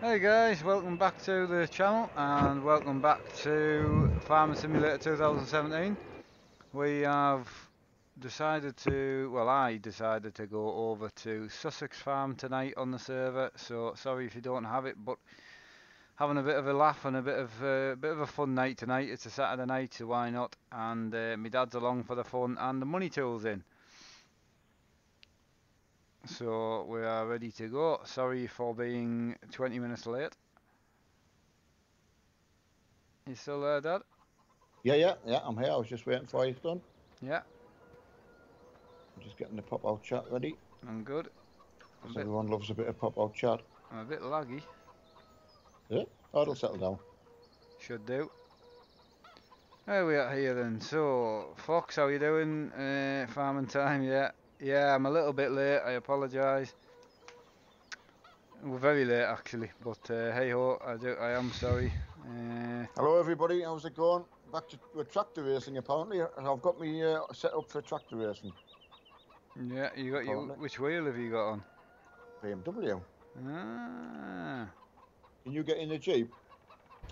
Hey guys, welcome back to the channel and welcome back to Farming Simulator 2017. We have decided to, well I decided to go over to Sussex Farm tonight on the server, so sorry if you don't have it, but having a bit of a laugh and a bit of a uh, bit of a fun night tonight. It's a Saturday night, so why not? And uh, my dad's along for the fun and the money tools in. So we are ready to go. Sorry for being 20 minutes late. You still there, Dad? Yeah, yeah, yeah, I'm here. I was just waiting for you, done. Yeah. I'm just getting the pop out chat ready. I'm good. Because everyone loves a bit of pop out chat. I'm a bit laggy. Yeah, oh, it'll settle down. Should do. There we are here then. So, Fox, how you doing? Uh, farming time, yeah. Yeah, I'm a little bit late. I apologise. We're very late actually, but uh, hey ho, I do. I am sorry. Uh, Hello everybody, how's it going? Back to with tractor racing apparently. I've got me uh, set up for tractor racing. Yeah, you got you. Which wheel have you got on? BMW. Ah. Can you get in the jeep?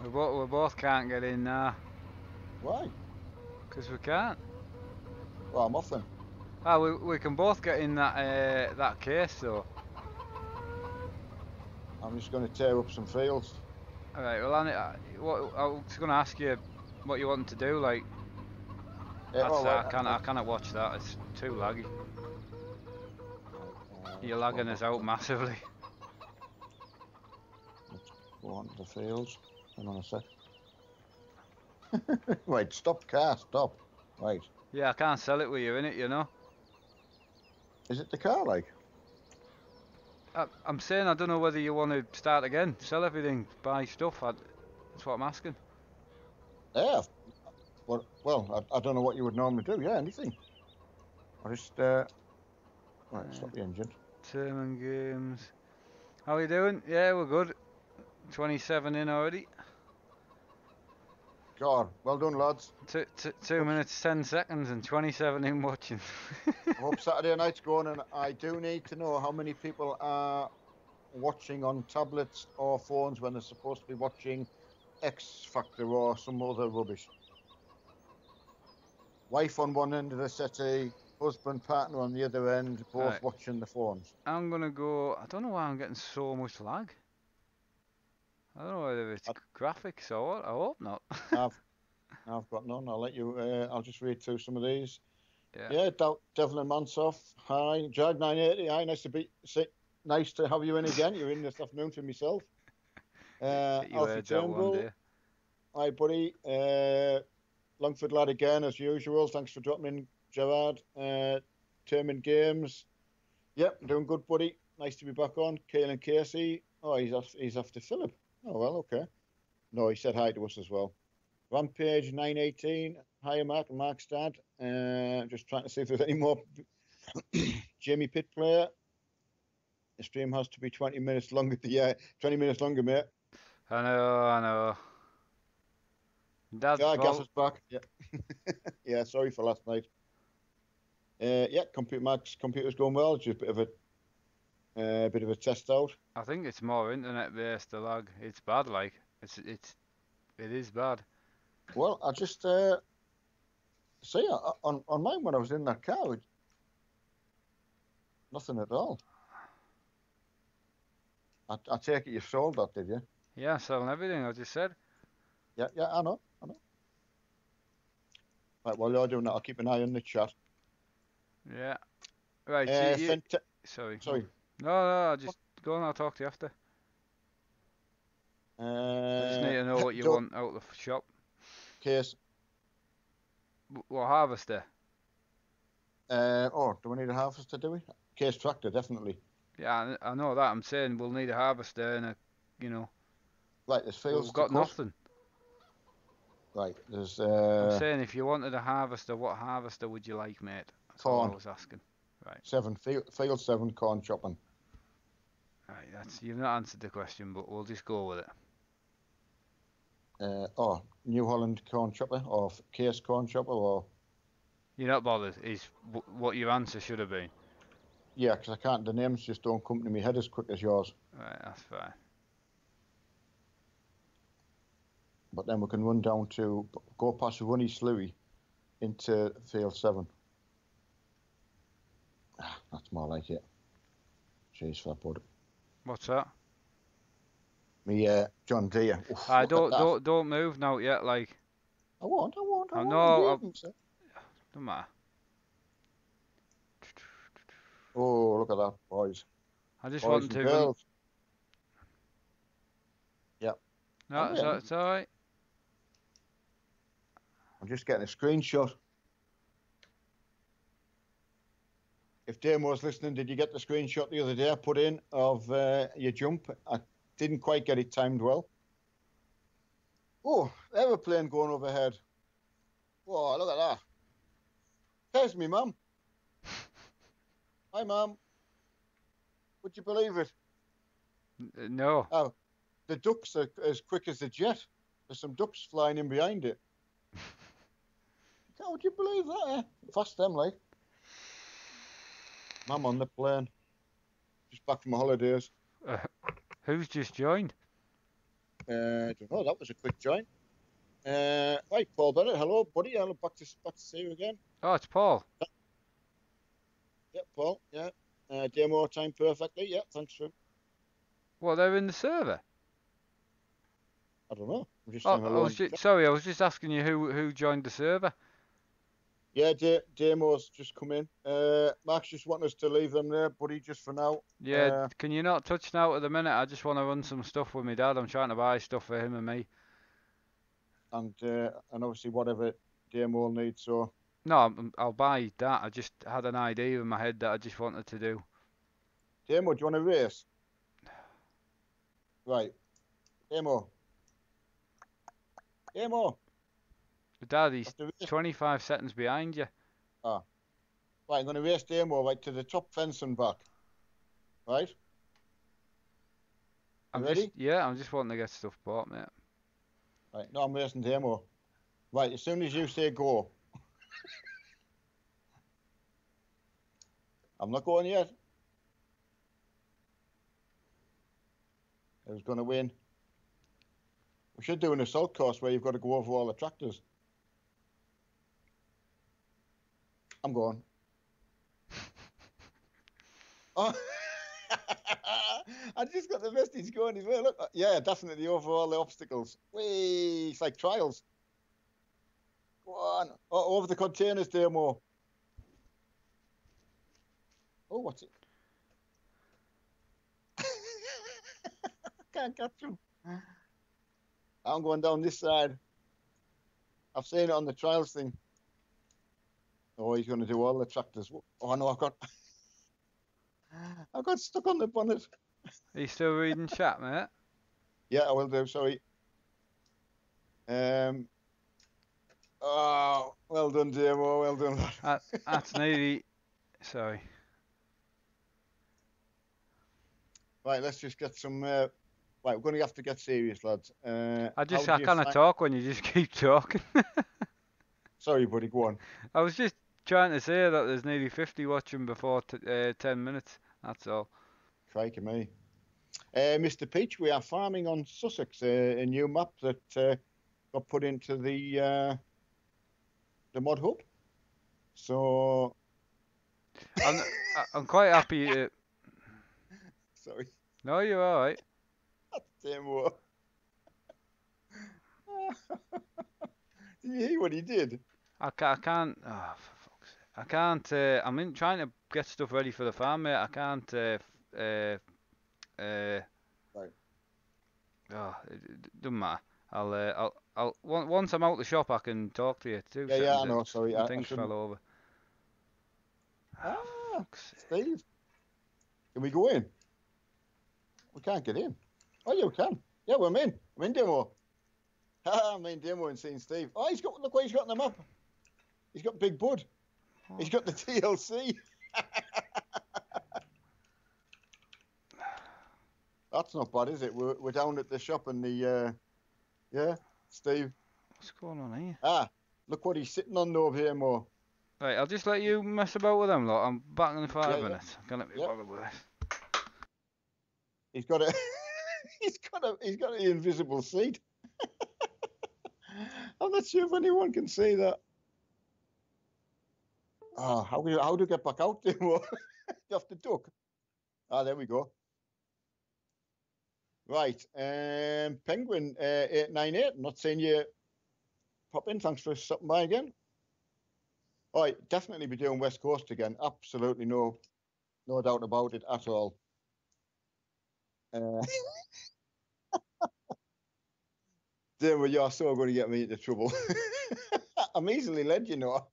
We both we both can't get in now. Why? Because we can't. Well, I'm off then. Ah, we, we can both get in that uh, that case though. I'm just going to tear up some fields. Alright, well, I, what, I was going to ask you what you want to do, like... Yeah, well, I, can't, I cannot watch that, it's too laggy. Uh, You're lagging us out massively. Let's go on to the fields. Hang on a sec. Wait, stop car, stop. Wait. Yeah, I can't sell it with you in it, you know. Is it the car like? I, am saying I don't know whether you want to start again, sell everything, buy stuff. I, that's what I'm asking. Yeah. Well, well, I, I, don't know what you would normally do. Yeah, anything. I just uh, right, yeah. stop the engine. Term and games. How are you doing? Yeah, we're good. 27 in already. God, well done, lads. Two, two, two minutes, 10 seconds, and 27 in watching. I hope Saturday night's going, and I do need to know how many people are watching on tablets or phones when they're supposed to be watching X Factor or some other rubbish. Wife on one end of the city, husband, partner on the other end, both right. watching the phones. I'm gonna go. I don't know why I'm getting so much lag. I don't know whether it's graphics or what. I hope not. I've, I've got none. I'll let you. Uh, I'll just read through some of these. Yeah. Yeah. De- Devlin Mansoff. Hi. Jag 980. Hi. Nice to be. nice to have you in again. You're in this afternoon for myself. Uh, Alfie Turnbull. Hi, buddy. Uh, Longford lad again as usual. Thanks for dropping in, Gerard. Uh, Termin Games. Yep, doing good, buddy. Nice to be back on. Kaelan Casey. Oh, he's off. He's off to Philip. Oh, well, okay. No, he said hi to us as well. Rampage 918. Hi, Mark. and Mark's dad. Uh, just trying to see if there's any more. Jamie Pitt player. The stream has to be 20 minutes longer. Yeah, 20 minutes longer, mate. I know, I know. Dad's yeah, Gas is back. Yeah. yeah, sorry for last night. Uh, yeah, computer Max computer's going well. Just a bit of a a uh, bit of a test out. I think it's more internet based the lag. It's bad like. It's it's it is bad. Well, I just uh, see on on mine when I was in that car, it, nothing at all. I, I take it you sold that, did you? Yeah, selling everything. I just said. Yeah, yeah, I know, I know. Right, while you're doing that, I'll keep an eye on the chat. Yeah. Right. Uh, so you... Sorry. Sorry. No, no, just go on. I'll talk to you after. Uh, I just need to know what you want out of the shop. Case. What harvester? Uh, oh, do we need a harvester? Do we? Case tractor, definitely. Yeah, I, I know that. I'm saying we'll need a harvester and a, you know. Right, there's fields. We've got nothing. Right, there's. Uh, I'm saying if you wanted a harvester, what harvester would you like, mate? That's corn. I was asking. Right. Seven field, field seven corn chopping. Right, that's you've not answered the question, but we'll just go with it. Uh, oh, New Holland corn chopper or Case corn chopper or. You're not bothered. Is what your answer should have been. Yeah, because I can't. The names just don't come to my head as quick as yours. Right, that's fine. but then we can run down to go past Runny Sluey into field seven. Ah, that's more like it. Jeez, for put What's that? Me, uh, John Deere. Oof, I don't don't don't move now yet. Like I won't. I won't. I, I won't. know, sir. don't matter. Oh, look at that, boys. I just boys want to. Girls. No, it's, yeah. it's all right. I'm just getting a screenshot. If Damo was listening, did you get the screenshot the other day I put in of uh, your jump? I didn't quite get it timed well. Oh, aeroplane going overhead. Whoa, look at that. There's me, mum. Hi, mum. Would you believe it? No. Oh, the ducks are as quick as a jet. There's some ducks flying in behind it. Would you believe that? Eh? Fast them, like. Mum on the plane. Just back from my holidays. Who's just joined? Uh, I don't know. That was a quick join. Uh, right, Paul Bennett. Hello, buddy. Hello, back to back to see you again. Oh, it's Paul. Yeah, Paul. Yeah. Uh, demo time perfectly. Yeah, thanks for. Well, they're in the server? I don't know. I'm just Oh, I was ju- sorry, I was just asking you who who joined the server. Yeah, D- Damo's just come in. Uh, Mark's just wanted us to leave them there, buddy, just for now. Yeah, Uh, can you not touch now at the minute? I just want to run some stuff with my dad. I'm trying to buy stuff for him and me. and uh, and obviously whatever Damo will need. So No, I'm- I'll buy that. I just had an idea in my head that I just wanted to do. Damo, do you want to race? Right, Damo. Damo, Dad, he's have to race. 25 seconds behind you. Ah. Right, I'm going to race Damo right to the top fence and back. Right, I'm ready? just yeah, I'm just wanting to get stuff bought, mate. right. No, I'm racing Damo. Right, as soon as you say go. I'm not going yet. Who's going to win? We should do an assault course where you've got to go over all the tractors. I'm going. oh, I just got the message going as well. Look, yeah, definitely over all the obstacles. Whee, it's like trials. Go on. Oh, over the containers there more. Oh, what's it? Can't catch him. I'm going down this side. I've seen it on the trials thing. Oh, he's going to do all the tractors. Oh no, I've got, I got stuck on the bonnet. Are you still reading chat, mate? Yeah, I will do. Sorry. Um. Oh, well done, Damo. Well done. That, that's nearly. Sorry. Right, let's just get some. Uh, right, we're going to have to get serious, lads. Uh, I just I do you kind of find- talk when you just keep talking. Sorry, buddy. Go on. I was just trying to say that there's nearly 50 watching before t- uh, 10 minutes. That's all. Crikey me. Uh, Mr. Peach, we are farming on Sussex, uh, a new map that uh, got put into the uh, the mod hub. So, I'm, I'm quite happy. To... sorry, No, you're all right. Damo. Did you hear what he did? I, ca- I can't. Oh, for fuck's sake. I can't. Uh, I'm in trying to get stuff ready for the farm, mate. I can't. Uh, uh, uh, Right. Oh, it, it doesn't matter. I'll. Uh, I'll. I'll. on- Once I'm out the shop, I can talk to you. Two Yeah, yeah, I know. Sorry, I, I Things shouldn't. fell over. Ah, Fuck's. Steve, can we go in? We can't get in. Oh, you can. Yeah, we're in. I'm in demo. I'm in demo and seeing Steve. Oh, he's got. Look what he's got on the map. He's got Big Bud. He's got the TLC. That's not bad, is it? We're, we're down at the shop and the. Uh, yeah, Steve. What's going on here? Ah, look what he's sitting on over here, more. Right, I'll just let you mess about with them, lot. I'm back in five Yeah, yeah. minutes. I can't let me Yeah. bother with this. He's got a. he's got a. He's got an invisible seat. I'm not sure if anyone can see that. Oh, how do you, how you get back out there? have to duck. Ah, there we go. Right, um, Penguin uh, eight nine eight. Not seeing you pop in. Thanks for stopping by again. All right, definitely be doing West Coast again. Absolutely no, no doubt about it at all. Uh, Damn, you're so going to get me into trouble. I'm easily led, you know.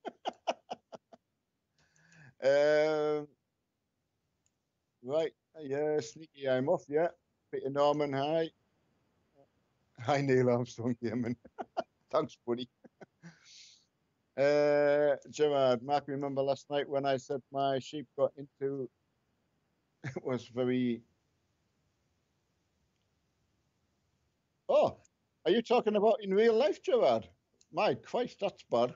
Um, right, yeah, sneaky, I'm off, yeah. Peter Norman, hi. Hi, Neil Armstrong, Yemen. Thanks, buddy. Uh, Gerard, Mark, remember last night when I said my sheep got into it was very. Oh, are you talking about in real life, Gerard? My Christ, that's bad.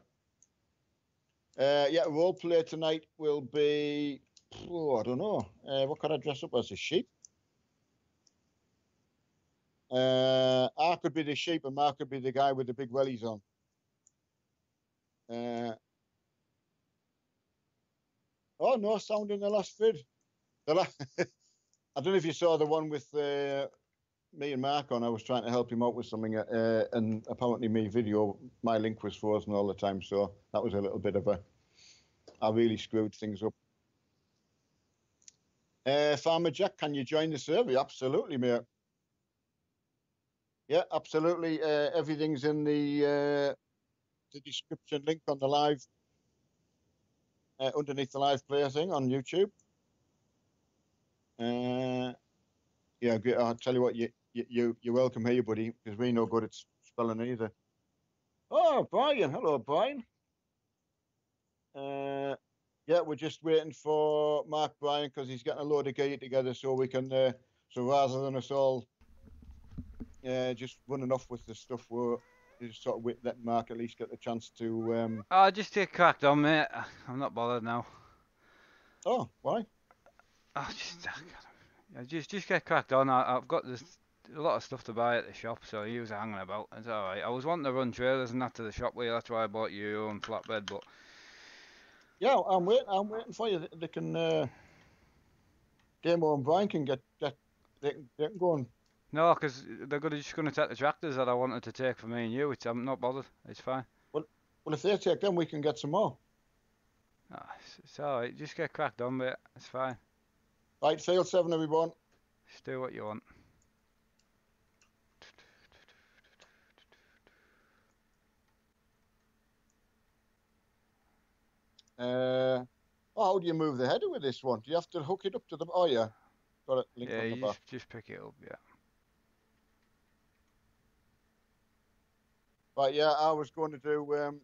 Uh, yeah, role play tonight will be. Oh, I don't know. Uh, what could I dress up as? A sheep? Uh, I could be the sheep and Mark could be the guy with the big wellies on. Uh, oh, no sound in the last vid. The last, I don't know if you saw the one with uh, me and Mark on. I was trying to help him out with something, uh, and apparently my video, my link was frozen all the time. So that was a little bit of a. I really screwed things up. Uh, Farmer Jack, can you join the survey? Absolutely, mate. Yeah, absolutely. Uh, everything's in the uh, the description link on the live uh, underneath the live player thing on YouTube. Uh, yeah, I'll tell you what, you you you're welcome here, buddy, because we no good at spelling either. Oh, Brian, hello, Brian. Uh, yeah, we're just waiting for Mark Bryan because he's getting a load of gear together so we can. Uh, so rather than us all uh, just running off with the stuff, we're just sort of wait, let Mark at least get the chance to. Um... Oh, just get cracked on, mate. I'm not bothered now. Oh, why? Oh, just, uh, just, just get cracked on. I, have got this a lot of stuff to buy at the shop, so he was hanging about. It's all right. I was wanting to run trailers and that to the shop with. That's why I bought you your own flatbed, but. Yeah, I'm waiting. I'm waiting for you. They can. Uh, Damo and Brian can get get they, they can go and no, because they're gonna, just going to take the tractors that I wanted to take for me and you, which I'm not bothered. It's fine. Well, well, if they take them, we can get some more. Ah, it's, it's alright. Just get cracked on with it. It's fine. Right, field seven, everyone. Just do what you want. Uh, oh, how do you move the header with this one? Do you have to hook it up to the? Oh yeah, got it. yeah, you just, just pick it up. Yeah. But yeah, I was going to do um,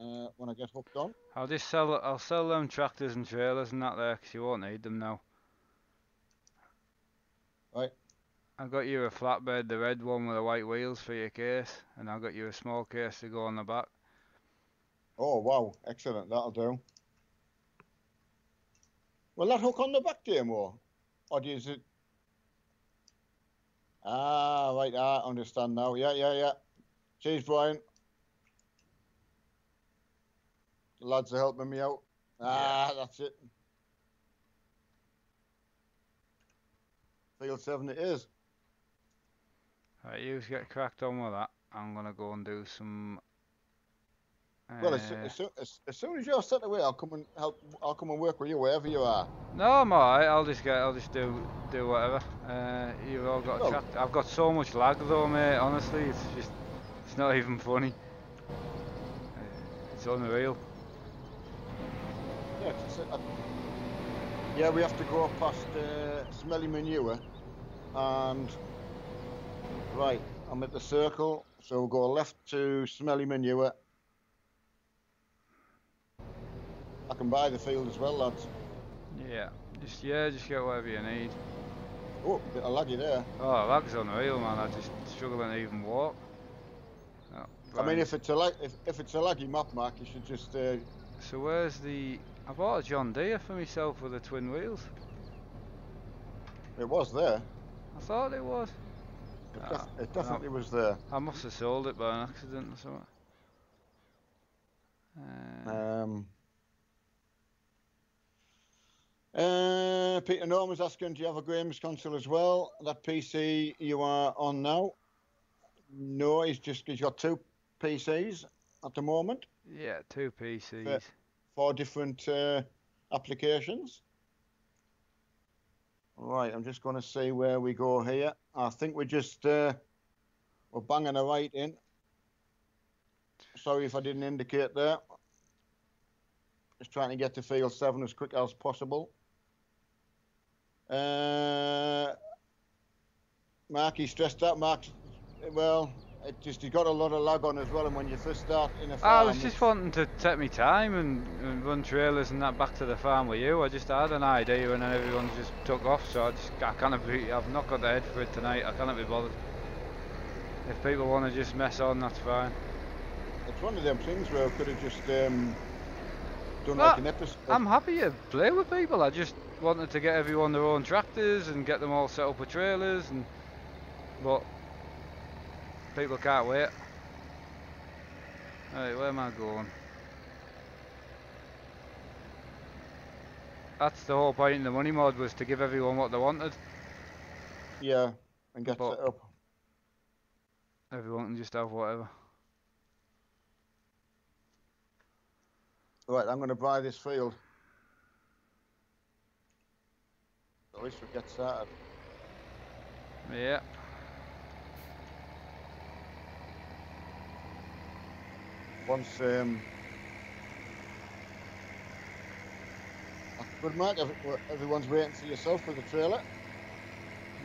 uh, when I get hooked on. I'll just sell. I'll sell them tractors and trailers and that there because you won't need them now. Right. I got you a flatbed, the red one with the white wheels for your case, and I got you a small case to go on the back. Oh wow, excellent! That'll do. Will that hook on the back, Damo? Or is it Ah, right. I understand now. Yeah, yeah, yeah. Cheers, Brian. The lads are helping me out. Ah, yeah. that's it. Field seven it is. Right, you get cracked on with that. I'm gonna go and do some well, as, as, soon, as, as, soon as you're set away, I'll come and help. I'll come and work with you wherever you are. No, I'm alright. I'll just get. I'll just do do whatever. Uh, you've all got. Well, I've got so much lag though, mate. Honestly, it's just. It's not even funny. It's unreal. Yeah, uh, yeah, we have to go past uh, smelly manure, and right. I'm at the circle, so we'll go left to smelly manure I can buy the field as well, lads. Yeah, just yeah, just get whatever you need. Oh, bit of laggy there. Oh, lag's unreal, man. I just struggling to even walk. Oh, I mean, if it's a lag, if, if it's a laggy map, Mark, you should just. Uh... So where's the? I bought a John Deere for myself with the twin wheels. It was there. I thought it was. It, def it definitely was there. I must have sold it by an accident or something. Uh, um, uh, Peter Norman's asking, do you have a games console as well? That PC you are on now? No, he's just he's got two PCs at the moment. Yeah, two PCs. For, for different uh, applications. Right, I'm just going to see where we go here. I think we're just uh, we're banging a right in. Sorry if I didn't indicate there. Just trying to get to field seven as quick as possible. Uh, Marky stressed that. Mark, well, it just you got a lot of lag on as well, and when you first start in a farm, I was just wanting to take my time and, and, run trailers and that back to the farm with you. I just had an idea, and then everyone just took off. So I just I can't be. I've not got the head for it tonight. I can't be bothered. If people want to just mess on, that's fine. It's one of them things where I could have just um, done well, like an episode. I'm happy to play with people. I just wanted to get everyone their own tractors and get them all set up with trailers and but People can't wait. Right, where am I going? That's the whole point in the money mod was to give everyone what they wanted. Yeah, and get but set up. Everyone can just have whatever. Right, I'm going to buy this field. At least we get started. Yeah. Once um, good Mark, everyone's waiting for yourself with the trailer.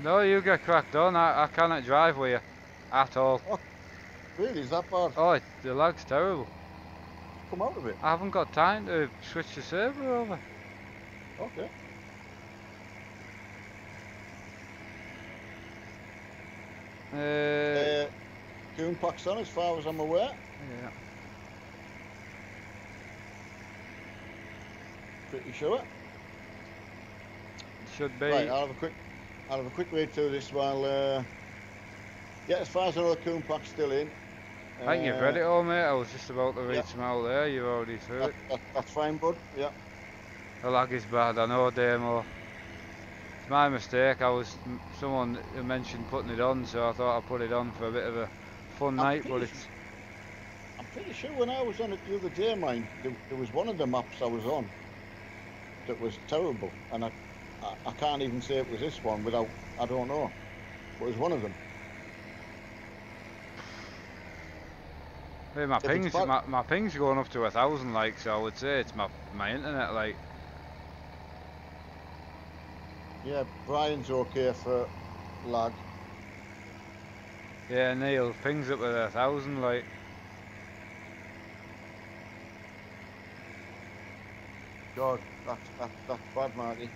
No, you get cracked on. I, I cannot drive with you at all. Oh, really? Is that bad? Oh, it, the lag's terrible. Come out of it. I haven't got time to switch the server over. Okay. Uh, uh, Kuhn Pack's on as far as I'm aware. Yeah. Pretty sure. Should be. Right, I'll have a quick, I'll have a quick read through this while. Uh, yeah, as far as I know, the Kuhn pack's still in. I think uh, you've read it all, mate. I was just about to read yeah. some out there. You're already through that, it. That, that's fine, bud. Yeah. The lag is bad. I know, Demo. It's my mistake. I was someone mentioned putting it on, so I thought I'd put it on for a bit of a fun I'm night. But it's. I'm pretty sure when I was on it the other day, mine there, there was one of the maps I was on that was terrible, and I, I, I can't even say it was this one without I don't know, but it was one of them. Hey, my ping's my, my ping's going up to a thousand like so I would say it's my my internet like. Yeah, Brian's okay for lag. Yeah, Neil, ping's up at a thousand like. God, that's, that's, that's bad, Marty.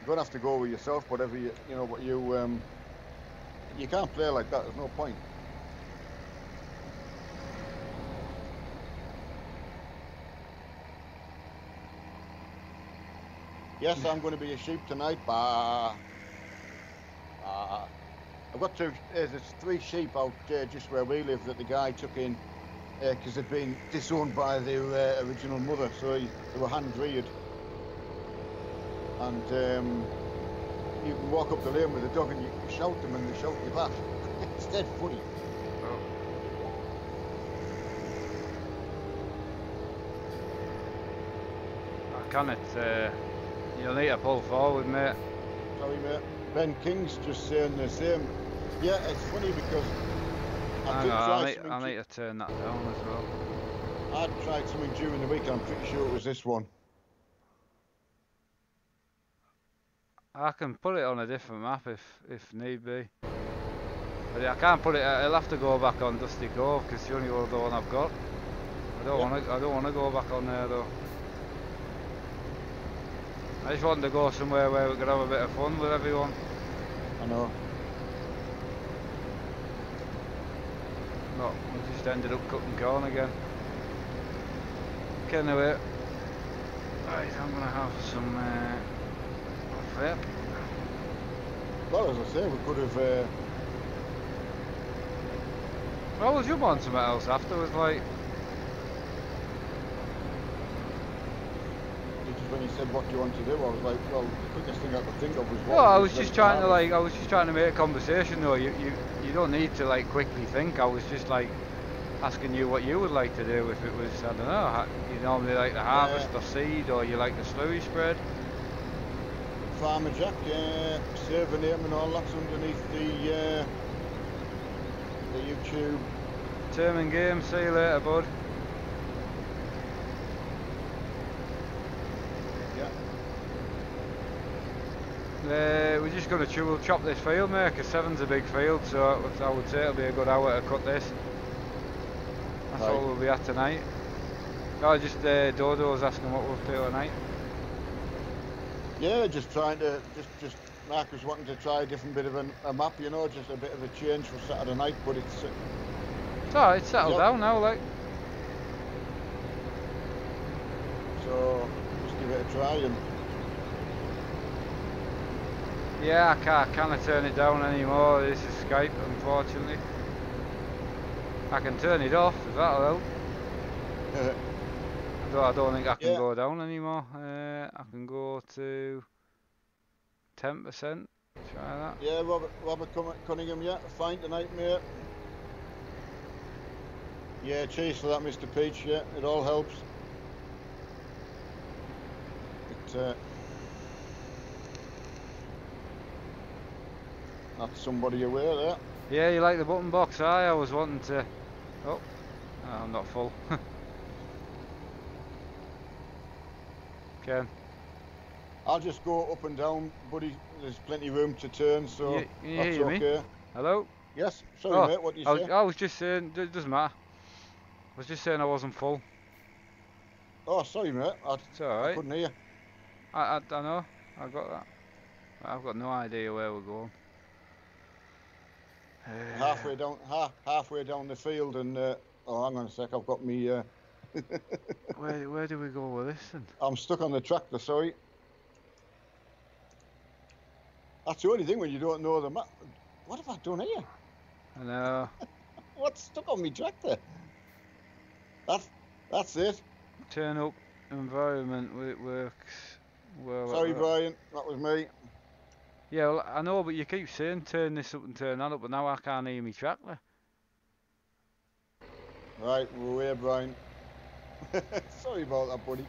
You're gonna have to go with yourself, whatever you, you know, what you, um, you can't play like that. There's no point. Yes, I'm going to be a sheep tonight. Bah. bah. I've got two. Uh, there's three sheep out uh, just where we live that the guy took in because they'd been disowned by their uh, original mother, so he, they were hand reared. And um, you can walk up the lane with a dog and you shout them and they shout you back. it's dead funny. Oh. I cannot. Uh, you'll need to pull forward, mate. Sorry, mate. Ben King's just saying the same. Yeah, it's funny because I, know, I, need, I need to turn that down as well. I tried something during the week, I'm pretty sure it was this one. I can put it on a different map if if need be. But I can't put it. Uh, I'll have to go back on Dusty Cove because it's the only other one I've got. I don't yeah. want to. I don't want to go back on there though. I just wanted to go somewhere where we could have a bit of fun with everyone. I know. But we just ended up cutting corn again. Okay, Anyway, right, I'm gonna have some uh, Well, as I say, we could have. Uh... Well, we'll jump on something else afterwards, like. When he said, "What do you want to do?" I was like, "Well, the quickest thing I could think of was." Well, I was just trying to like, I was just trying to make a conversation. Though you, you, you don't need to like quickly think. I was just like asking you what you would like to do. If it was, I don't know, you normally like the harvest yeah. or seed, or you like the slurry spread. Farmer Jack, uh, server name and all that's underneath the uh, the YouTube. Term and game. See you later, bud. Uh, we're just going to we'll chop this field, mate, because seven's a big field, so I would say it'll be a good hour to cut this. That's right. all we'll be at tonight. No, just uh, Dodo's asking what we'll do tonight. Yeah, just trying to, just, just Mark was wanting to try a different bit of a, a map, you know, just a bit of a change for Saturday night, but it's... Uh, it's it's settled down now, like. So, just give it a try and yeah, I can't, can turn it down anymore. This is Skype, unfortunately. I can turn it off, if that'll help. Though I don't think I can yeah. go down anymore. Uh, I can go to 10%. Try that. Yeah, Robert, Robert Cunningham, yeah. Fine tonight, mate. Yeah, cheers for that, Mr. Peach. Yeah, it all helps. It, uh, That's somebody aware there. Yeah, you like the button box, I, I was wanting to... Oh, I'm not full. Ken. I'll just go up and down, buddy. There's plenty of room to turn, so you, you that's okay. Me? Hello? Yes, sorry oh, mate, what did you I say? Was, I was just saying, it doesn't matter. I was just saying I wasn't full. Oh, sorry mate, I, it's alright. I couldn't hear. I, I, I know, I got that. I've got no idea where we're going. Uh, halfway down, half, halfway down the field, and uh, oh, hang on a sec, I've got me. Uh, where where do we go with this? Then? I'm stuck on the tractor. Sorry. That's the only thing when you don't know the map. What have I done here? I know. What's stuck on me tractor? That's that's it. Turn up environment it works well. Sorry, Brian, that was me. Yeah, well, I know, but you keep saying turn this up and turn that up, but now I can't hear me tractor. Right, we're here, Brian. Sorry about that, buddy.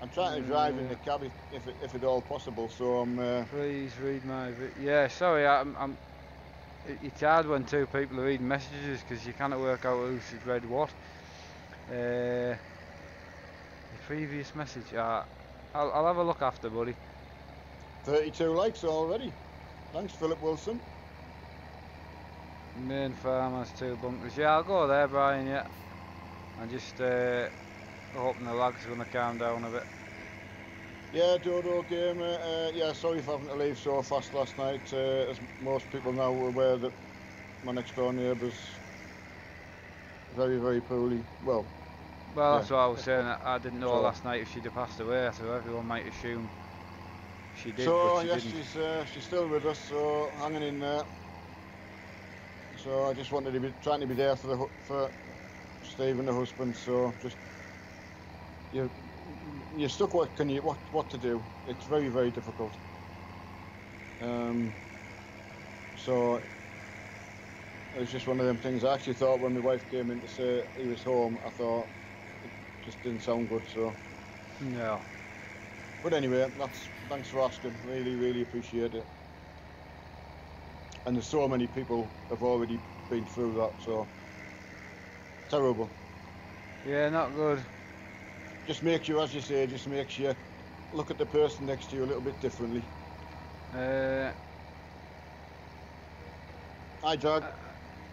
I'm trying to drive in the cab if, if, if at all possible, so I'm... Uh... Please read my... Yeah, sorry, I'm... I'm it's hard when two people are reading messages because you can't work out who's read what. Uh, the previous message, uh, I'll, I'll have a look after, buddy. 32 likes already. Thanks, Philip Wilson. Main farm has two bunkers. Yeah, I'll go there, Brian, yeah. I'm just uh, hoping the lag's are going to calm down a bit. Yeah, Dodo game. Uh, yeah, sorry for having to leave so fast last night. Uh, as most people now are aware that my next door neighbour's very, very poorly. Well, well, yeah. that's what I was saying. I, I didn't know so, last night if she'd have passed away, so everyone might assume she did, so she yes, didn't. she's uh, she's still with us, so hanging in there. So I just wanted to be trying to be there for the for Steve and the husband. So just you you're stuck. What can you what what to do? It's very very difficult. Um. So it was just one of them things. I actually thought when my wife came in to say he was home, I thought it just didn't sound good. So no. But anyway, that's thanks for asking. Really, really appreciate it. And there's so many people have already been through that, so terrible. Yeah, not good. Just makes you, as you say, just makes you look at the person next to you a little bit differently. Uh, Hi, Doug.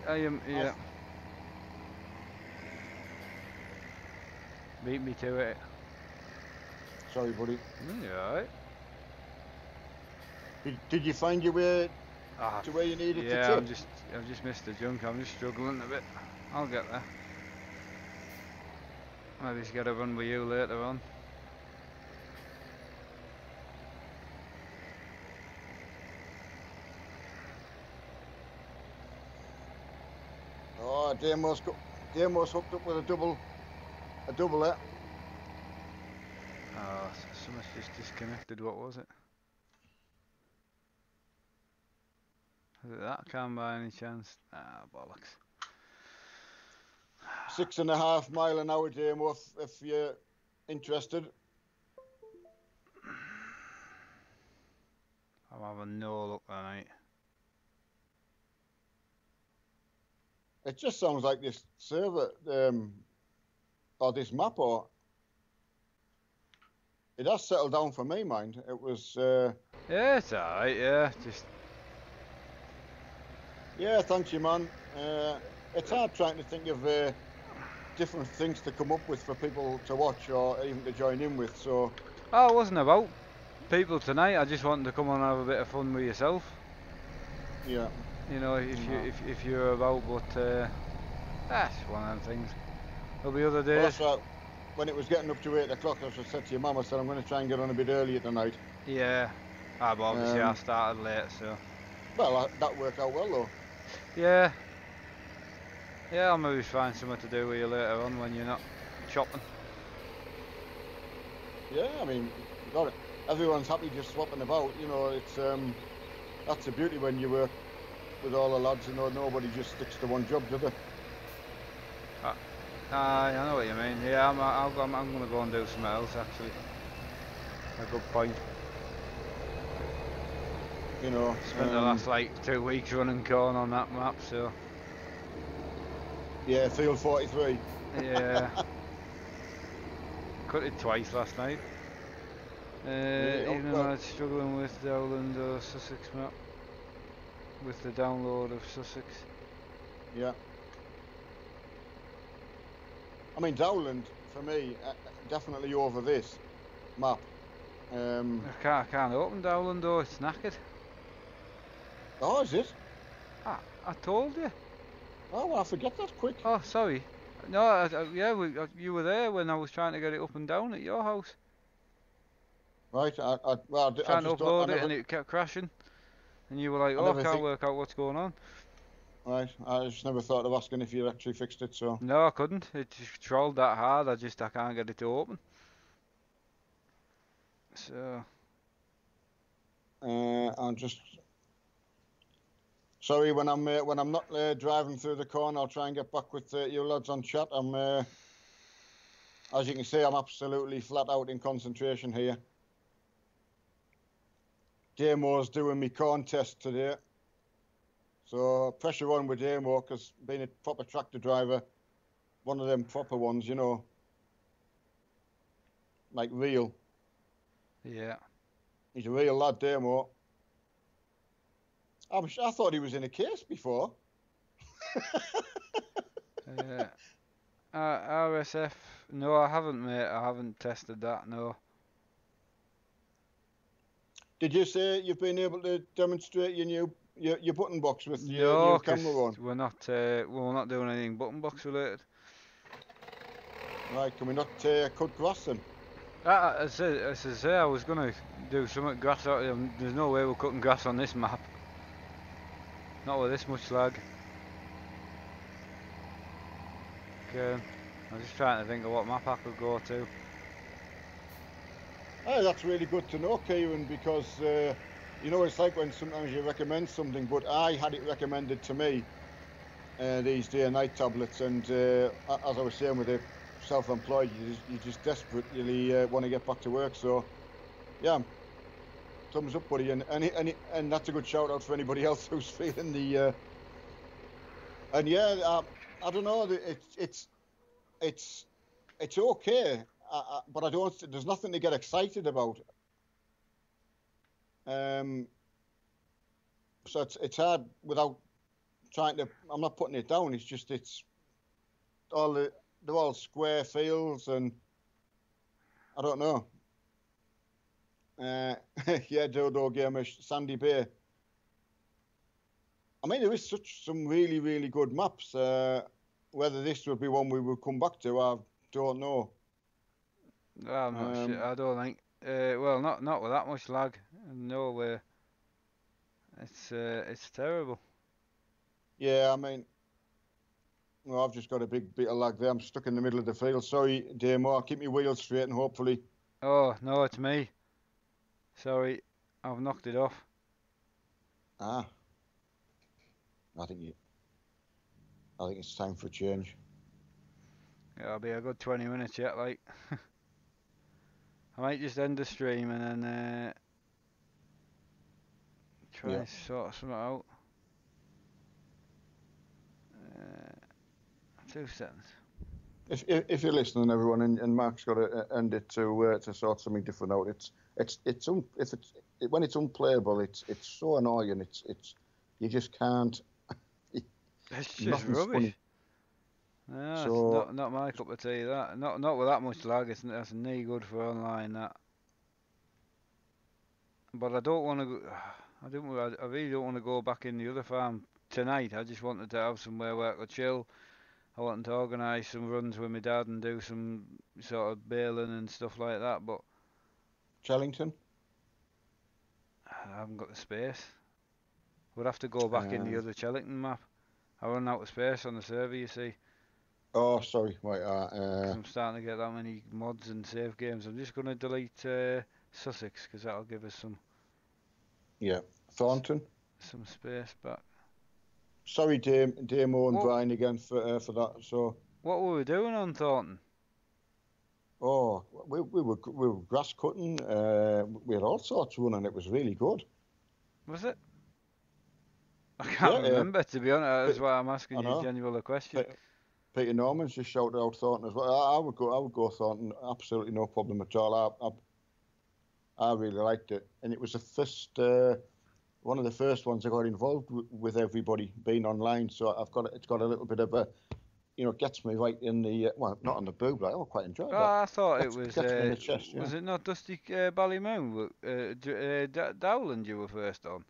I, I am, yeah. Beat me to it. Sorry, buddy. Yeah. Eh? Did, did you find your way ah, to where you needed yeah, to? Yeah, I'm just I've just missed the junk. I'm just struggling a bit. I'll get there. Maybe just get a run with you later on. Oh, Damos, Damos hooked up with a double, a double there. Oh, someone's just disconnected. What was it? Was it that can by any chance? Ah, bollocks. Six and a half mile an hour if, if you're interested. I'm having no luck tonight. It just sounds like this server, um, or this map, or it has settled down for me, mind. It was. Uh, yeah, it's alright. Yeah, just. Yeah, thank you, man. Uh, it's hard trying to think of uh, different things to come up with for people to watch or even to join in with. So. Oh, it wasn't about people tonight. I just wanted to come on and have a bit of fun with yourself. Yeah you know, if you if, if you're about, but uh, that's one of them things. There'll be other days. Well, when it was getting up to eight o'clock, I said to your mum, I said I'm going to try and get on a bit earlier tonight. Yeah, ah, but obviously um, I started late, so. Well, that worked out well though. Yeah. Yeah, I'll maybe find something to do with you later on when you're not chopping. Yeah, I mean, got it. Everyone's happy just swapping about. You know, it's um, that's the beauty when you work with all the lads, you know, nobody just sticks to one job, do they? I know what you mean. Yeah, I'm, I'm, I'm going to go and do something else, actually. A good point. You know, spent um, the last like two weeks running corn on that map, so. Yeah, field 43. Yeah. Cut it twice last night. Uh, yeah, even though I was struggling with the Dowland or Sussex map with the download of Sussex. Yeah. I mean, Dowland, for me, uh, definitely over this map. Um, I, can't, I can't open Dowland though, it's knackered. Oh, is it? Ah, I told you. Oh, well, I forget that quick. Oh, sorry. No, I, I, yeah, we, you were there when I was trying to get it up and down at your house. Right, I, I, well, I, trying to upload it and it kept crashing. And you were like, oh, I, I can't think... work out what's going on. Right, I just never thought of asking if you actually fixed it, so... No, I couldn't. It just trolled that hard, I just, I can't get it to open. So... Uh, I'm just... Sorry, when I'm uh, when I'm not uh, driving through the corner, I'll try and get back with uh, you lads on chat. I'm, uh, as you can see, I'm absolutely flat out in concentration here. Damo's doing me contest today. So pressure on with Damo because being a proper tractor driver, one of them proper ones, you know, like real. Yeah. He's a real lad, Damo. I, was, I thought he was in a case before. uh, RSF, no, I haven't, mate. I haven't tested that, no. Did you say you've been able to demonstrate your new your, your button box with your no, new camera on? We're not uh, we're not doing anything button box related. Right, can we not uh, cut grass then? Uh, as, I, as I say, I was going to do some grass out There's no way we're cutting grass on this map. Not with this much lag. Okay, I'm just trying to think of what map I could go to. Oh, that's really good to know, Kieran, because uh, you know it's like when sometimes you recommend something, but I had it recommended to me uh, these day and night tablets, and uh, as I was saying with the self-employed, you just, you just desperately uh, want to get back to work. So, yeah, thumbs up, buddy, and and and, and that's a good shout out for anybody else who's feeling the. Uh, and yeah, I don't know, it's it's it's it's okay I, but I don't. There's nothing to get excited about. Um, so it's it's hard without trying to. I'm not putting it down. It's just it's all the they're all square fields and I don't know. Uh, yeah, Dodo Gamish, Sandy Bay. I mean, there is such some really, really good maps. Uh, whether this would be one we would come back to, I don't know. Um. I don't think. Uh, well, not not with that much lag. No way. It's uh, it's terrible. Yeah, I mean, Well, I've just got a big bit of lag there. I'm stuck in the middle of the field. Sorry, Damo. I'll keep my wheels straight and hopefully. Oh no, it's me. Sorry, I've knocked it off. Ah. I think you. I think it's time for a change. Yeah, I'll be a good 20 minutes yet, like. I might just end the stream and then uh, try yeah. and sort something out. Uh, two seconds. If, if, if you're listening, everyone, and, and Mark's got to uh, end it to uh, to sort something different out. It's it's it's un, if it's it, when it's unplayable, it's it's so annoying. It's it's you just can't. it's just rubbish. Funny. No, so, not, not my cup of tea. That not not with that much lag. It's that's knee good for online. That. But I don't want to. I don't. I really don't want to go back in the other farm tonight. I just wanted to have somewhere where I could chill. I wanted to organise some runs with my dad and do some sort of baling and stuff like that. But Chellington. I haven't got the space. We'd have to go back uh, in the other Chellington map. I run out of space on the server, you see. Oh, sorry. Wait, uh, uh, I'm starting to get that many mods and save games. I'm just going to delete uh, Sussex because that'll give us some. Yeah, Thornton. Some space back. Sorry, Dame, Damo and what? Brian again for uh, for that. So. What were we doing on Thornton? Oh, we, we were we were grass cutting. Uh, we had all sorts running. It was really good. Was it? I can't yeah, remember to be honest. That's why I'm asking you a genuine question. Peter Norman's just shouted out Thornton as well. I, I, would go. I would go Thornton. Absolutely no problem at all. I, I, I really liked it, and it was the first, uh, one of the first ones I got involved w- with everybody being online. So I've got it's got a little bit of a, you know, gets me right in the uh, well, not on the boob, but I quite enjoyed it. Oh, I thought it was. Uh, chest, yeah. Was it not Dusty uh, Ballymoon? Uh, uh, Dowland you were first on.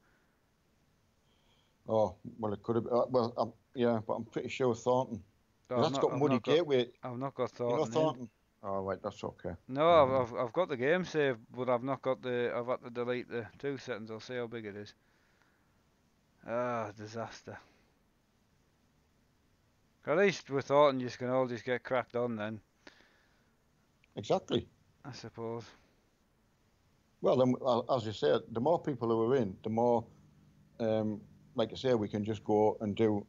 Oh well, it could have. Uh, well, um, yeah, but I'm pretty sure Thornton. Oh, that's not, got Muddy Gateway. I've not got Thornton. You know Thornton? Oh, right, that's okay. No, I've, I've, I've got the game saved, but I've not got the. I've had to delete the two settings. I'll see how big it is. Ah, disaster. At least with Thornton, you can all just get cracked on then. Exactly. I suppose. Well, then, as you said, the more people who are in, the more, um, like I say, we can just go and do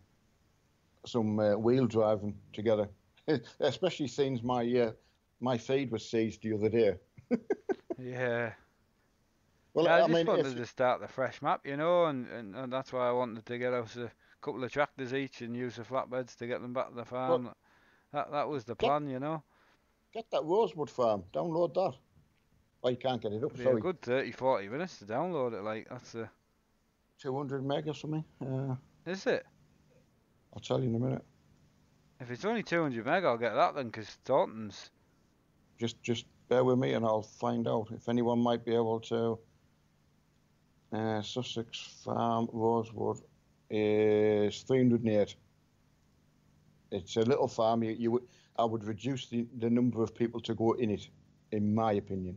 some uh, wheel driving together. Especially since my uh, my feed was seized the other day. yeah. Well, yeah, I, I just mean, wanted to start the fresh map, you know, and, and, and that's why I wanted to get us a couple of tractors each and use the flatbeds to get them back to the farm. Well, that that was the plan, get, you know. Get that Rosewood farm. Download that. Oh, you can't get it up. Sorry. a good 30, 40 minutes to download it. Like that's a 200 meg or something. Uh, Is it? I'll tell you in a minute. If it's only 200 meg, I'll get that then, because Thornton's. Just, just bear with me, and I'll find out if anyone might be able to. Uh, Sussex Farm Rosewood is 308. It's a little farm. You, you I would reduce the, the number of people to go in it, in my opinion.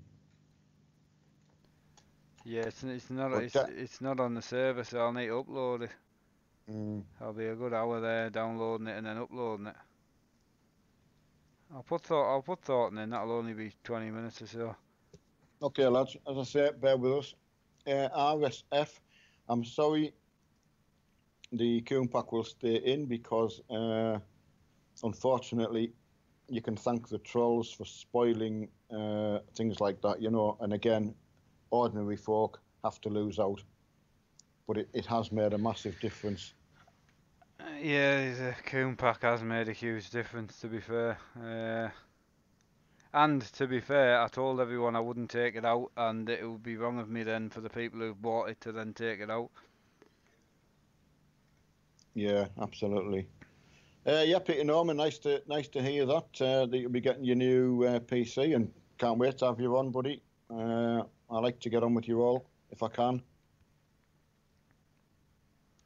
Yeah, it's, it's not it's, that, it's not on the server, so I'll need to upload it. Mm. I'll be a good hour there downloading it and then uploading it. I'll put thought I'll put Thornton. That'll only be 20 minutes or so. Okay, lads. As I say, bear with us. Uh, RSF. I'm sorry. The Kuhn Pack will stay in because, uh, unfortunately, you can thank the trolls for spoiling uh, things like that. You know, and again, ordinary folk have to lose out but it, it has made a massive difference. Uh, yeah, the Kuhn Pack has made a huge difference, to be fair. Uh, and to be fair, I told everyone I wouldn't take it out, and it would be wrong of me then for the people who've bought it to then take it out. Yeah, absolutely. Uh, yeah, Peter Norman, nice to nice to hear that uh, that you'll be getting your new uh, PC, and can't wait to have you on, buddy. Uh, I like to get on with you all if I can.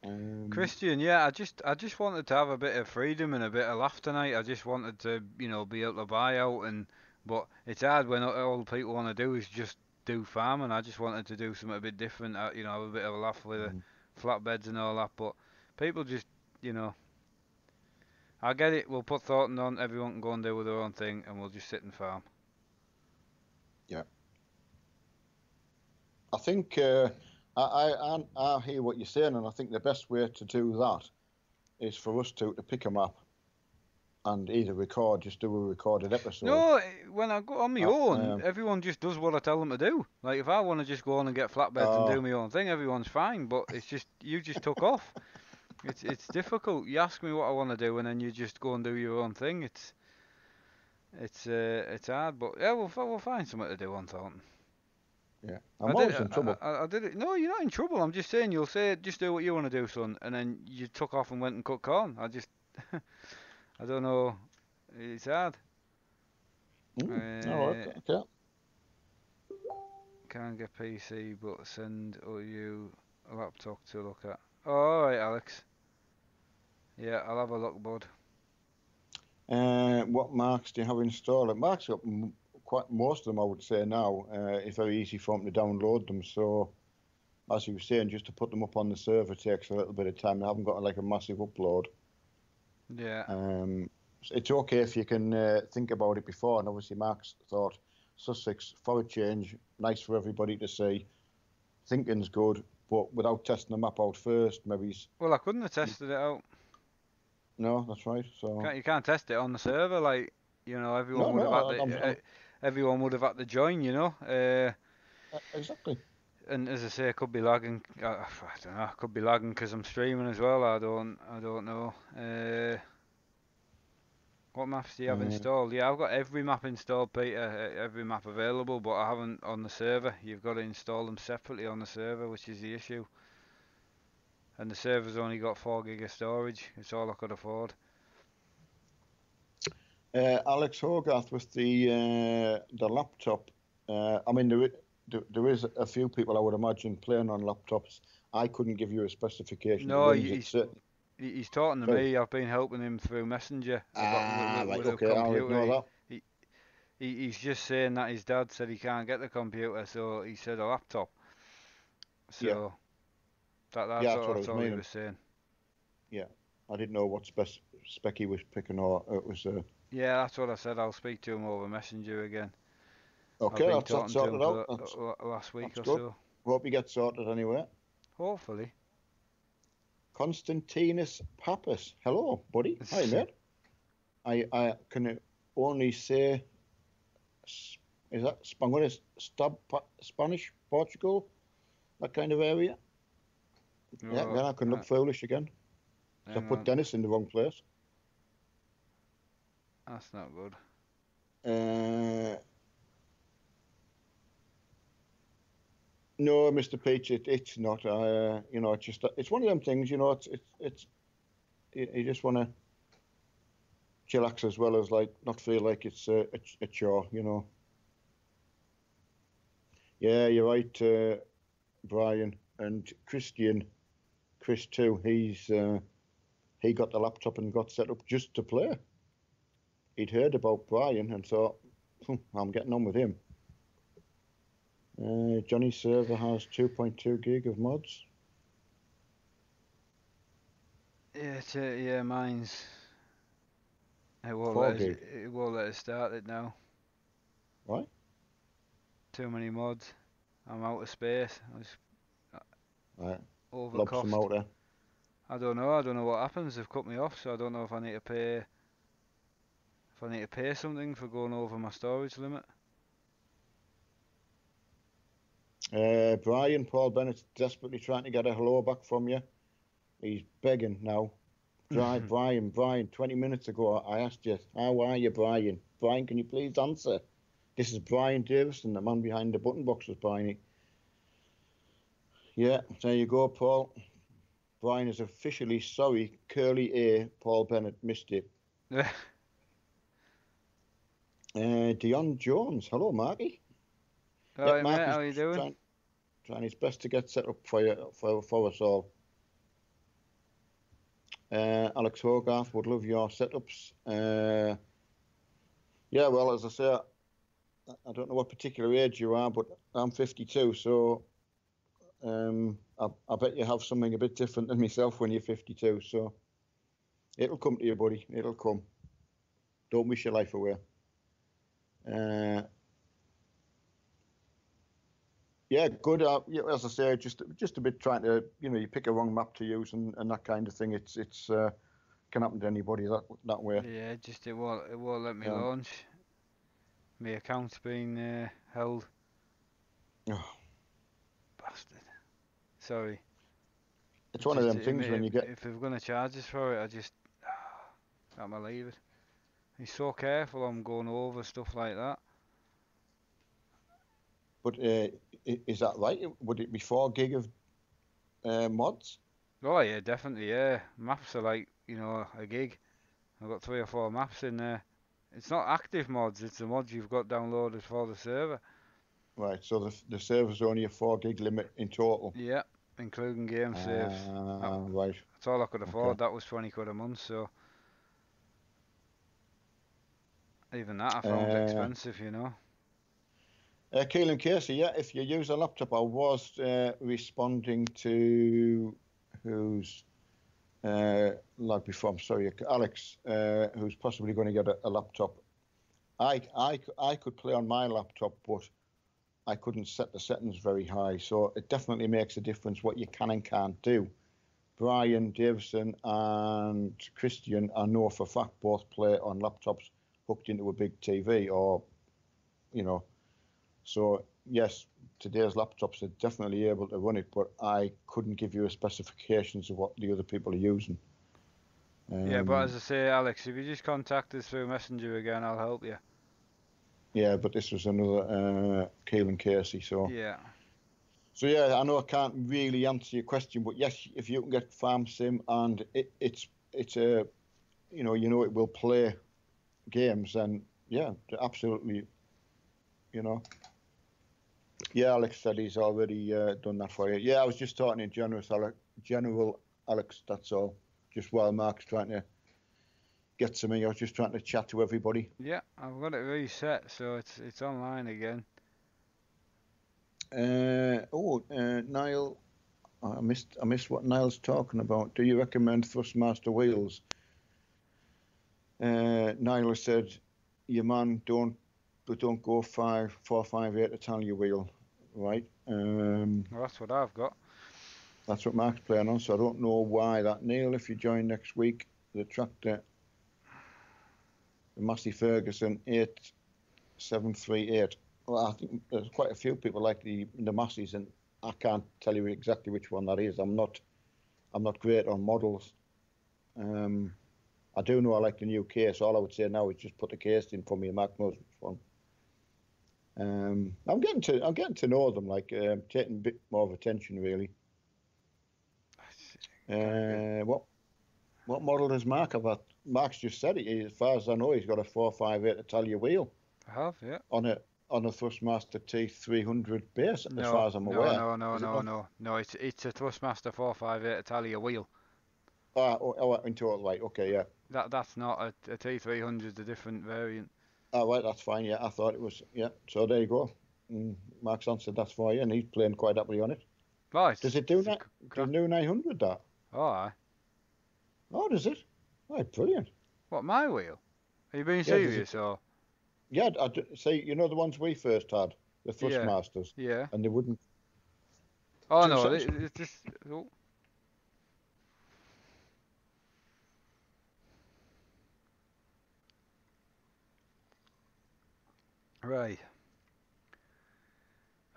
Um, Christian, yeah, I just I just wanted to have a bit of freedom and a bit of laugh tonight. I just wanted to, you know, be able to buy out and but it's hard when all people want to do is just do farming. I just wanted to do something a bit different, uh, you know, have a bit of a laugh with mm. the flatbeds and all that. But people just, you know, I get it. We'll put Thornton on. Everyone can go and do their own thing, and we'll just sit and farm. Yeah. I think uh, I, I I hear what you're saying, and I think the best way to do that is for us to, to pick a up and either record, just do a recorded episode. No, when I go on my uh, own, um, everyone just does what I tell them to do. Like if I want to just go on and get flatbeds uh, and do oh. my own thing, everyone's fine. But it's just you just took off. It's it's difficult. You ask me what I want to do, and then you just go and do your own thing. It's it's uh, it's hard, but yeah, we'll we'll find something to do on Thornton. Yeah, I'm I always did, in trouble. I, I, I, did it. No, you're not in trouble. I'm just saying you'll say just do what you want to do, son, and then you took off and went and cut corn. I just I don't know. It's hard. Mm, uh, okay. Can't get PC, but send you a laptop to look at. Oh, all right, Alex. Yeah, I'll have a look, bud. Uh, what marks do you have installed? Marks got quite most of them, I would say now. Uh, it's very easy for them to download them. So, as you were saying, just to put them up on the server takes a little bit of time. I haven't got like a massive upload. Yeah. Um, it's okay if you can uh, think about it before. And obviously, Max thought Sussex for a change, nice for everybody to see. Thinking's good, but without testing the map out first, maybe. Well, I couldn't have tested it out. No, that's right. So can't, you can't test it on the server, like you know, everyone no, would no, have had to, uh, everyone would have had to join, you know. Uh, exactly. And as I say, it could be lagging. Uh, I don't know. Could be lagging because I'm streaming as well. I don't. I don't know. Uh, what maps do you have mm. installed? Yeah, I've got every map installed, Peter. Every map available, but I haven't on the server. You've got to install them separately on the server, which is the issue. And the server's only got four gig of storage. It's all I could afford. Uh, Alex Hogarth with the uh, the laptop. Uh, I mean, there, there is a few people I would imagine playing on laptops. I couldn't give you a specification. No, he's, he's talking to me. I've been helping him through Messenger. Ah, with, with, right, okay, I know that. He, he, he's just saying that his dad said he can't get the computer, so he said a laptop. So yeah. that, that's, yeah, that's what, what, he was saying. Yeah, I didn't know what spec, spec he was picking, or it was. Uh, yeah, that's what I said. I'll speak to him over Messenger again. Okay, that's that sorted out. That's, last week or good. so. Hope you get sorted anyway. Hopefully. Constantinus Pappas. Hello, buddy. Hi, mate. I, I can only say, is that Spanish, Spanish, Portugal, that kind of area? yeah, then I can look uh, foolish again. I put Dennis in the wrong place. That's not good. Uh, no, Mr. Peach, it, it's not. Uh, you know, it's just it's one of them things. You know, it's it's it's you, you just want to chillax as well as like not feel like it's a, a, a chore. You know. Yeah, you're right, uh, Brian and Christian. Chris too. He's uh, he got the laptop and got set up just to play he'd heard about Brian and thought, hmm, I'm getting on with him. Uh, Johnny's server has 2.2 gig of mods. Yeah, uh, yeah, mine's. It won't, let us, it won't let us start it now. Why? Too many mods. I'm out of space. I was right. overcost. I don't know. I don't know what happens. They've cut me off, so I don't know if I need to pay if I need to pay something for going over my storage limit. Uh, Brian, Paul Bennett desperately trying to get a hello back from you. He's begging now. Brian, Brian, Brian, 20 minutes ago I asked you, how are you, Brian? Brian, can you please answer? This is Brian Davison, the man behind the button boxes, Brian. Yeah, there you go, Paul. Brian is officially sorry. Curly A, Paul Bennett missed it. Uh, Dion Jones. Hello, Marky. Hi, Mark mate, how are you doing? Trying, trying, his best to get set up for you, for, for us all. Uh, Alex Hogarth would love your setups. Uh, yeah, well, as I say, I don't know what particular age you are, but I'm 52, so um, I, I, bet you have something a bit different than myself when you're 52. So It'll come to you, buddy. It'll come. Don't wish your life away. Uh, yeah, good. Uh, yeah, as I say, just just a bit trying to, you know, you pick a wrong map to use and, and that kind of thing. It's it's uh, can happen to anybody that that way. Yeah, just it won't it won't let me yeah. launch. My account's been uh, held. Oh. Bastard. Sorry. It's, it's one just, of them things when you get. If they're gonna charge us for it, I just I'm gonna leave it. He's so careful on going over stuff like that. But uh, is that right? Would it be four gig of uh, mods? Oh yeah, definitely. Yeah, maps are like you know a gig. I've got three or four maps in there. It's not active mods; it's the mods you've got downloaded for the server. Right. So the the server's only a four gig limit in total. Yeah, including game saves. Uh, right. That's all I could afford. Okay. That was twenty quid a month. So even that I found uh, expensive, you know. Uh, Keelan Casey, yeah, if you use a laptop, I was uh, responding to who's uh, like before. I'm sorry, Alex, uh, who's possibly going to get a, a, laptop. I, I, I could play on my laptop, but I couldn't set the settings very high. So it definitely makes a difference what you can and can't do. Brian Davison and Christian, I know for fact, both play on laptops hooked into a big TV or, you know. So yes, today's laptops are definitely able to run it, but I couldn't give you a specifications of what the other people are using. Um, yeah, but as um, I say, Alex, if you just contact us through Messenger again, I'll help you. Yeah, but this was another uh, Keelan Casey, so. Yeah. So yeah, I know I can't really answer your question, but yes, if you can get Farm Sim and it, it's it's a, you know, you know it will play games, and yeah, absolutely, you know. Yeah, Alex said he's already uh, done that for you. Yeah, I was just talking in general, Alex, general Alex. That's all. Just while Mark's trying to get to me, I was just trying to chat to everybody. Yeah, I've got it reset, so it's it's online again. Uh, oh, uh, Niall, I missed I missed what Niall's talking about. Do you recommend Thrustmaster wheels? Uh, Niall said, "Your man don't, but don't go five four five eight Italia wheel, right?" Um, well, that's what I've got. That's what Mark's playing on, so I don't know why that. Neil, if you join next week, the tractor, the Massey Ferguson eight seven three eight. Well, I think there's quite a few people like the the Masseys, and I can't tell you exactly which one that is. I'm not, I'm not great on models. Um, I do know I like the new case. All I would say now is just put the case in for me. Mark knows which one. Um, I'm getting to I'm getting to know them, like um, taking a bit more of attention, really. Uh, what what model does Mark have? At? Mark's just said it. As far as I know, he's got a four five eight Italia wheel. I have, yeah. On a on a Thrustmaster T300 base, no, as far as I'm aware. No, no, no, no, no, no. It's it's a Thrustmaster 458 Italia wheel. Ah, oh, oh, in total, right? Okay, yeah. That that's not a a T300. It's a different variant. Oh, right, that's fine. Yeah, I thought it was. Yeah, so there you go. Mm, Mark's answered that's for you, and he's playing quite happily on it. Right. Does it do that? Does new 900 that? Oh, aye. Oh, does it? Right, brilliant. What my wheel? Are you being yeah, serious or? Yeah, I see, you know the ones we first had, the Thrustmasters. Yeah. yeah. And they wouldn't. Oh no, it, it's just. Oh. Right.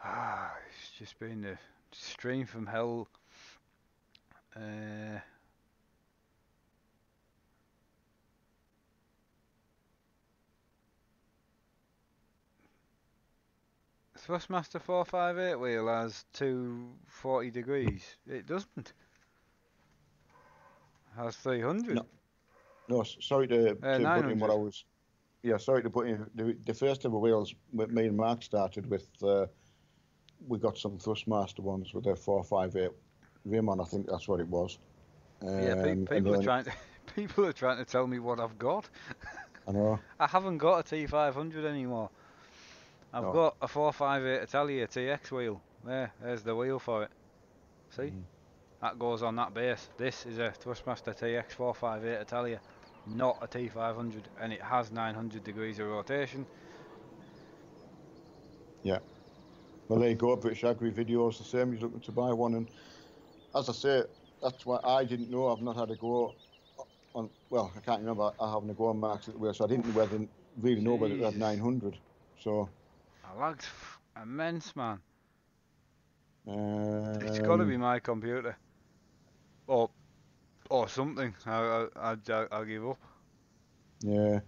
Ah, it's just been a stream from hell. Uh, Thrustmaster 458 wheel has 240 degrees. It doesn't. It has 300. No, no sorry to, uh, to put in what I was yeah, sorry to put in the, the first ever wheels me and Mark started with. Uh, we got some Thrustmaster ones with a four five eight rim on. I think that's what it was. Um, yeah, pe- people are trying to people are trying to tell me what I've got. I know. I haven't got a T500 anymore. I've no. got a 458 Italia TX wheel. There, there's the wheel for it. See? Mm. that goes on that base. This is a Thrustmaster TX458 Italia, not a T500, and it has 900 degrees of rotation. Yeah. Well, there you go. British Agri videos the same. He's looking to buy one, and as I say, that's why I didn't know. I've not had a go on. Well, I can't remember I having a go on marks at the way, so I didn't whether, really know whether it had 900. So. The lag's immense, man. Um, it's got to be my computer, or or something. I I I I'll give up. Yeah.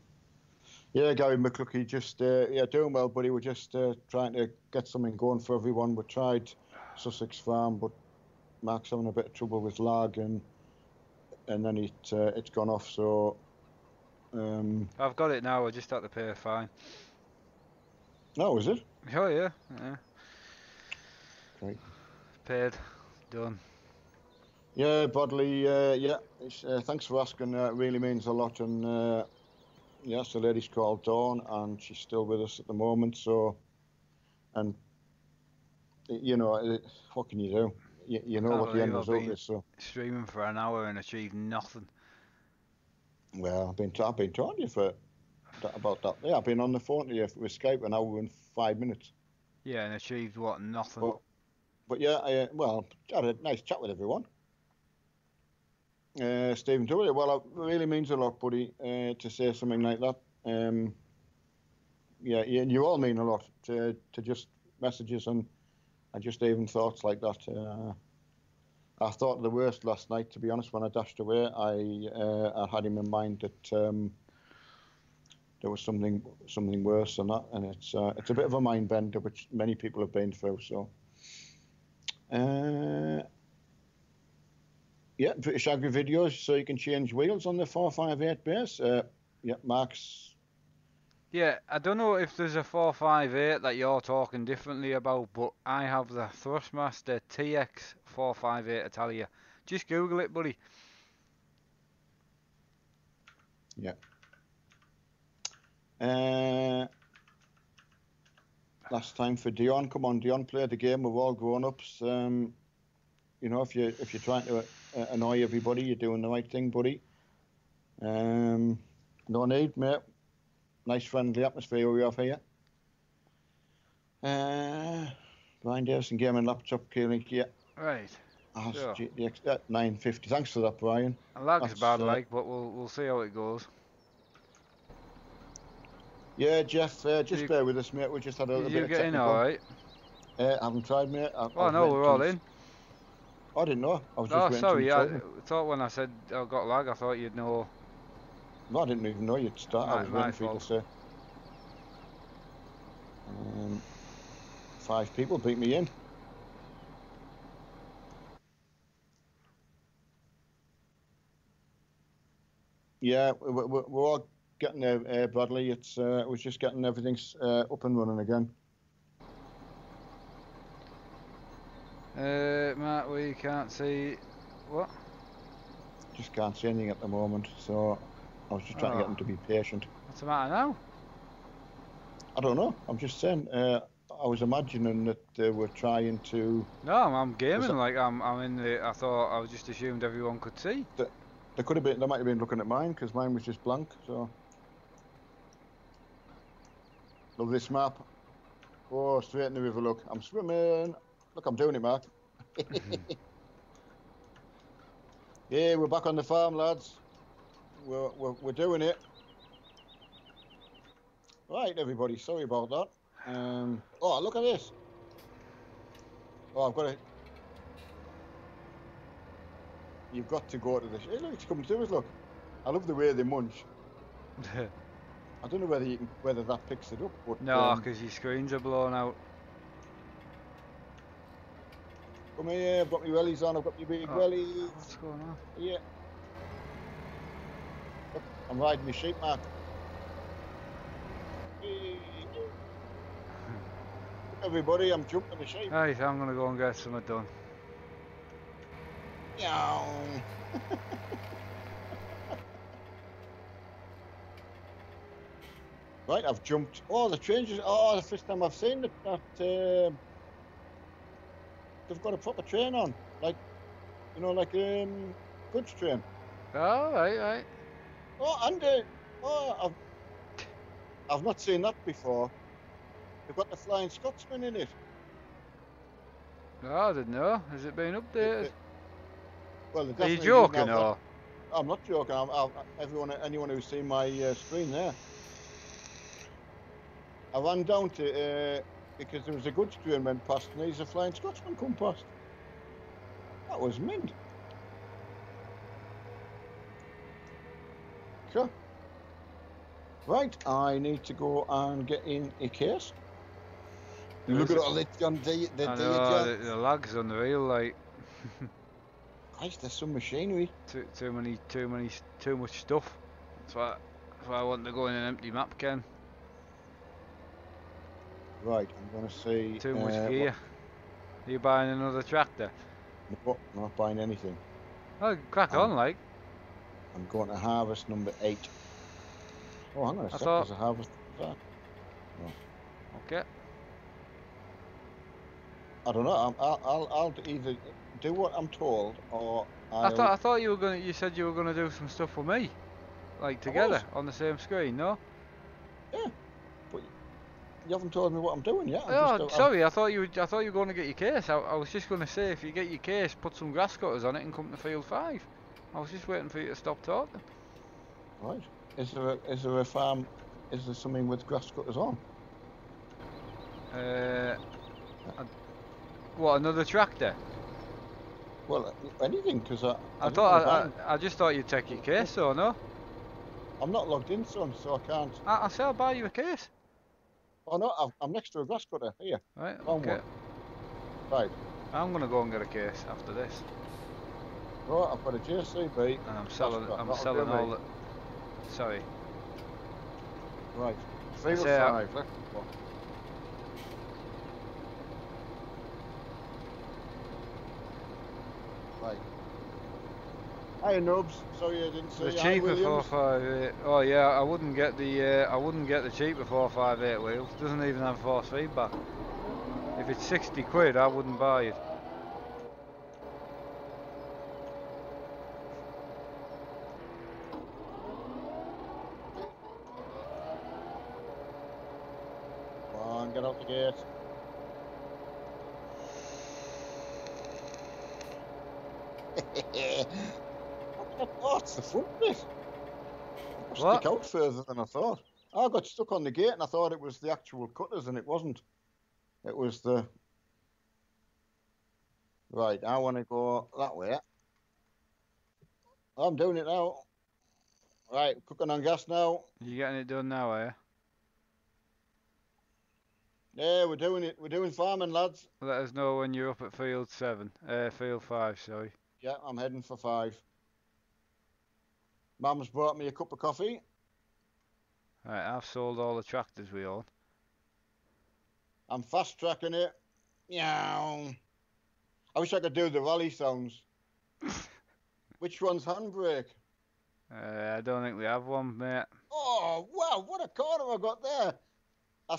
Yeah, Gary McClucky just uh, yeah doing well, but he was just uh, trying to get something going for everyone. We tried Sussex Farm, but Mark's having a bit of trouble with lag, and and then it uh, it's gone off. So um, I've got it now. I just had to pay a fine. Oh, is it? Oh yeah, yeah. Great. Paid, done. Yeah, Bodley. Uh, yeah, uh, thanks for asking. Uh, it really means a lot, and uh, yes, the lady's called Dawn, and she's still with us at the moment. So, and you know, what can you do? You, you know what the end result is. So streaming for an hour and achieved nothing. Well, I've been I've been talking to you for about that. Yeah, I've been on the phone to you with Skype an hour and five minutes. Yeah, and achieved what? Nothing. But, but yeah, I, well, I had a nice chat with everyone. Uh, Stephen W. Well, it really means a lot, buddy, uh, to say something like that. Um, yeah, you, you all mean a lot to, to just messages and, and just even thoughts like that. Uh, I thought the worst last night, to be honest, when I dashed away. I uh, I had him in mind that um, there was something something worse than that, and it's uh, it's a bit of a mind bender, which many people have been through. So, uh, yeah, British Agri videos, so you can change wheels on the 458 base. Uh, yeah, Max. Yeah, I don't know if there's a 458 that you're talking differently about, but I have the Thrustmaster TX 458 Italia. Just Google it, buddy. Yeah. Uh, last time for Dion. Come on, Dion, play the game. We're all grown ups. Um, you know, if you if you're trying to annoy everybody. You're doing the right thing, buddy. Um, no need, mate. Nice friendly atmosphere we have here. Uh, Brian Davison Gaming Laptop Killing, yeah. Right. Oh, sure. GTX, uh, 950. Thanks for that, Brian. A lag's That's, bad, uh, like, but we'll we'll see how it goes. Yeah, Jeff, uh, just you, bear with us, mate. We just had a little bit of technical. You alright? Uh, I haven't tried, mate. I, oh, no, we're all in. I didn't know. I was just oh, sorry. I thought when I said I got lag, I thought you'd know. No, I didn't even know you'd start. My, I was waiting for you to say. Um, five people beat me in. Yeah, we're, we're all getting there, uh, Bradley. It's uh, we're just getting everything uh, up and running again. Uh, Matt, we can't see what? Just can't see anything at the moment, so I was just trying oh. to get them to be patient. What's the matter now? I don't know. I'm just saying. Uh, I was imagining that they were trying to. No, I'm gaming. Like I'm, I'm in the. I thought I was just assumed everyone could see. They, they could have been. They might have been looking at mine because mine was just blank. So. Love this map. Oh, straight in the river. Look, I'm swimming. Look, I'm doing it, Mark. yeah, we're back on the farm, lads. We're, we're, we're doing it. Right, everybody, sorry about that. Um, oh, look at this. Oh, I've got it. You've got to go to this. Hey, look, it's coming to us, look. I love the way they munch. I don't know whether you can, whether that picks it up. But, no, because um, your screens are blown out. Come here, I've got my wellies on, I've got my big oh, wellies. What's going on? Yeah. Look, I'm riding my sheep, man. Everybody, I'm jumping the sheep. Right, I'm gonna go and get some done. Yeah. right, I've jumped. Oh, the changes. Oh, the first time I've seen that. that uh, they've got a proper train on. Like, You know, like um, goods train. Oh, right, right. Oh, and uh, oh, I've I've not seen that before. They've got the Flying Scotsman in it. Oh, I didn't know. Has it been updated? It, well, Are you joking or? I'm not joking. I'm, I'm, everyone, anyone who's seen my uh, screen there. I ran down to uh, because there was a goods train went past, and he's a Flying Scotsman come past. That was mint. Sure. Right, I need to go and get in a case. Look at all the John D. The, I know, the, the lag's unreal, like. Christ, there's some machinery. Too, too many, too many, too much stuff. That's why, that's why I want to go in an empty map, Ken. Right, I'm gonna see. Too much uh, gear. Are you buying another tractor? No, I'm not buying anything. Oh, crack on, like. I'm going to harvest number eight. Oh, hang on a I sec, thought... there's a harvest there. No. Okay. I don't know. I'll, I'll, I'll either do what I'm told, or I'll... I thought I thought you were gonna. You said you were gonna do some stuff for me, like together on the same screen. No. Yeah, you haven't told me what I'm doing yet. I'm oh, sorry. I'm... I thought you. I thought you were going to get your case. I, I was just going to say, if you get your case, put some grass cutters on it and come to field five. I was just waiting for you to stop talking. Right. Is there a, is there a farm? Is there something with grass cutters on? Uh, what another tractor? Well, anything, because I. I, I thought I, I, I, just thought you'd take your case, or no? I'm not logged in, son, so I can't. I, I say I'll buy you a case. Oh no, I'm, I'm next to a grass cutter here. Right. Okay. Right. I'm gonna go and get a case after this. Right, I've got a JCB. And I'm selling. I'm selling all the. Sorry. Right. Three uh, or five. Right. Hi, Nubs. Sorry I didn't see the cheaper four five eight. Oh yeah, I wouldn't get the uh, I wouldn't get the cheaper four five eight wheels. Doesn't even have force feedback. If it's sixty quid, I wouldn't buy it. Come on, get out the gate. oh, it's the front bit. What? Stick out further than I thought. I got stuck on the gate and I thought it was the actual cutters and it wasn't. It was the... Right, I want to go that way. I'm doing it now. Right, cooking on gas now. You're getting it done now, are you? Yeah, we're doing it. We're doing farming, lads. Let us know when you're up at field seven. Uh, field five, sorry. Yeah, I'm heading for five. Mum's brought me a cup of coffee. Right, I've sold all the tractors we own. I'm fast tracking it. Meow. I wish I could do the rally sounds. Which one's handbrake? Uh, I don't think we have one, mate. Oh, wow, what a corner I got there. I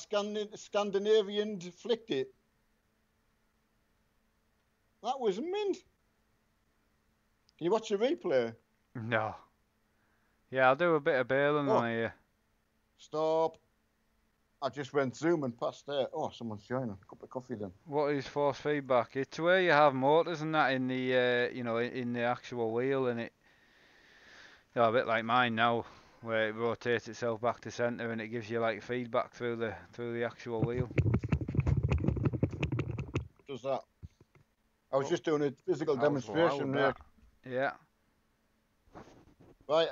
Scandinavian flicked it. That was mint. Can you watch the replay? No. Yeah, I'll do a bit of baling oh. on here. Stop. I just went zooming past there. Oh, someone's joining. A cup of coffee then. What is force feedback? It's where you have motors and that in the, uh, you know, in the actual wheel, and it, you know, a bit like mine now, where it rotates itself back to centre and it gives you like feedback through the through the actual wheel. Does that? I was oh. just doing a physical demonstration there. Yeah. Right.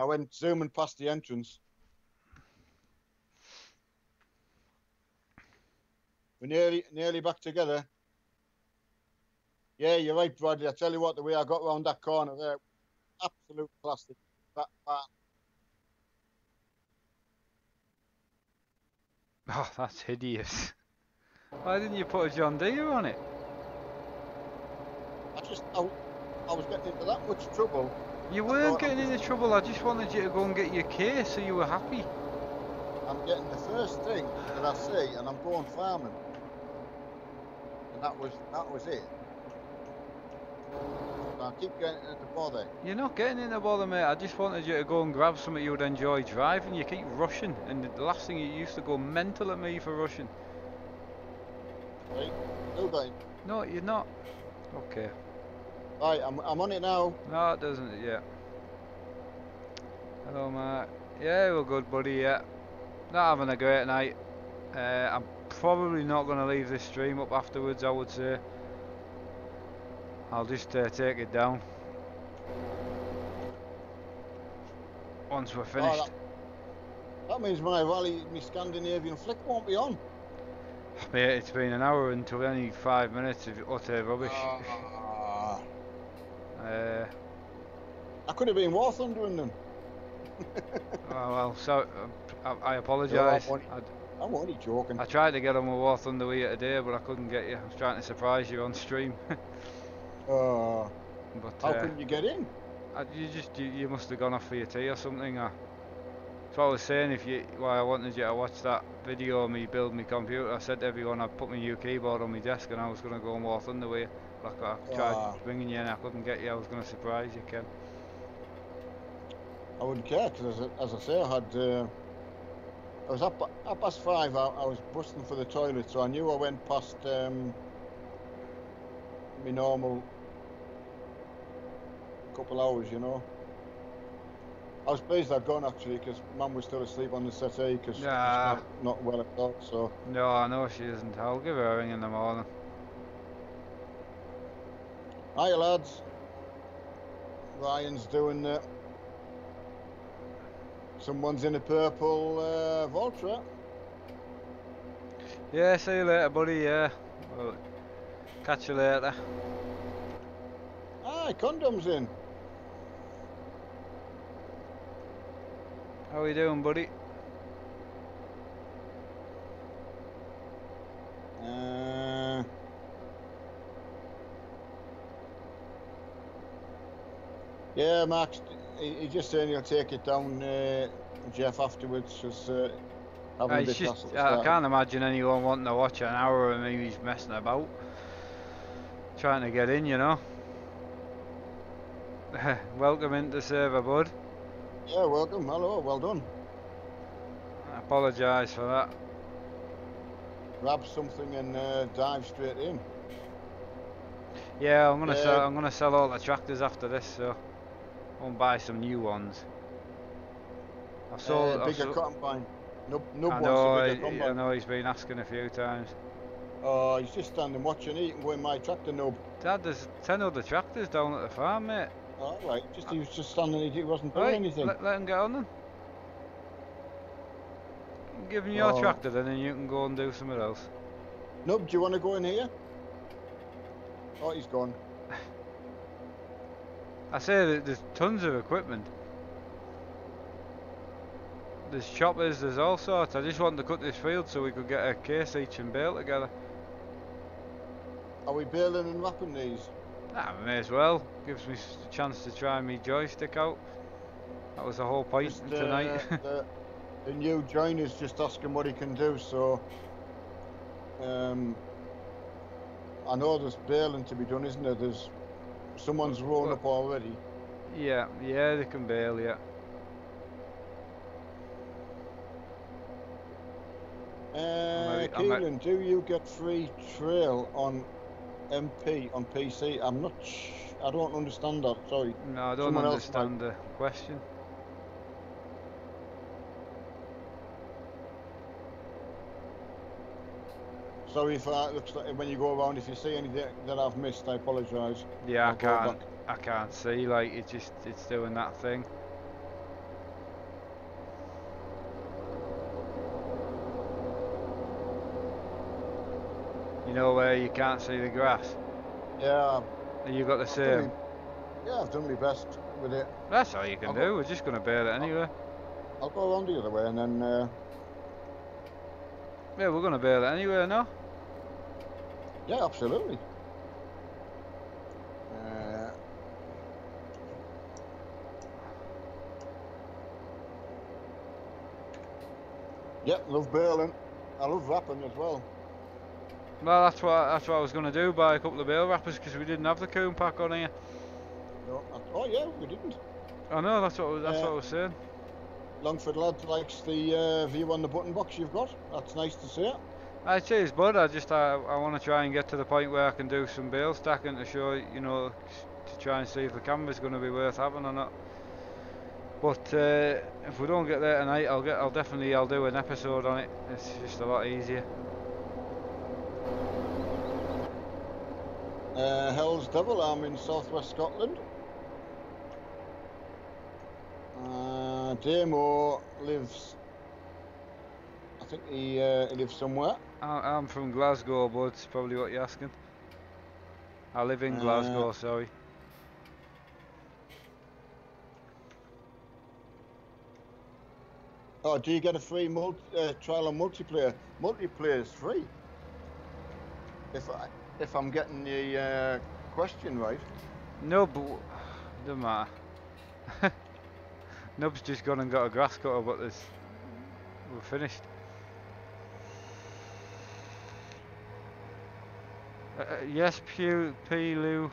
I went zooming past the entrance. We're nearly nearly back together. Yeah, you're right, Bradley. I tell you what, the way I got around that corner there, absolute plastic. That, that. Oh, that's hideous. Why didn't you put a John Deere on it? I just, I, I was getting into that much trouble. You weren't getting into trouble, I just wanted you to go and get your case so you were happy. I'm getting the first thing that I see and I'm going farming. And that was that was it. I keep getting into bother. You're not getting into bother, mate. I just wanted you to go and grab something you would enjoy driving. You keep rushing, and the last thing you used to go mental at me for rushing. Right, going. No, you're not. Okay. Right, I'm, I'm on it now. No, it doesn't yet. Hello, Mark. Yeah, we're good, buddy. Yeah. Not having a great night. Uh, I'm probably not going to leave this stream up afterwards, I would say. I'll just uh, take it down. Once we're finished. Oh, that, that, means my Rally, my Scandinavian flick won't be on. Mate, it's been an hour and 25 minutes of utter rubbish. Uh, uh, I could have been War Thundering them. oh, well, so uh, I, I apologise. No, I'm only joking. I tried to get on with War Thunder with you today, but I couldn't get you. I was trying to surprise you on stream. uh, but how uh, couldn't you get in? I, you just you, you, must have gone off for your tea or something. Or, that's what I was saying. If you why I wanted you to watch that video of me build my computer, I said to everyone I'd put my new keyboard on my desk and I was going to go on War Thunder with you. Like I tried uh, ringing you and I couldn't get you. I was going to surprise you, Ken. I wouldn't care because, as, as, I say, I had. Uh, I was up up past five. I, I, was busting for the toilet, so I knew I went past um, my normal couple hours. You know. I was pleased I'd gone actually because Mum was still asleep on the settee because nah. she's not, not well at all. So. No, I know she isn't. I'll give her a ring in the morning. Hiya lads. Ryan's doing that. Someone's in a purple uh, Valtra. Yeah, see you later, buddy. Yeah. Well, catch you later. Aye, condoms in. How are you doing, buddy? Uh, yeah, Max, he's just saying he'll take it down, uh, Jeff, afterwards. Just, uh, uh, just, I can't imagine anyone wanting to watch an hour of me he's messing about. Trying to get in, you know. welcome into server, bud. Yeah, welcome. Hello, well done. I apologise for that. Grab something and uh, dive straight in. Yeah, I'm gonna sell. I'm gonna sell all the tractors after this, so. Go and buy some new ones. I saw uh, bigger saw, combine. No, no I know, I, I know he's been asking a few times. Oh, he's just standing watching eating going my tractor nub. Dad, there's ten other tractors down at the farm, mate. All oh, right, just he was just standing. He wasn't doing right, anything. Let, let him get on then. Give him your oh. tractor then, and you can go and do something else. Nub, do you want to go in here? Oh, he's gone. I say that there's tons of equipment. There's choppers, there's all sorts. I just wanted to cut this field so we could get a case each and bale together. Are we baling and wrapping these? Nah, may as well. Gives me a chance to try my joystick out. That was the whole point just, uh, tonight. the, the, new joiner's just asking what he can do, so... Um, I know there's baling to be done, isn't there? There's Someone's rolled up already. Yeah, yeah, they can bale, yeah. Uh, Keelan, do you get free trail on MP on PC? I'm not. I don't understand that. Sorry. No, I don't Someone understand the question. Sorry if that looks like when you go around, if you see anything that I've missed, I apologise. Yeah, I'll I can't. I can't see. Like it just, it's doing that thing. You know where you can't see the grass? Yeah. And you got the same? Me, yeah, I've done my best with it. That's all you can I'll do. Go, We're just going to bear it anyway. I'll, I'll, go around the other way and then... Uh, yeah, we're going to bear it anyway, no? Yeah, absolutely. Uh, yeah, love Berlin. I love Rappen as well. Well, that's what that's what I was going to do. Buy a couple of bale wrappers because we didn't have the Kuhn pack on here. No, oh yeah, we didn't. I know. That's what that's uh, what I was saying. Longford lad likes the uh, view on the button box you've got. That's nice to see. I cheers, bud. I just I, I want to try and get to the point where I can do some bale stacking to show you know to try and see if the camera's going to be worth having or not. But uh, if we don't get there tonight, I'll get I'll definitely I'll do an episode on it. It's just a lot easier. Uh, Hell's Devil, I'm in southwest Scotland. Uh, Damo lives, think he, uh, he lives somewhere. I'm from Glasgow, but it's probably what you're asking. I live in Glasgow, uh, sorry. Oh, do you get a free multi, uh, trial on multiplayer? Multiplayer is free. If I if I'm getting the uh, question right. No, but doesn't matter. Nub's just gone and got a grass cutter, but there's we're finished. Uh, yes, Pew, Lou.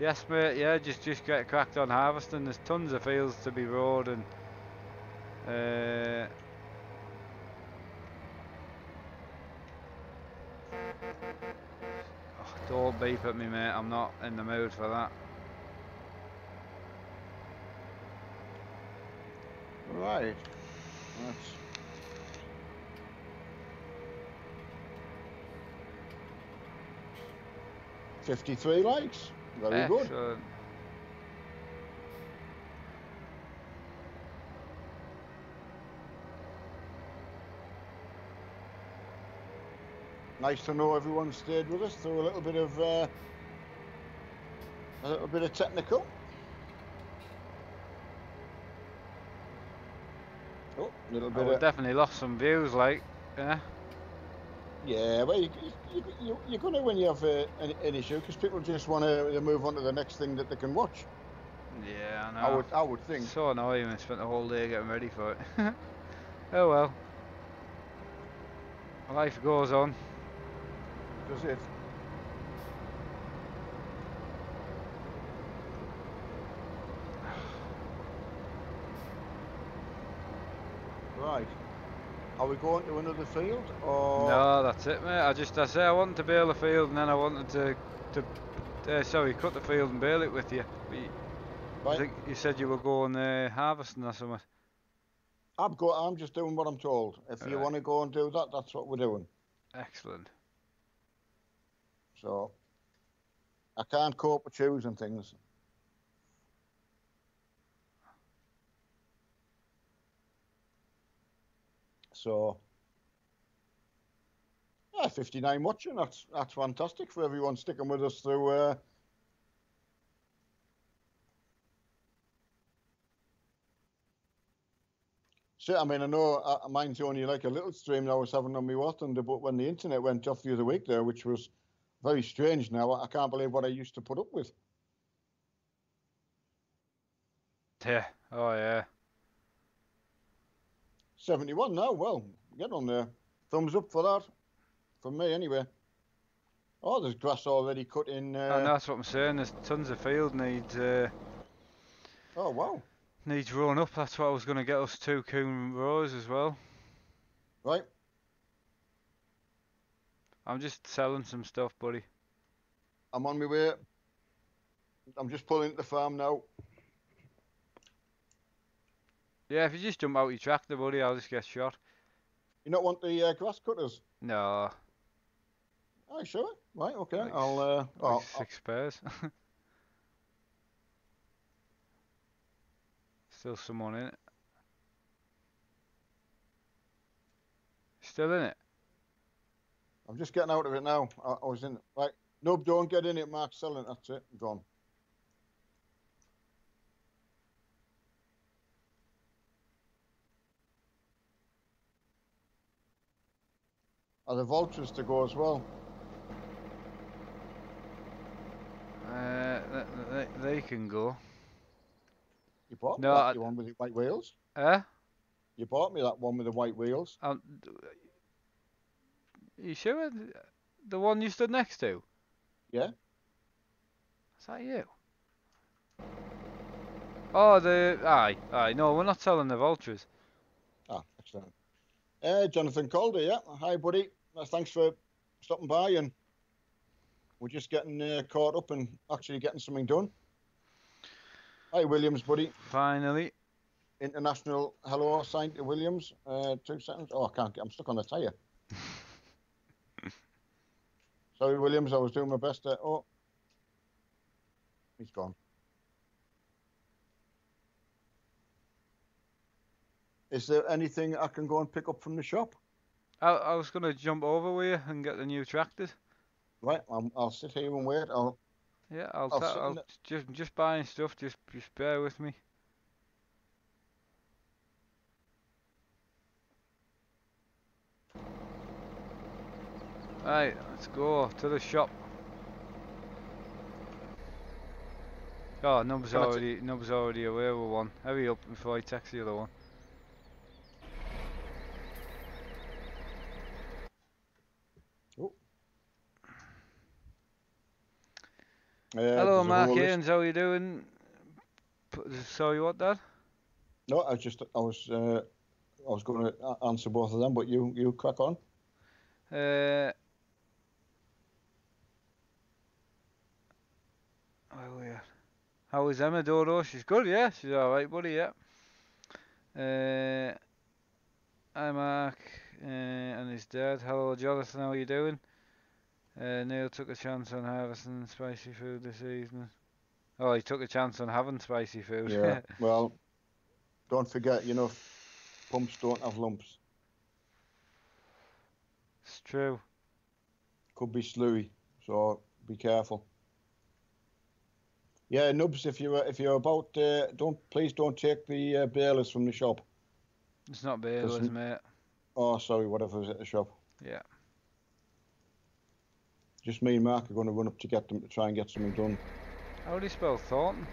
Yes, mate. Yeah, just just get cracked on harvesting. There's tons of fields to be rowed and. Uh, Don't beep at me, mate. I'm not in the mood for that. Right. That's... Fifty-three likes. Very Excellent. good. nice to know everyone stayed with us through a little bit of uh, a little bit of technical. Oh, a little bit. Oh, we definitely lost some views, like yeah. Yeah, well, you, you, you, you're going to when you have uh, an, an issue because people just want to move on to the next thing that they can watch. Yeah, I know. I would, I would think. So annoying. I spent the whole day getting ready for it. oh well. Life goes on does it? Right. Are we going to another field or? No, that's it, mate. I just I say I wanted to bale the field and then I wanted to to uh, sorry cut the field and bale it with you. you right. I think you said you were going uh, harvesting or something. I'm go. I'm just doing what I'm told. If you want to go and do that, that's what we're doing. Excellent. So I can't cope with choosing things. So yeah, 59 watching. That's that's fantastic for everyone sticking with us through. Uh, So, I mean, I know uh, mine's only like a little stream I was having on my War Thunder, but when the internet went off the other week there, which was very strange now. I can't believe what I used to put up with. Yeah. Oh, yeah. 71 now. Well, get on there. Thumbs up for that. From me, anyway. Oh, there's grass already cut in. Uh... And that's what I'm saying. There's tons of field needs. Uh... Oh, wow. Needs run up. That's what I was going to get us two Kuhn rows as well. Right. I'm just selling some stuff, buddy. I'm on my way. I'm just pulling the farm now. Yeah, if you just jump out your tractor, buddy, I'll just get shot. You not want the uh, grass cutters? No. Oh, sure. Right, okay. Like, I'll. Uh, like oh, six I'll... pairs. Still someone in it. Still in it? I'm just getting out of it now. I, I was in. It. Right. No, don't get in it, Mark. Selling. That's it. Gone. Are the Valtras to go as well? Uh, they, they can go. You bought no, me that, I, one with the white wheels? Eh? You bought me that one with the white wheels. Um, you sure? The one you stood next to? Yeah. Is that you? Oh, the aye, aye. No, we're not selling the Valtras. Ah, excellent. Uh, Jonathan Calder, yeah. Hi, buddy. Uh, thanks for stopping by, and we're just getting uh, caught up and actually getting something done. Hi, Williams, buddy. Finally. International hello signed to Williams. Uh, two seconds. Oh, I can't get. I'm stuck on the tyre. Sorry, Williams. I was doing my best. To, oh, he's gone. Is there anything I can go and pick up from the shop? I, I was going to jump over with you and get the new tractors. Right, i will sit here and wait. I'll. Yeah, I'll. I'll, I'll just just buying stuff. Just just bear with me. Right, let's go to the shop. Oh, Nub's already Nub's already aware with one. Hurry up before I text the other one. Hello, Mark Haynes. How are you doing? Sorry, what, Dad? No, I was just I was uh, I was going to answer both of them, but you you crack on. Uh, oh yeah. How is Emma Dodo? She's good, yeah. She's all right, buddy. Yeah. Uh, hi, Mark, uh, and his dad. Hello, Jonathan. How are you doing? Uh, Neil took a chance on harvesting spicy food this evening. Oh, he took a chance on having spicy food. Yeah. well, don't forget, you know, pumps don't have lumps. It's true. Could be sluey, so be careful. Yeah, Nubs, if you if you're about, uh, don't please don't take the uh, balers from the shop. It's not balers, mate. Oh, sorry, whatever was at the shop. Yeah. Just me and Mark are going to run up to get them to try and get something done. How do you spell Thornton?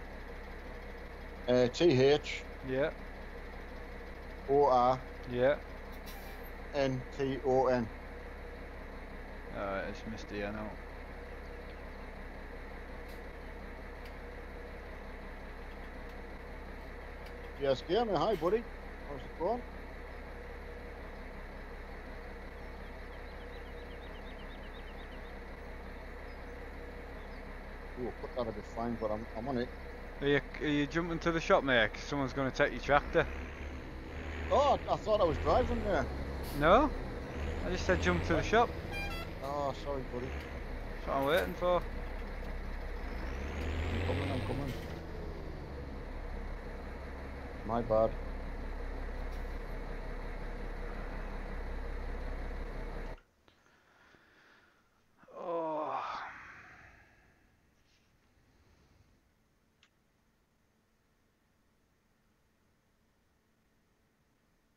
Uh, T H. Yeah. O R. Yeah. N T O N. Alright, it's Misty, I know. Yes, Gary, hi buddy. How's it going? Ooh, put that a bit fine, but I'm, I'm on it. Are you, are you jumping to the shop, mate? someone's going to take your tractor. Oh, I thought I was driving there. No? I just said jump to the shop. Oh, sorry, buddy. That's what I'm waiting for. I'm coming, I'm coming. My bad.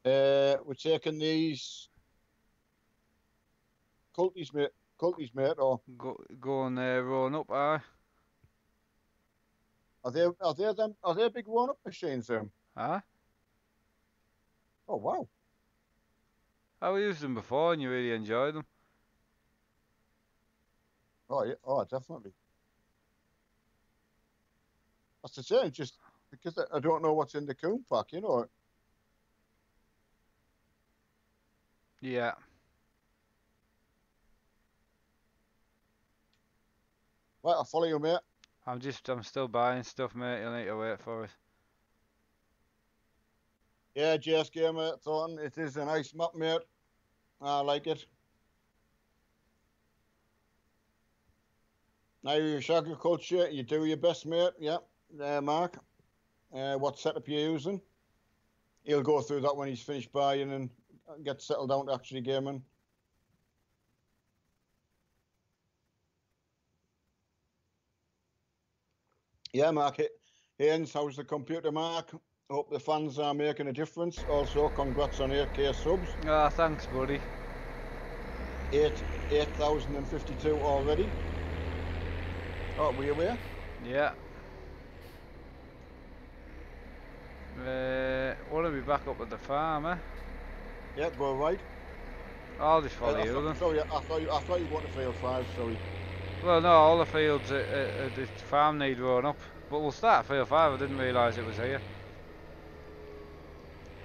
Uh, we're taking these Culties, mate. Culties, mate, or go go on there, rolling up, aye. Are they are they them are they big run up machines them? Huh? Oh wow. I used them before and you really enjoyed them. Oh yeah, oh definitely. That's the same, just because I don't know what's in the Kuhn pack, you know. Yeah. Right, I'll follow you, mate. I'm just, I'm still buying stuff, mate. You'll need to wait for us. Yeah, JSK, mate. Thornton, it is a nice map, mate. I like it. Now, you're Irish agriculture, you do your best, mate. Yeah, there, Mark. Uh, what setup you're using? He'll go through that when he's finished buying and get settled down to actually gaming. Yeah, Mark. Haynes, how's the computer, Mark? Hope the fans are making a difference. Also, congrats on 8k subs. Ah, oh, thanks, buddy. Eight, 8,052 already. Oh, were you aware? Yeah. Uh, want to be back up at the farm, eh? Yeah, go right. I'll just follow uh, you then. Sorry, I thought you, I thought you wanted to field five. Sorry. Well, no, all the fields at, at, at the farm need run up. But we'll start field five. I didn't realise it was here.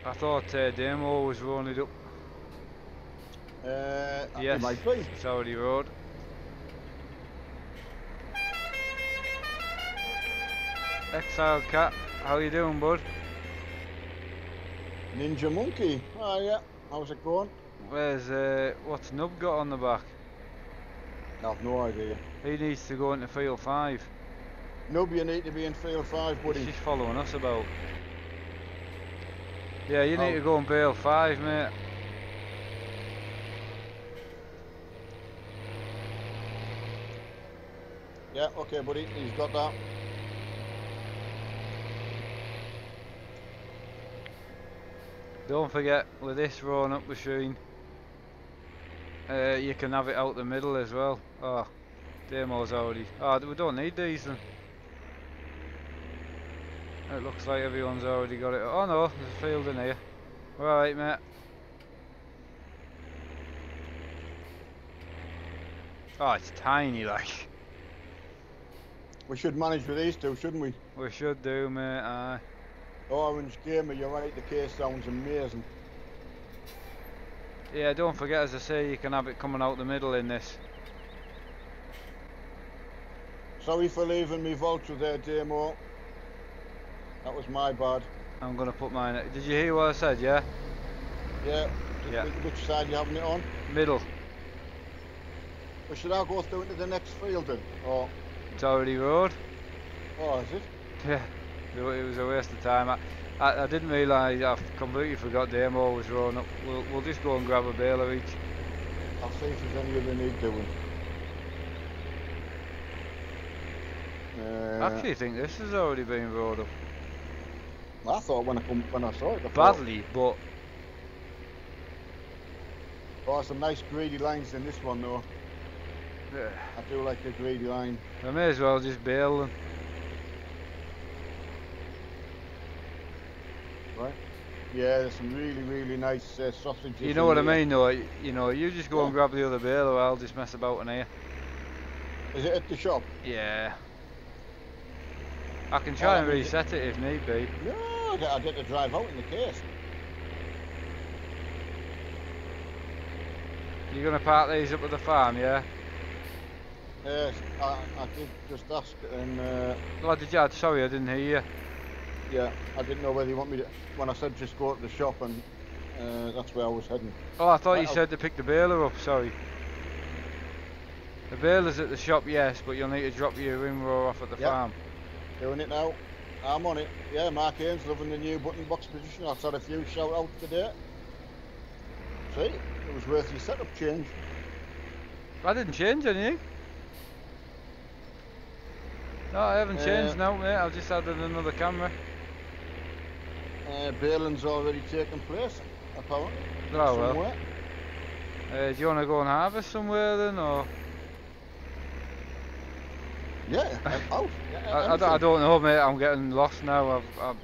I thought uh, Demo was running up. Uh, yes, it might be. Saudi Road. Exile Cat, how you doing, bud? Ninja Monkey. Oh yeah. How's it going? Where's uh, what's Nub got on the back? I've no idea. He needs to go into field five. Nub, you need to be in field five, buddy. He's following us about. Yeah, you need Oh. to go in bail five, mate. Yeah, okay, buddy. He's got that. Don't forget, with this rolling up machine, uh, you can have it out the middle as well. Oh, Demo's already. Oh, we don't need these then. It looks like everyone's already got it. Oh no, there's a field in here. Right, mate. Oh, it's tiny, like. We should manage with these two, shouldn't we? We should do, mate. Aye. Orange Gamer, you're right. The case sounds amazing. Yeah, don't forget, as I say, you can have it coming out the middle in this. Sorry for leaving me Valtra there, Demo. That was my bad. I'm gonna put mine. Did you hear what I said? Yeah. Yeah. Yeah. Which, which side you having it on? Middle. Or should I go through into the next field then? Or, It's already road. oh, is it? Yeah. It was a waste of time. I, I, I didn't realise. I completely forgot Demo was rolling up. We'll, we'll just go and grab a baler each. I'll see if there's any other need doing. Uh, I actually think this has already been rolled up. I thought when I come, when I saw it, I thought, Badly, but oh, some nice greedy lines in this one though. uh, I do like the greedy line. I may as well just bale them. Yeah, there's some really, really nice uh, sausages. You know what I mean, though. You know, you just go and grab the other baler. I'll just mess about in here. Is it at the shop? Yeah. I can try I and reset it if need be. No, I get, to drive out in the case. You're gonna park these up at the farm, yeah? Yes, I, I did just ask, and uh, Oh, did you? Sorry, I didn't hear you. Yeah, I didn't know whether you want me to. When I said just go to the shop, and uh, that's where I was heading. Oh, I thought you I'll- said to pick the baler up. Sorry. The baler's at the shop, yes, but you'll need to drop your rim row off at the Yep. farm. Doing it now. I'm on it. Yeah, Mark Haynes loving the new button box position. I've had a few shout outs today. See, it was worth your setup change. I didn't change anything. No, I haven't changed Uh, now, mate. I've just added another camera. Uh, baling's already taken place, apparently. Oh well. somewhere. Uh, do you want to go and harvest somewhere then, or Yeah, I'm out. Yeah, I, I, don't- I don't know, mate. I'm getting lost now. I've, I've,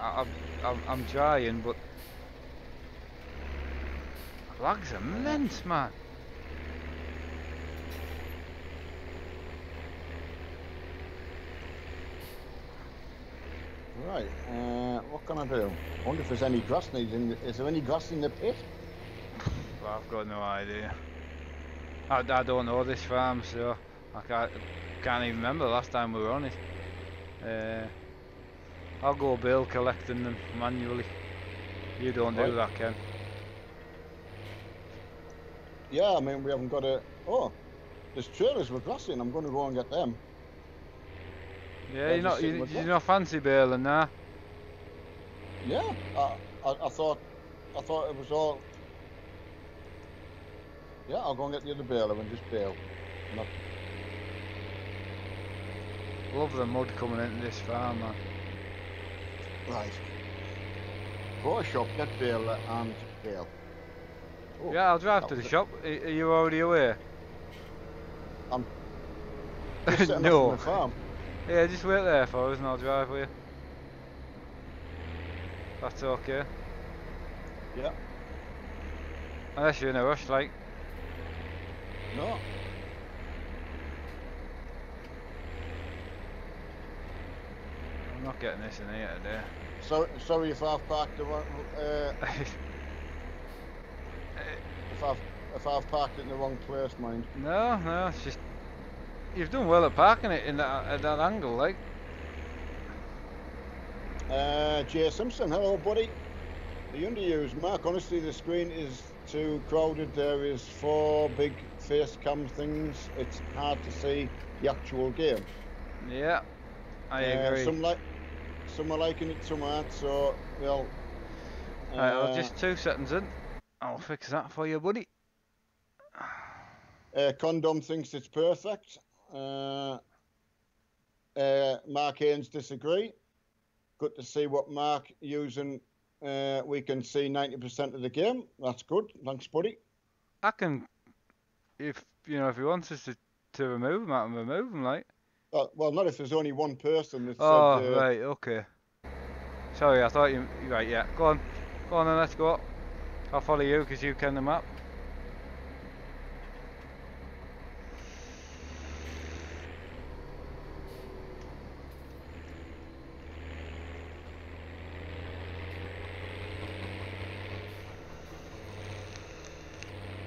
I've, I've, I'm trying, but lag's are immense, man. Right, uh, what can I do? I wonder if there's any grass needs in the, is there any grass in the pit? Well, I've got no idea. I, I don't know this farm, so I can't, can't even remember the last time we were on it. Uh, I'll go bill collecting them manually. You don't do that, Ken. Yeah, I mean, we haven't got a. Oh, there's trailers with grass in. I'm going to go and get them. Yeah, you're not, you, you're not fancy baling now. Yeah, I, I, I thought, I thought it was all. Yeah, I'll go and get the other baler and just bale. Love the mud coming into this farm, man. right. Go to shop, get baler and bale. Oh, Yeah, I'll drive to the it. shop. Are, you already away? Off no. From the farm. Yeah, just wait there for us and I'll drive with you. That's okay. Yeah. Unless you're in a rush, like. No. I'm not getting this in here today. So, sorry if I've parked the wrong. Uh, if I've if I've parked it in the wrong place, mind. No, no, it's just you've done well at parking it in that at that angle, like. Uh, Jay Simpson, hello, buddy. The underused Mark. Honestly, the screen is too crowded. There is four big face cam things. It's hard to see the actual game. Yeah, I Uh, agree. some like, some are liking it, some aren't. So, well. Right, I'll uh, just two seconds in. I'll fix that for you, buddy. Uh, Condom thinks it's perfect. Uh, uh, Mark Haynes disagree. Good to see what Mark using. Uh, we can see 90% of the game. That's good. Thanks, buddy. I can, if you know, if he wants us to to remove him, I can remove him, like. Uh, well, not if there's only one person that Oh, said. Uh, right, okay. Sorry, I thought you. Right, yeah. Go on, go on, then let's go. Up. I'll follow you because you can the map.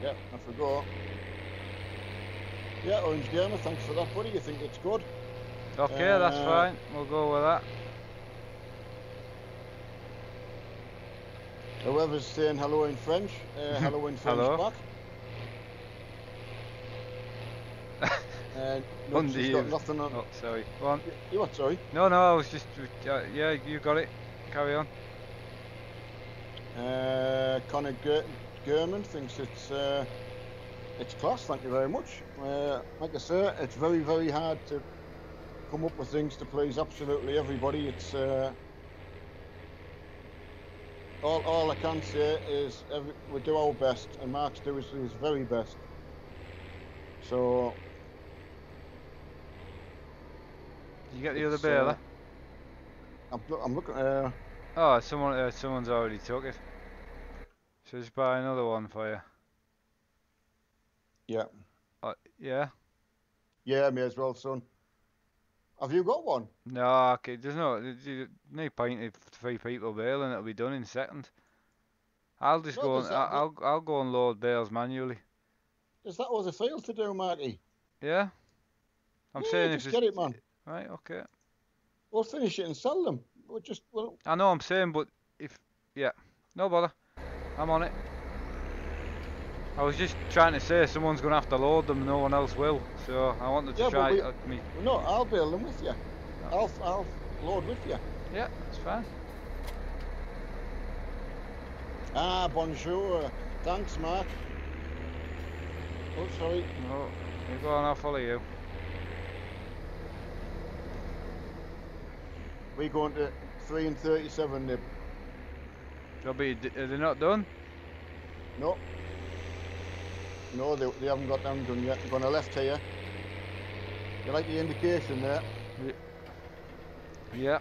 Yeah, I forgot. Gamer, thanks for that, buddy. You think it's good? Okay, that's Uh, fine. We'll go with that. Whoever's saying hello in French, uh, hello in French Hello. back. Uh, no, Undo she's got you. nothing on. Oh, sorry. Go on. You what, sorry? No, no, I was just. Uh, yeah, you got it. Carry on. Uh, Conor Ger- German thinks it's uh, it's class. Thank you very much. Uh, like I say, it's very very hard to come up with things to please absolutely everybody. It's uh, all all I can say is every, we do our best, and Mark's doing his very best. So You get the other baler. uh, I'm, I'm looking. Uh, Oh, someone, uh, someone's already took it. So just buy another one for you. Yeah, Uh, yeah. yeah, may as well, son. Have you got one? No, okay. There's no, no point if three people bale and it'll be done in a second. I'll just No, go and that- I'll I'll go and load bales manually. Is that other field to do, Marty? Yeah. I'm yeah, saying if just it's get it, man. right, okay. We'll finish it and sell them. We'll just well, I know I'm saying, but if yeah, no bother. I'm on it. I was just trying to say someone's gonna have to load them, no one else will. So I wanted to Yeah, try. we- uh, me. no, I'll bale them with you. I'll I'll load with you. Yeah, that's fine. Ah, bonjour. Thanks, Mark. Oh, sorry. No, you go on. I'll follow you. We're going to three and thirty-seven, Nib. Joby, d- are they not done? No. No, they, they haven't got them done yet. Going to left here. You like the indication there? Yeah.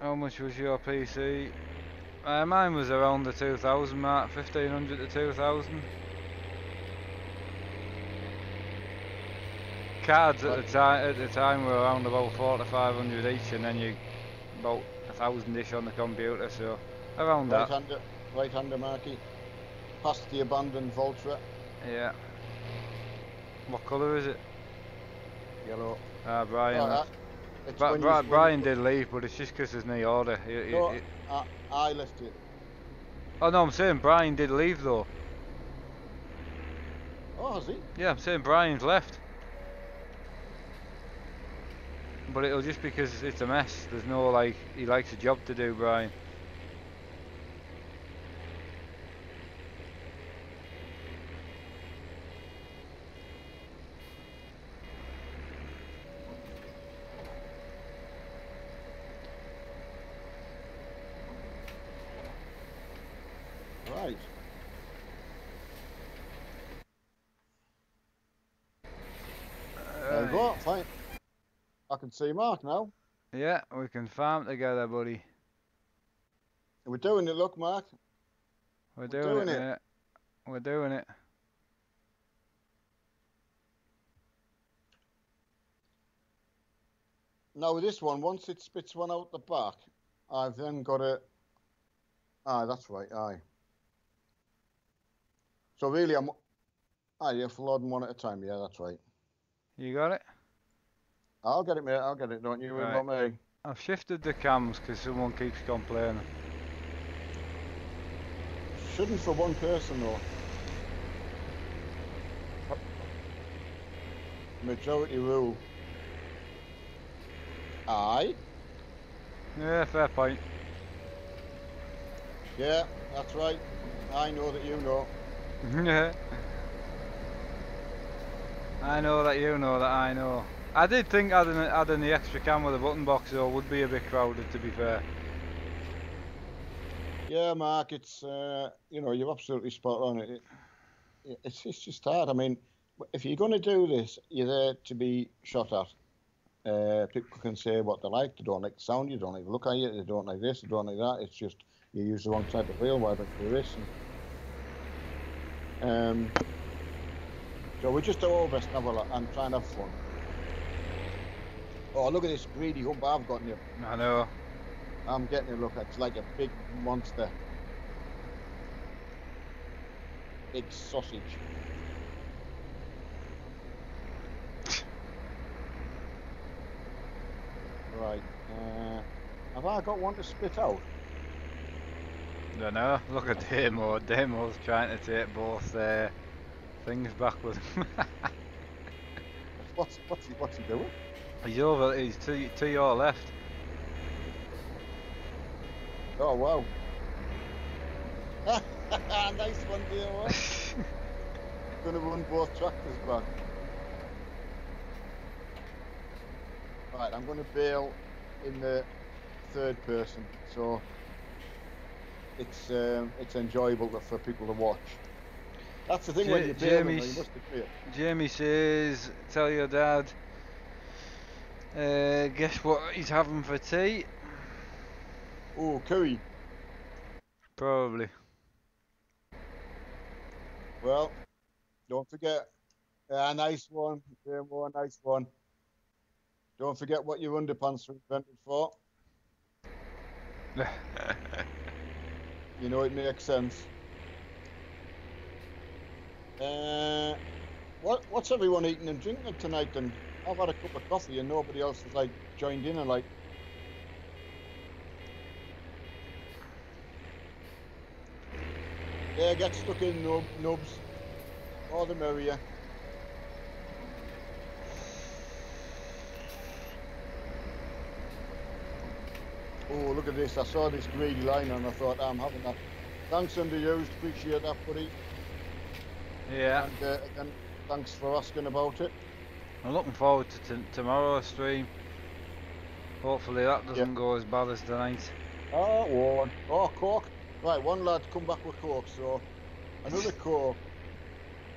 How much was your PC? Uh, mine was around the 2000 mark, 1500 to 2000. Cards at the time at the time were around about four to 500 each, and then you about a thousand ish on the computer, so around that. Right-hander, right-hander, Marky. Past the abandoned Valtra. Yeah. What colour is it? Yellow. Ah, Brian. It's Bri- Bri- Brian did leave, but it's just because there's no order. He- he- No, he- I, I left it. oh no, I'm saying Brian did leave though. Oh, has he? Yeah, I'm saying Brian's left. But it'll just because it's a mess. There's no like he likes a job to do, Brian. Right. There you go. Fine. I can see Mark now. Yeah, we can farm together, buddy. We're doing it, look, Mark. We're doing, We're doing it, it. We're doing it. Now with this one, once it spits one out the back, I've then got to. Aye, that's right. Aye. So really, I'm. Aye, you're loading one at a time. Yeah, that's right. You got it. I'll get it, mate. I'll get it. Don't you worry right. about me. I've shifted the cams because someone keeps complaining. Shouldn't for one person though. Majority rule. Aye. Yeah, fair point. Yeah, that's right. I know that you know. Yeah. I know that you know that I know. I did think adding, adding the extra cam with a button box though would be a bit crowded to be fair. Yeah, Mark, it's uh, you know you're absolutely spot on. It, it, it's it's just hard. I mean, if you're going to do this, you're there to be shot at. Uh, people can say what they like. They don't like the sound. You don't like look at it. They don't like this. They don't like that. It's just you use the wrong type of wheel. Why don't you this? And, um, so we just do our best and, have a, and try and have fun. Oh, look at this greedy hump I've got you. I know. I'm getting a look. It's like a big monster. Big sausage. right. Uh, have I got one to spit out? Don't know. Look at Demo. Demo's trying to take both uh, things back with him. what's, what's, he, what's he doing? He's over. He's to, to your left. Oh wow. nice one, Demo. Gonna run both tractors back. Right, I'm going to bale in the third person, so it's um, it's enjoyable for people to watch. That's the thing J- when you're Jamie, baling, you must. Jamie says, "Tell your dad." Uh, guess what he's having for tea? Oh, curry. Probably. Well, don't forget. A nice one. Yeah, more nice one. Don't forget what your underpants were invented for. you know it makes sense. Uh, what what's everyone eating and drinking tonight? And I've had a cup of coffee and nobody else has like joined in and like. Yeah, get stuck in nub, nubs. All the merrier. oh, look at this, I saw this greedy line and I thought, I'm having that. Thanks, underused, appreciate that, buddy. Yeah. And, uh, again, thanks for asking about it. I'm looking forward to tomorrow's stream. Hopefully that doesn't yeah. go as bad as tonight. Oh, one. Oh, Cork. Right, one lad come back with Cork, so another Cork.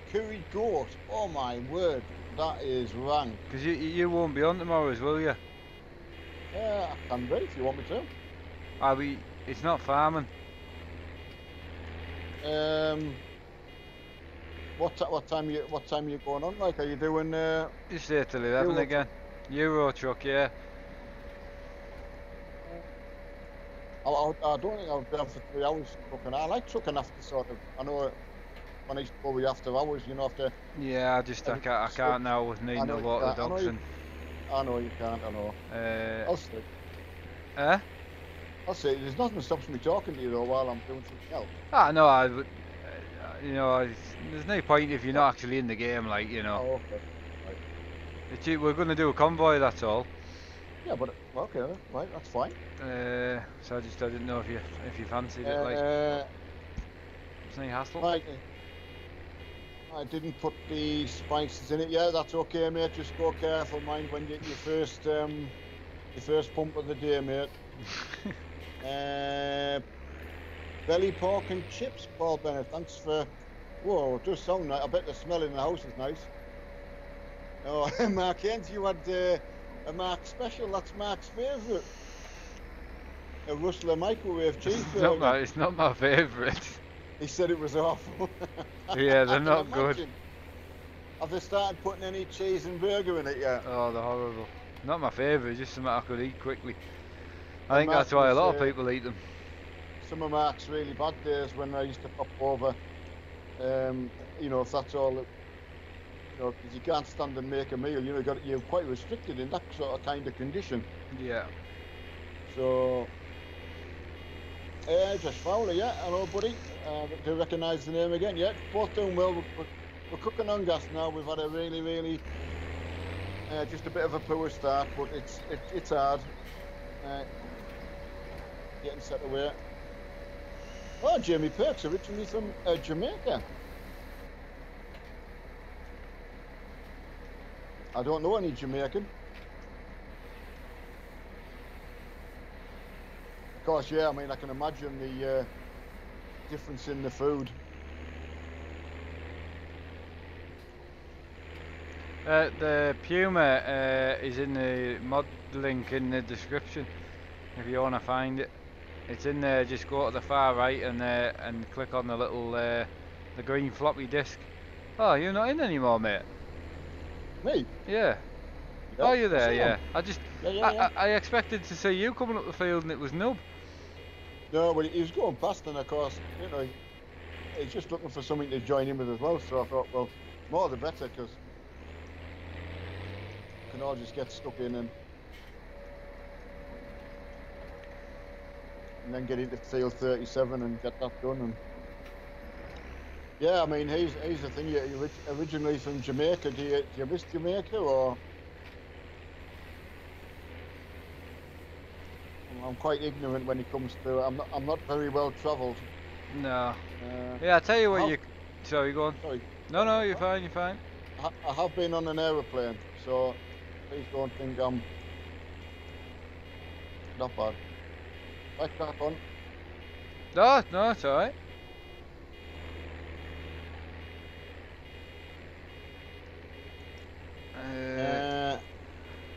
Curried goat. Oh my word, that is rank. Because you you won't be on tomorrow's, will you? Yeah, I can be if you want me to. Are we? It's not farming. Um. What what time you what time you going on? Like, are you doing? Uh, Just here till eleven Euro again. Euro truck, yeah. I, I, I don't think I'll be on for three hours trucking. I like trucking after sort of. I know when I used to go with after hours, you know, after. Yeah, I just I can't I can't now with needing a lot of dogs and. I know you can't, I know. Uh, I'll stay. Eh? I'll say, there's nothing that stops me talking to you though while I'm doing something else. Ah, no, I would. You know, there's no point if you're not actually in the game, like, you know. Oh, okay. Right. we're going to do a convoy, that's all. Yeah, but okay, right, that's fine. Uh, so I just I didn't know if you if you fancied it, like. Uh, there's no hassle. Right. I didn't put the spices in it. Yeah, that's okay, mate. Just go careful, mind when you get your first um, your first pump of the day, mate. uh, belly pork and chips, Paul Bennett. Thanks for. Whoa, it does sound nice. I bet the smell in the house is nice. Oh, Mark Haynes, you had uh, a Mark special. That's Mark's favourite. a Rustler microwave cheeseburger. not my, it's not my favourite. He said it was awful. yeah, they're not good. Have they started putting any cheese and burger in it yet? Oh, they're horrible. Not my favourite, just something I could eat quickly. I think that's why a lot of people eat them. Some of Mark's really bad days when I used to pop over, um, you know, if that's all, you know, because you can't stand and make a meal, you know, you got, you're quite restricted in that sort of kind of condition. Yeah. So, uh, just Fowler, yeah, hello buddy. Uh, do you recognise the name again? Yeah, both doing well. We're, we're, cooking on gas now. We've had a really, really, uh, just a bit of a poor start, but it's it, it's hard. Uh, getting set away. Oh, Jamie Perks, originally from uh, Jamaica. I don't know any Jamaican. Of course, yeah, I mean, I can imagine the uh, difference in the food. Uh, the Puma uh, is in the mod link in the description if you want to find it. It's in there. Just go to the far right and uh, and click on the little uh, the green floppy disk. Oh, you're not in anymore, mate. Me? Yeah. Oh, you're there. Yeah. I just yeah, yeah, yeah. I, I, expected to see you coming up the field and it was Nub. No, but he was going past, and of course, you know, he's just looking for something to join in with as well. So I thought, well, more the better, because can all just get stuck in and and then get into field 37 and get that done. And yeah, I mean, he's he's the thing. You originally from Jamaica. Do you do you miss Jamaica or? I'm quite ignorant when it comes to. I'm not. I'm not very well travelled. No. Uh, yeah, I tell you what. How, you. Sorry, go on. Sorry. No, no, you're fine. You're fine. I, I have been on an aeroplane, so please don't think I'm not bad. Right back on. No, no, it's alright. Uh, uh,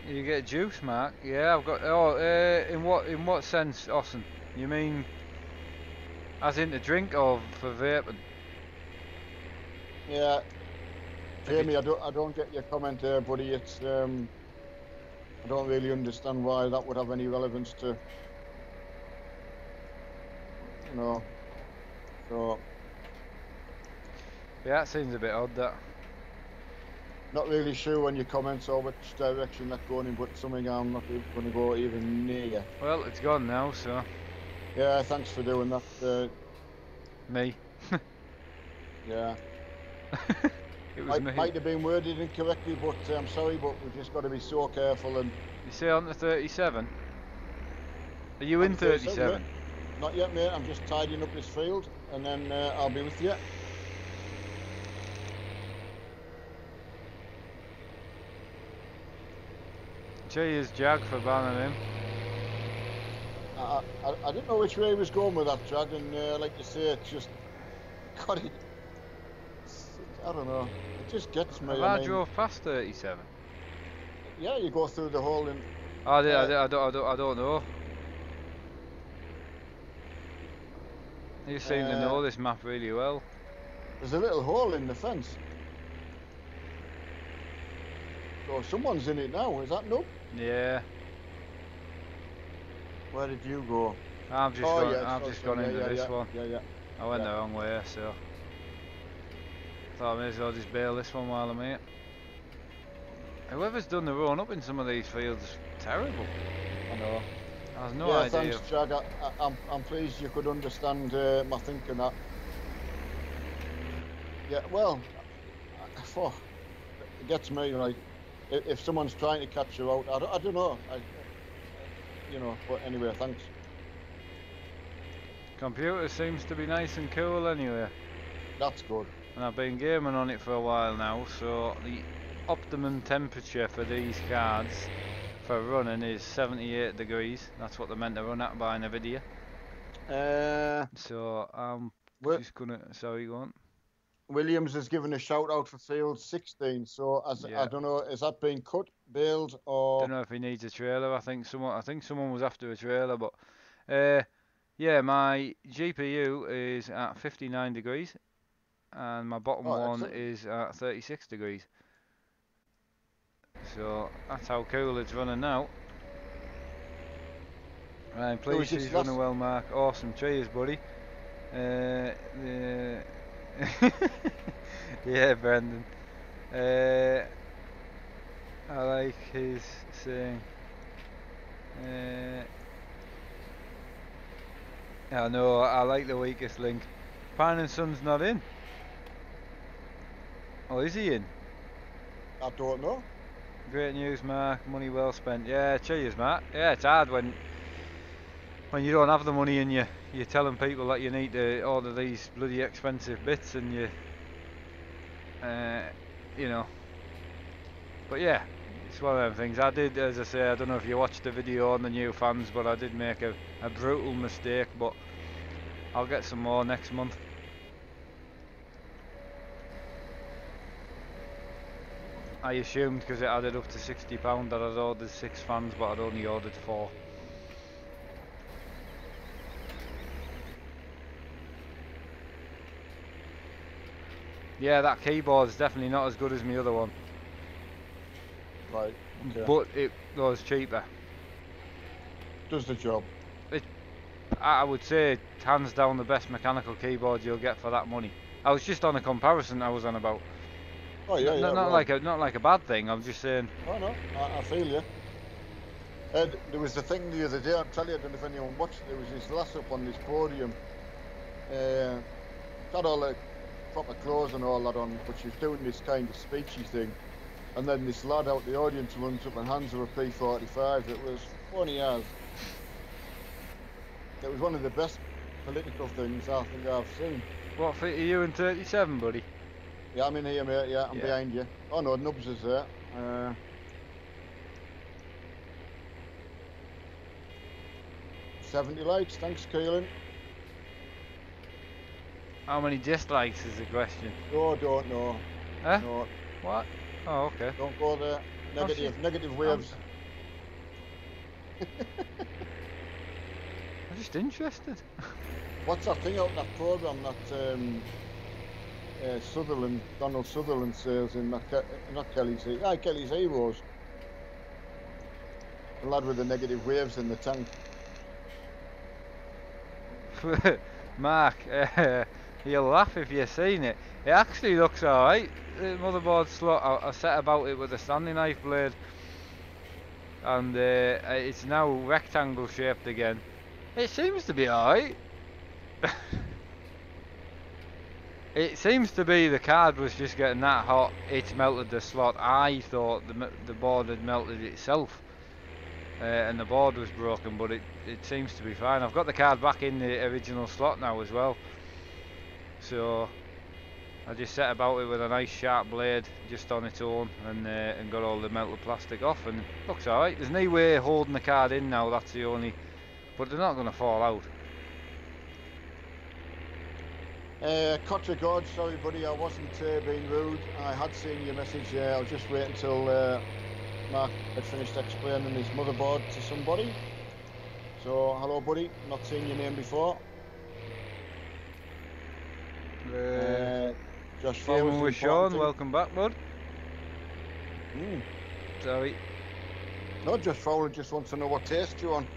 you get juice, Mark? Yeah, I've got. Oh, uh, in what in what sense, Austin? You mean as in the drink or for vaping? Yeah, Jamie, I don't I don't get your comment there, buddy. It's um, I don't really understand why that would have any relevance to you know. So. Yeah, it seems a bit odd that. Not really sure when your comments or which direction that's going in, but something I'm not going to go even near. Well, it's gone now, so. Yeah, thanks for doing that. Uh, me. yeah. it was might, me. Might have been worded incorrectly, but uh, I'm sorry, but we've just got to be so careful and. You say on the 37? Are you in 37? Not yet, mate. I'm just tidying up this field, and then uh, I'll be with you. Cheers, Jag, for banning him. I, I, I didn't know which way he was going with that Jag, and uh, like you say, it just got it. I don't know. It just gets me. Have I, I mean, drove past 37. Yeah, you go through the hole in. Oh, I, did, uh, I, did, I, don't, I, don't, I don't know. You seem uh, to know this map really well. There's a little hole in the fence. Oh, someone's in it now, is that no? Yeah. Where did you go? I've just oh, gone, yeah, I've just gone yeah, into yeah, this one. Yeah, yeah. I went the wrong way, so thought I may as well just bale this one while I'm here. Whoever's done the run up in some of these fields, terrible. I know. I have no yeah, idea. thanks, Jag. I, am I'm, I'm pleased you could understand uh, my thinking that. Yeah, well, for, it gets me like if, if someone's trying to catch you out, I don't, I don't know. I, you know, but anyway, thanks. Computer seems to be nice and cool anyway. That's good. And I've been gaming on it for a while now, so the optimum temperature for these cards for running is 78 degrees. That's what they're meant to run at by Nvidia. Uh, so I'm just gonna. Sorry, go on. Williams has given a shout out for field 16. So as yeah. I don't know, is that being cut, built, or? I Don't know if he needs a trailer. I think someone. I think someone was after a trailer, but Uh, yeah, my GPU is at 59 degrees, and my bottom Oh, one excellent. is at 36 degrees. So that's how cool it's running now. Right, please, she's running well, Mark. Awesome, cheers, buddy. Uh, the yeah, Brendan. Uh, I like his saying. Uh, I know, I like the weakest link. Pine and Son's not in. Oh, is he in? I don't know. Great news, Mark. Money well spent. Yeah, cheers, Mark. Yeah, it's hard when when you don't have the money and you you're telling people that you need to order these bloody expensive bits and you uh, you know. But yeah, it's one of them things. I did, as I say, I don't know if you watched the video on the new fans, but I did make a, a brutal mistake. But I'll get some more next month. I assumed because it added up to £60 that I'd ordered six fans, but I'd only ordered four. Yeah, that keyboard's definitely not as good as my other one, Right. Okay. but it was cheaper. Does the job. I I would say hands down the best mechanical keyboard you'll get for that money. I was just on a comparison I was on about. Oh yeah, yeah. not well, like a not like a bad thing. I'm just saying. Oh no, I, I feel you. Ed, there was the thing the other day. I'll tell you. I don't know if anyone watched. There was this lass up on this podium. Uh, had all the proper clothes and all that on, but she was doing this kind of speechy thing. And then this lad out the audience runs up and hands her a P45. It was funny as. It was one of the best political things I think I've seen. What fit are you in 37, buddy? Yeah, I'm in here, mate. Yeah, I'm Yeah. behind you. Oh no, Nubs is there. Uh, Seventy likes. Thanks, Keelan. How many dislikes is the question? No, don't know. Huh? No, What? Oh, okay. don't go there. Oh, Negative, shit. negative waves. I'm just interested. What's that thing out that program that um, uh, Sutherland, Donald Sutherland says in that Ke- not Kelly's, He- aye, Kelly's Heroes. The lad with the negative waves in the tank. Mark, uh, you'll laugh if you've seen it. It actually looks alright. The motherboard slot, I, I set about it with a Stanley knife blade. And uh, it's now rectangle shaped again. It seems to be alright. it seems to be the card was just getting that hot, it's melted the slot. I thought the, the board had melted itself. Uh, and the board was broken, but it, it seems to be fine. I've got the card back in the original slot now as well. So I just set about it with a nice sharp blade just on its own and uh, and got all the melted plastic off and looks alright. There's no way holding the card in now, that's the only but they're not going to fall out. Uh, Cotter God, sorry buddy, I wasn't uh, being rude. I had seen your message. Uh, I was just waiting until uh, Mark had finished explaining his motherboard to somebody. So, hello buddy, not seen your name before. Uh, Uh, Josh Following with Sean, welcome back, bud. Mm. Sorry, No, Josh Fowler just wants to know what taste you're on.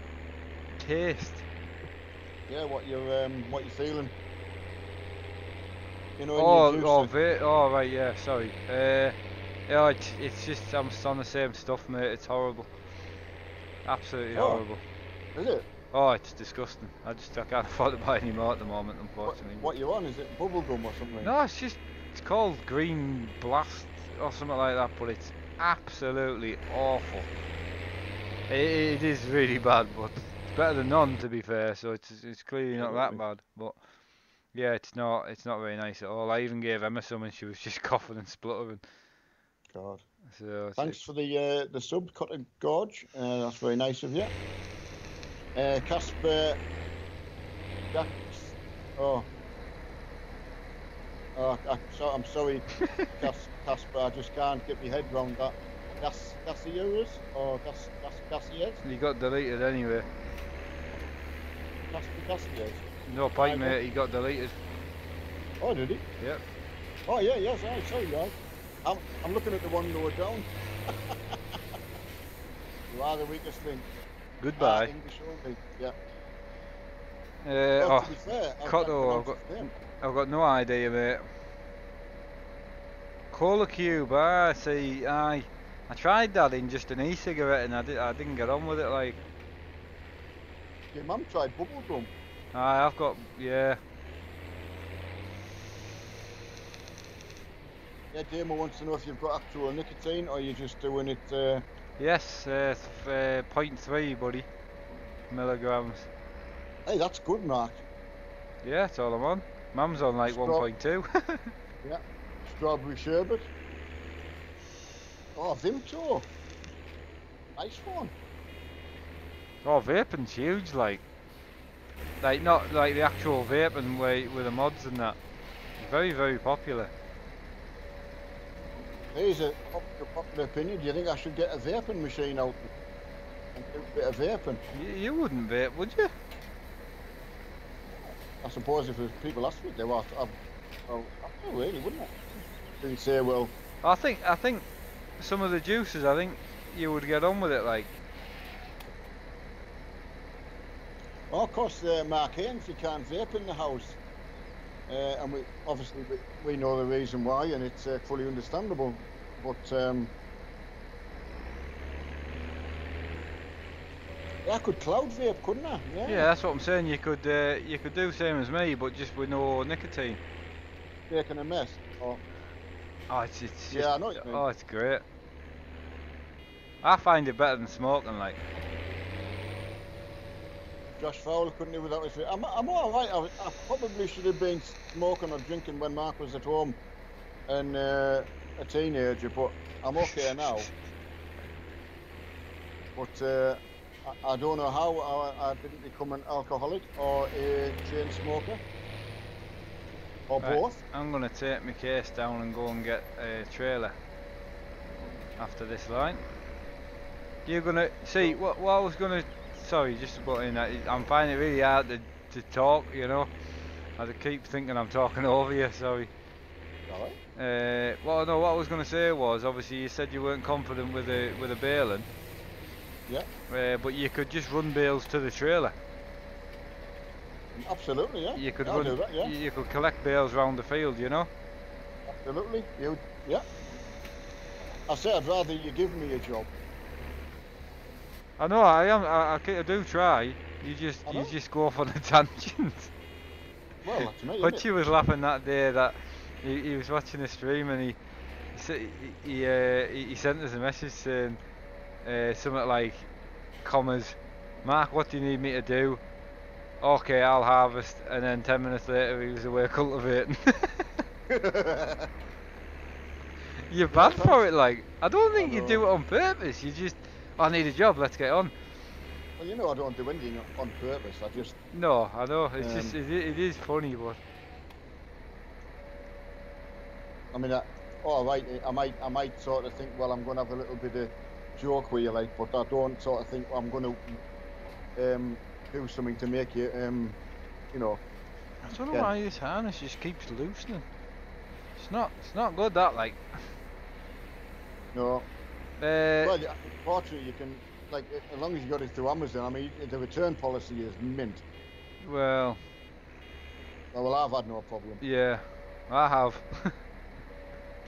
taste. Yeah, what you're um, what you're feeling. You know, Oh, oh, va- oh, right, yeah, sorry. Uh, yeah, it's, it's just I'm on the same stuff, mate. It's horrible. Absolutely Oh. horrible. Is it? Oh, it's disgusting. I just I can't afford to buy any more at the moment, unfortunately. what you on? Is it bubblegum or something? No, it's just it's called Green Blast or something like that, but it's absolutely awful. It, it is really bad, but it's better than none to be fair. So it's it's clearly not that bad, but yeah, it's not it's not very nice at all. I even gave Emma some and she was just coughing and spluttering. God. So Thanks for the uh, the sub, Cutter Gorge. Uh, that's very nice of you. Uh, Casper. Dax. Oh. Oh, I, so, I'm sorry, Cas, Casper. I just can't get my head round that. Gas, Gassiers or Gas, Gas, Gassiers? you got deleted anyway. Aston Cascades? No point, mate. He got deleted. Oh, did he? Yep. Oh, yeah, yes, I sorry, guys. I'm, I'm looking at the one lower down. you are the weakest link. Goodbye. Ah, English only, yeah. Uh, well, oh, to be fair, I've Cotto, I've got. I've got no idea, mate. Cola Cube, ah, see, aye. I tried that in just an e-cigarette and I, did, I didn't get on with it, like. Your mum tried bubble gum. Aye, I've got, yeah. Yeah, Damo wants to know if you've got actual nicotine or you're just doing it. Uh, Yes, uh, uh, 0.3, buddy. Milligrams. hey, that's good, Mark. Yeah, that's all I'm on. Mum's on like Stop. 1.2. Strawberry sherbet. Oh, Vimto. Nice one. oh, vaping's huge, like. Like, not like the actual vaping way with the mods and that. Very, very popular. Here's a popular, opinion. Do you think I should get a vaping machine out and do a bit of vaping? You, you wouldn't vape, would you? I suppose if people ask me I'll, I'll, I'll, I'll really, wouldn't I? Then say, well, I think, I think some of the juices, I think you would get on with it, like. Well, of course, uh, Mark Haynes, you can't vape in the house. Uh, and we obviously we, we know the reason why, and it's uh, fully understandable. But um, yeah, I could cloud vape, couldn't I? Yeah. Yeah, that's what I'm saying. You could, uh, you could do same as me, but just with no nicotine. Taking a mess. Oh, Oh, it's, it's just, Yeah, I know what you mean. oh, it's great. I find it better than smoking, like. Josh Fowler couldn't do without his vape. I'm, I'm all right. I, I probably should have been smoking or drinking when Mark was at home and uh, a teenager, but I'm okay now. But uh, I, I don't know how I, I didn't become an alcoholic or a chain smoker or Right, both. I'm gonna take my case down and go and get a trailer after this line. You're gonna see what, what I was gonna. Sorry, just about in that. I'm finding it really hard to, to talk. You know, I keep thinking I'm talking over you. Sorry. Right. Uh, well, no. What I was gonna say was, obviously, you said you weren't confident with a with a baling. Yeah. Uh, but you could just run bales to the trailer. Absolutely, yeah. You could I'll run. do that, yeah. You, you could collect bales round the field. You know. Absolutely. You, yeah. I say I'd rather you give me a job. I know I am. I, I, I do try. You just I you know. just go off on a tangent. Well, that's me. but she was laughing that day that he, he was watching the stream and he he he, uh, he, sent us a message saying uh, something like commas Mark what do you need me to do okay I'll harvest and then 10 minutes later he was away cultivating you're bad for it like I don't think you do it on purpose you just I need a job let's get on Well, you know I don't do anything on purpose. I just no I know it's just Um, it, it is funny but I mean, I, all right, I might, I might sort of think, well, I'm going to have a little bit of joke with you, like, but I don't sort of think I'm going to um, do something to make you, um, you know, I don't know Yeah. why this harness just keeps loosening. It's not. It's not good. That like. no. Uh, well, fortunately, you can, like, as long as you got it through Amazon. I mean, the return policy is mint. well, Oh, well, I've had no problem. yeah, I have.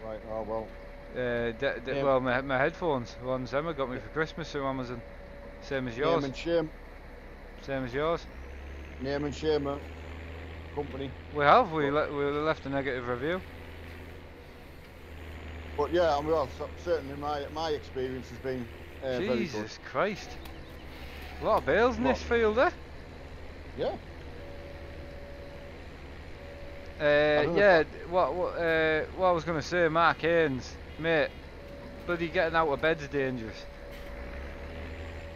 Right. Oh well. uh, Yeah. Well, my my headphones, the ones Emma got me for Christmas through Amazon, same as yours. Name and shame. Same as yours. Name and shame. uh, Company. We have. We le- we left a negative review. But yeah, I mean, well, certainly my my experience has been uh. Jesus Christ. A lot of bales in What? this field, eh? Yeah. Uh, yeah, what what, uh, what I was going to say, Mark Haynes, mate, bloody getting out of bed's dangerous.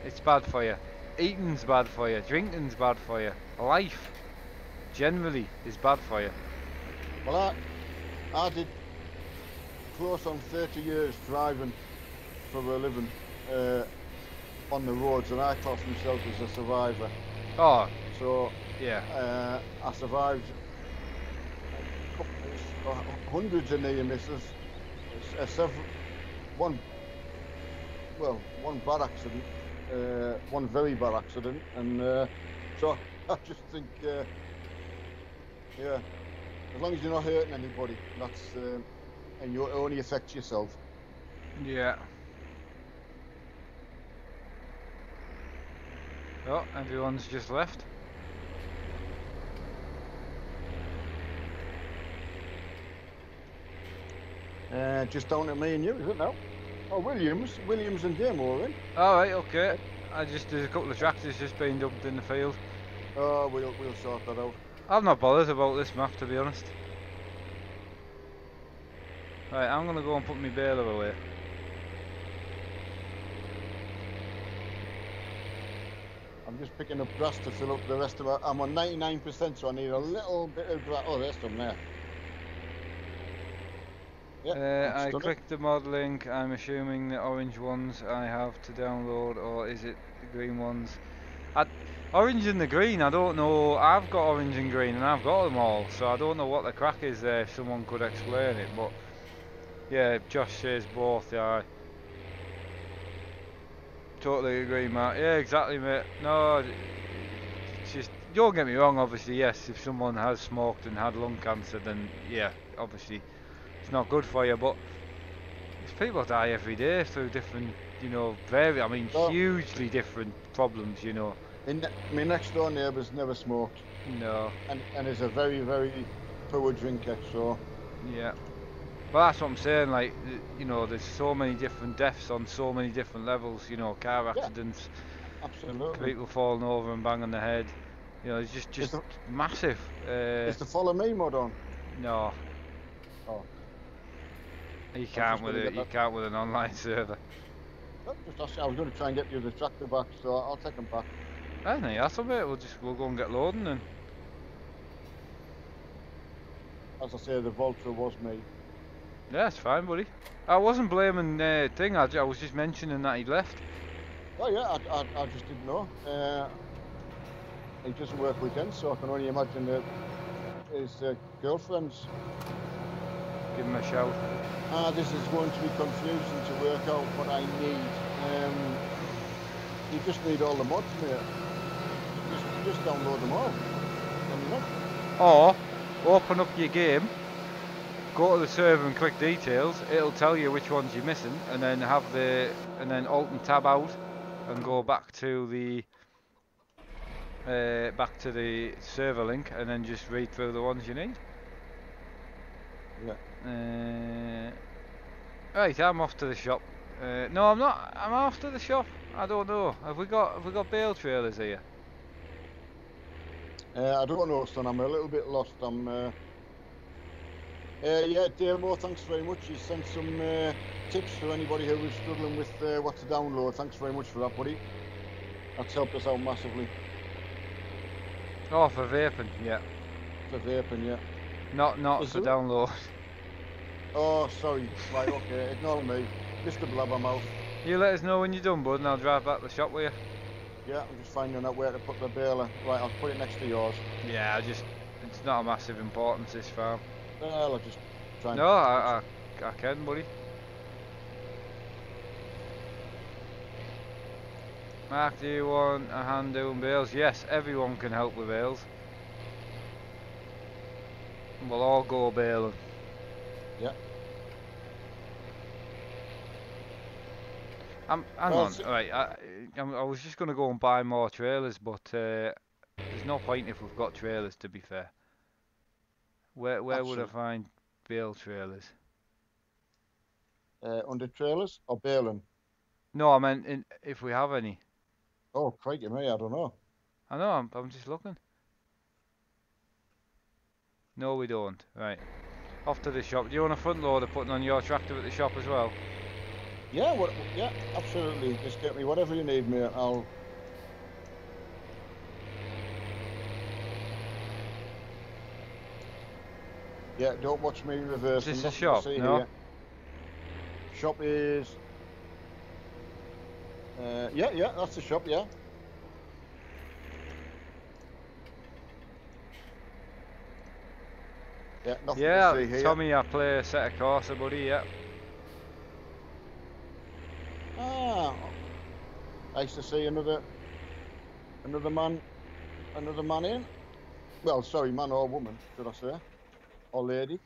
It's bad for you. Eating's bad for you. Drinking's bad for you. Life, generally, is bad for you. Well, I, I did close on 30 years driving for a living uh, on the roads, and I class myself as a survivor. Oh, So yeah, uh, I survived hundreds of near misses, uh, several, one, well, one bad accident, uh, one very bad accident, and uh, so I just think, uh, yeah, as long as you're not hurting anybody, that's uh, and you only affect yourself. Yeah. Oh, everyone's just left. Uh, just down at me and you, is it now? Oh, Williams, Williams and Jim are in. All right, okay. I just there's a couple of tractors just being dumped in the field. Oh, we'll we'll sort that out. I'm not bothered about this map to be honest. Right, I'm gonna go and put my baler away. I'm just picking up grass to fill up the rest of it. I'm on 99%, so I need a little bit of grass. Oh, there's some there. uh, I clicked the mod link. I'm assuming the orange ones I have to download, or is it the green ones? I, orange and the green, I don't know. I've got orange and green, and I've got them all, so I don't know what the crack is there. If someone could explain it, but yeah, Josh says both. Yeah, totally agree, Matt. Yeah, exactly, mate. No, it's just don't get me wrong. Obviously, yes, if someone has smoked and had lung cancer, then yeah, obviously it's not good for you. But people die every day through different, you know, very, I mean, hugely different problems, you know. In my next door neighbour's never smoked. No. And and is a very very poor drinker, so. Yeah. Well, that's what I'm saying. Like, you know, there's so many different deaths on so many different levels. You know, car accidents, yeah, absolutely, people falling over and banging their head. You know, it's just just the, massive. Uh, is the follow me mod on? No. Oh. You can't with it. You can't with an online server. Just I was going to try and get you the tractor back, so I'll take them back. I think that's a bit. We'll just we'll go and get loading then. As I say, the Valtra was me. Yeah, it's fine, buddy. I wasn't blaming uh, thing. I, I was just mentioning that he left. Oh yeah, I, I, I just didn't know. Uh, he doesn't work weekends, so I can only imagine that his uh, girlfriends. Give him a shout. Ah, this is going to be confusing to work out what I need. Um, you just need all the mods, mate. Just, just download them all. And you know. Or open up your game go to the server and click details, it'll tell you which ones you're missing, and then have the and then alt and tab out, and go back to the uh, back to the server link, and then just read through the ones you need. Yeah. Uh, right, I'm off to the shop. Uh, no, I'm not. I'm off to the shop. I don't know. Have we got have we got bale trailers here? Uh, I don't know, son. I'm a little bit lost. I'm. Uh, yeah, Demo, thanks very much. You sent some uh, tips for anybody who was struggling with uh, what to download. Thanks very much for that, buddy. That's helped us out massively. Oh, for vaping, yeah. For vaping, yeah. Not not Is for download. Oh, sorry. Right, okay. Ignore me. Mr. Blabbermouth. You let us know when you're done, bud, and I'll drive back to the shop with you. Yeah, I'm just finding out where to put the baler. Right, I'll put it next to yours. Yeah, I just... It's not a massive importance, this farm. Well, I'll just try No, I, I, I can, buddy. Mark, do you want a hand doing bales? Yes, everyone can help with bales. We'll all go baling. Yeah. I'm, hang well, on, right, I, I was just going to go and buy more trailers, but uh, there's no point if we've got trailers, to be fair. Where where would I find bale trailers? Uh, under trailers or baling? No, I meant in, if we have any. Oh, crikey me, I don't know. I know, I'm, I'm just looking. No, we don't. Right. Off to the shop. Do you want a front loader putting on your tractor at the shop as well? Yeah, what, yeah, absolutely. Just get me whatever you need, mate. I'll Yeah, don't watch me reverse. Is this shop? No. Here. Shop is. Uh, yeah, yeah, that's the shop. Yeah. Yeah, yeah, to see here. Tommy, I play a set of course, buddy. Yeah. Ah, nice to see another another man, another man in. Well, sorry, man or woman, should I say? Or lady.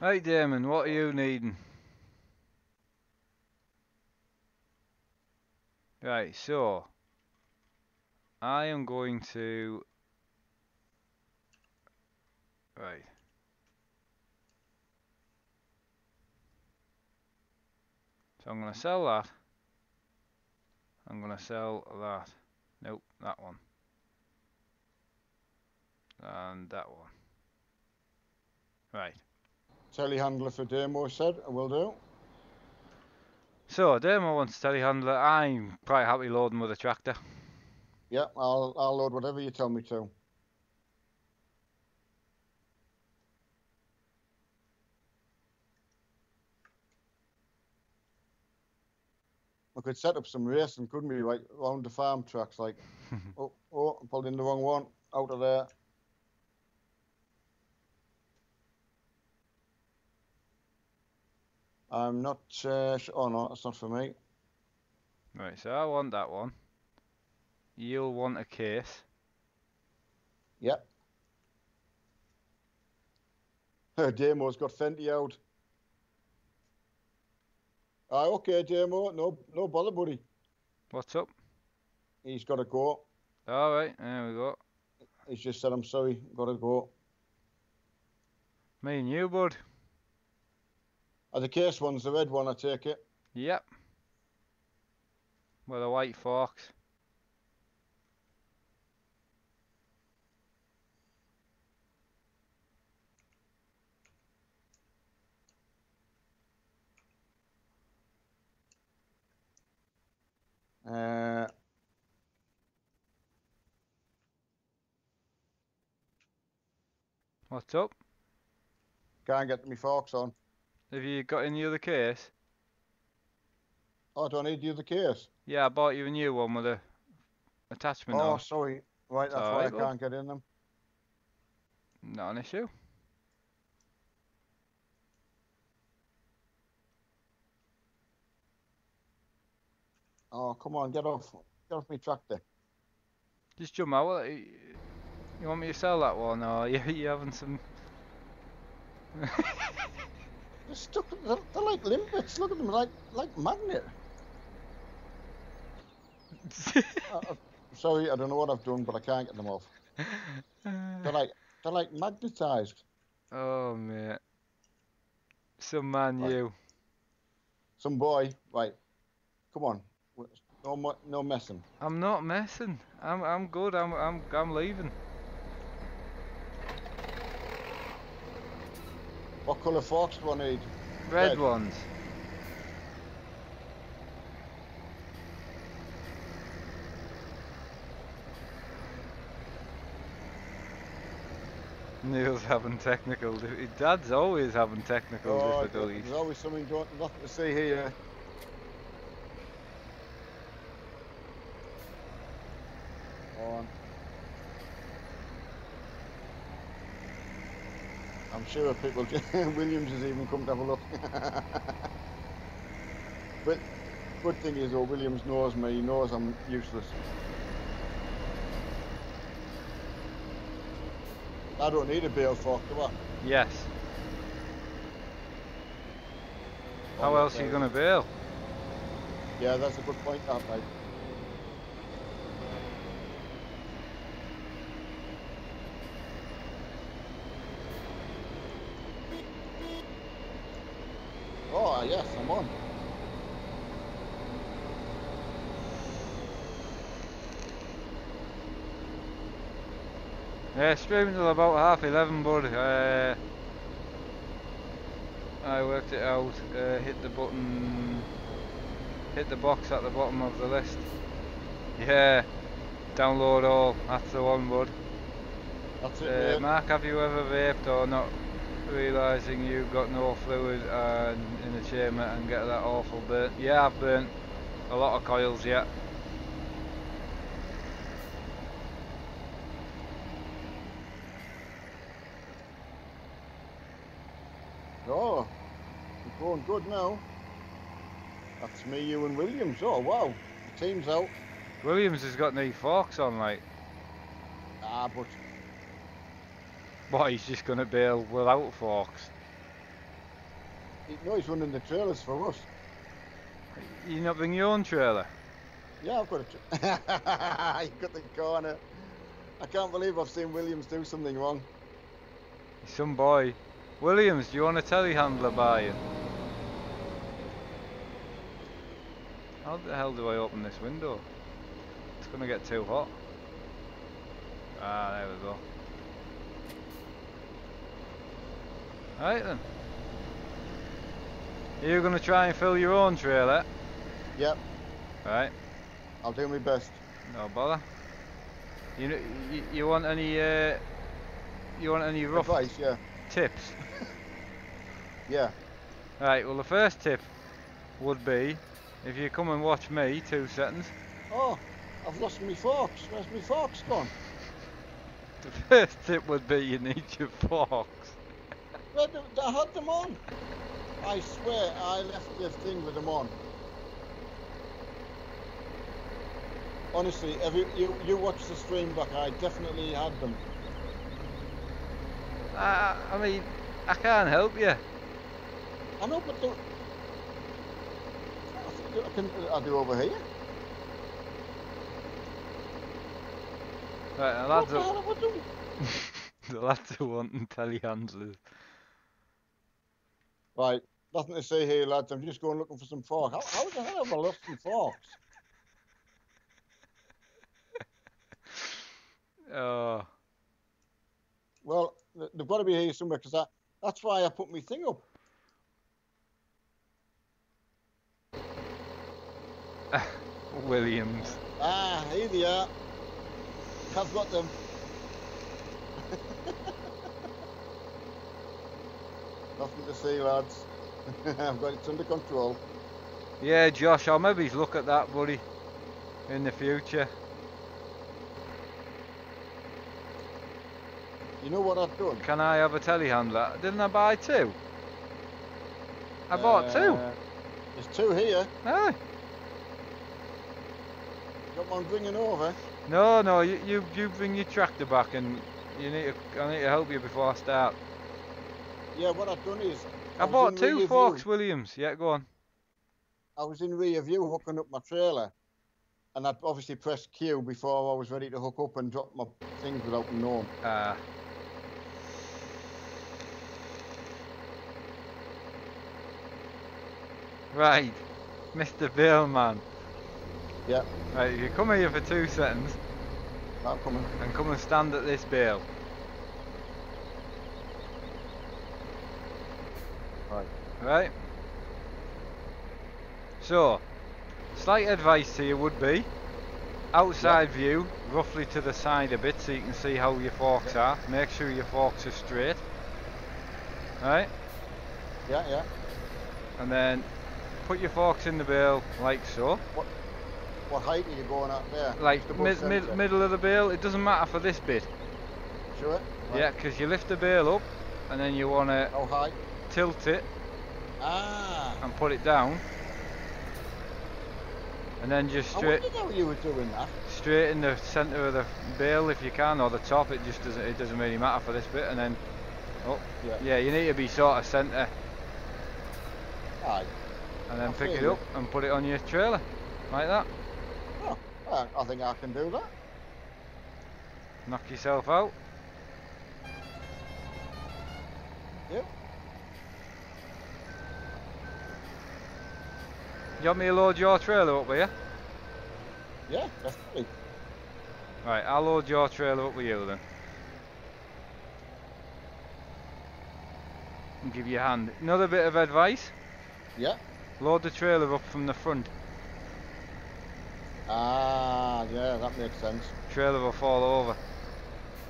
Hey Damon, what are you needing? Right, so I am going to right. So I'm going to sell that. I'm going to sell that. Nope, that one. And that one. Right. Telehandler for Demo said, I will do. So, Demo wants a telehandler. I'm quite happy loading with a tractor. Yeah, I'll, I'll load whatever you tell me to. I could set up some racing, couldn't we? Like around the farm tracks, like, oh, oh, I pulled in the wrong one, out of there. I'm not uh, sure. Oh no, that's not for me. Right, so I want that one. You'll want a case. Yep. Demo's got Fenty out. Ah, okay, Demo. No, no bother, buddy. What's up? He's got to go. All right, there we go. He's just said, "I'm sorry, got to go." Me and you, bud. Are the case ones the red one? I take it. Yep. With a white forks. Uh, What's up? can't get my forks on. Have you got any other case? Oh, do I need the other case? Yeah, I bought you a new one with a attachment Oh, on. sorry. Right, that's why alright, I bud. can't get in them. Not an issue. Oh, come on, get off. Get off my tractor. Just jump out. You you want me to sell that one, or you you having some? They're stuck. They're, they're like limpets. Look at them, like like magnet. Uh, uh, sorry, I don't know what I've done, but I can't get them off. They're like they're like magnetized. oh man. some man Right. you. Some boy, right? Come on, no no messing. I'm not messing. I'm I'm good. I'm I'm I'm leaving. What colour forks do I need? Red Red. ones. Neil's having technical. Dad's always having technical Oh, difficulties. there's always something don't, nothing to see here. On. I'm sure people, Williams has even come to have a look. but good thing is, though, Williams knows me. He knows I'm useless. I don't need a bale fork, do I? Yes. How else are you gonna bale? Yeah, that's a good point, that mate. Oh, yes, I'm on. Yeah, streaming till about half eleven, bud. Uh, I worked it out. Uh, hit the button. Hit the box at the bottom of the list. Yeah. Download all. That's the one, bud. That's Uh, it, mate. Mark, have you ever vaped or not realising you've got no fluid uh, in the chamber and get that awful burnt? Yeah, I've burnt a lot of coils yet. Oh, we're going good now. That's me, you and Williams. Oh, wow. The team's out. Williams has got no forks on, like. Ah, but... What, he's just going to bale without forks? No, he's running the trailers for us. You not bring your own trailer? Yeah, I've got a trailer. You've got the corner. I can't believe I've seen Williams do something wrong. Some boy. Williams, do you want a telehandler by you? How the hell do I open this window? It's gonna get too hot. Ah, there we go. Right then. You're gonna try and fill your own trailer? Yep. Right. I'll do my best. No bother. You you, you want any uh, you want any rough advice? Yeah. Tips. yeah. Right. Well, the first tip would be if you come and watch me, two seconds. Oh, I've lost my forks. Where's my forks gone? The first tip would be you need your forks. Where do, I had them on. I swear I left the thing with them on. Honestly, you, you, you watch the stream back, I definitely had them. Uh, I mean, I can't help you. I know, but the, can uh, I do over here. Right, the lads are... the lads are wanting telehandlers. Right, nothing to say here, lads. I'm just going looking for some forks. How, how the hell have I lost some forks? oh. Well, they've got to be here somewhere because that, that's why I put my thing up. Williams. Ah, here they are. I've got them. Nothing to see, lads. I've got it under control. Yeah, Josh, I'll maybe look at that, buddy, in the future. You know what I've done? Can I have a telehandler? Didn't I buy two? I uh, bought two. Uh, there's two here. Aye. Got one bringing over. No, no, you, you you bring your tractor back and you need to, I need to help you before I start. Yeah, what I've done is... I, I bought two Forks Williams. Yeah, go on. I was in rear view hooking up my trailer and I'd obviously pressed Q before I was ready to hook up and drop my things without knowing. Ah. Uh. Right, Mr. Billman. Yeah. Right, if you come here for two seconds. I'm coming. And come and stand at this bale. Right. Right. So, slight advice to you would be, outside yeah. view, roughly to the side a bit so you can see how your forks yeah. are. Make sure your forks are straight. Right? Yeah, yeah. And then put your forks in the bale like so. What? What height are you going at there? Like mid, mid, middle of the bale. It doesn't matter for this bit. Sure. Right. Yeah, because you lift the bale up, and then you want to tilt it. Ah. And put it down. And then just straight. I know you were doing that. Straight in the centre of the bale if you can, or the top. It just doesn't. It doesn't really matter for this bit. And then, oh, yeah, yeah you need to be sort of centre. Aye. And then I pick it up and put it on your trailer, like that. I think I can do that. Knock yourself out. Yep. You want me to load your trailer up with you? Yeah, definitely. Right, I'll load your trailer up with you then. And give you a hand. Another bit of advice. Yeah. Load the trailer up from the front. Ah, yeah, that makes sense. Trailer will fall over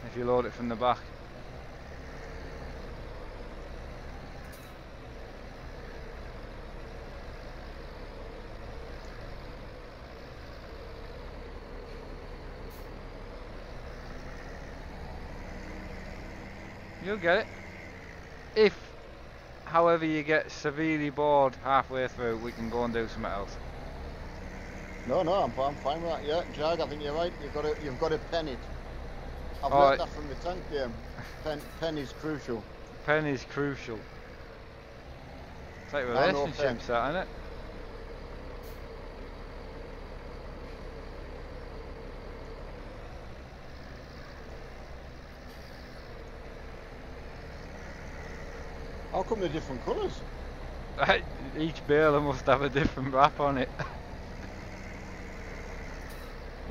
if you load it from the back. You'll get it. If, however you get severely bored halfway through, we can go and do something else. No, no, I'm, I'm fine with that. Yeah, Jag, I think you're right. You've got to, you've got to pen it. I've All learned right. that from the tank game. Pen, pen is crucial. Pen is crucial. It's like I know pen. relationships, that, isn't it? How come they're different colours? Each baler must have a different wrap on it.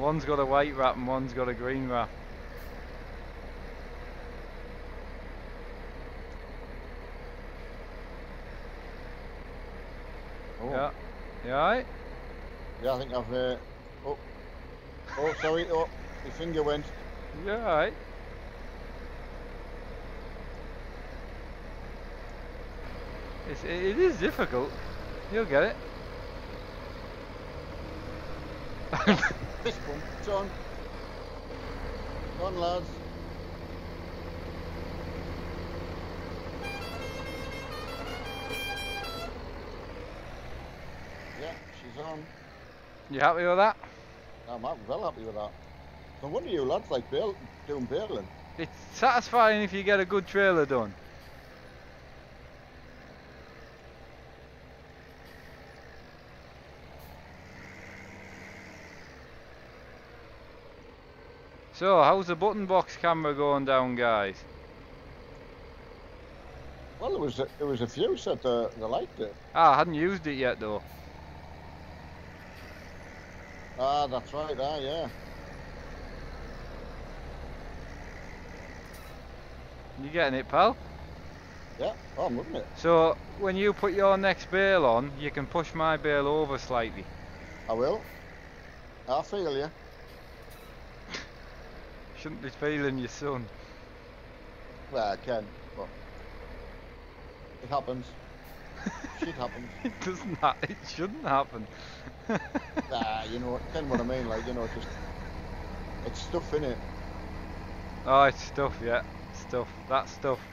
one's got a white wrap and one's got a green wrap. Oh. Yeah. You alright? Yeah, I think I've. Uh, oh, oh, sorry. Oh, my finger went. You alright? It's, it is difficult. You'll get it. Fist bump. It's on. On, lads. Yeah, she's on. you happy with that? I'm well happy with that. No wonder you lads like bale, doing baling. It's satisfying if you get a good trailer done. So, how's the button box camera going down, guys? Well, it was a, there was a few said they, they liked it. Ah, I hadn't used it yet though. Ah, that's right. Ah, yeah. You getting it, pal? Yeah. Oh, I'm loving it. So, when you put your next bale on, you can push my bale over slightly. I will. I feel you. Shouldn't be feeling your son. Well, I can, but it happens. Shit happens. It doesn't. Ha- it shouldn't happen. Nah, you know, ken what I mean? Like, you know, just it's stuff in it. oh, it's stuff, yeah. Stuff. That stuff.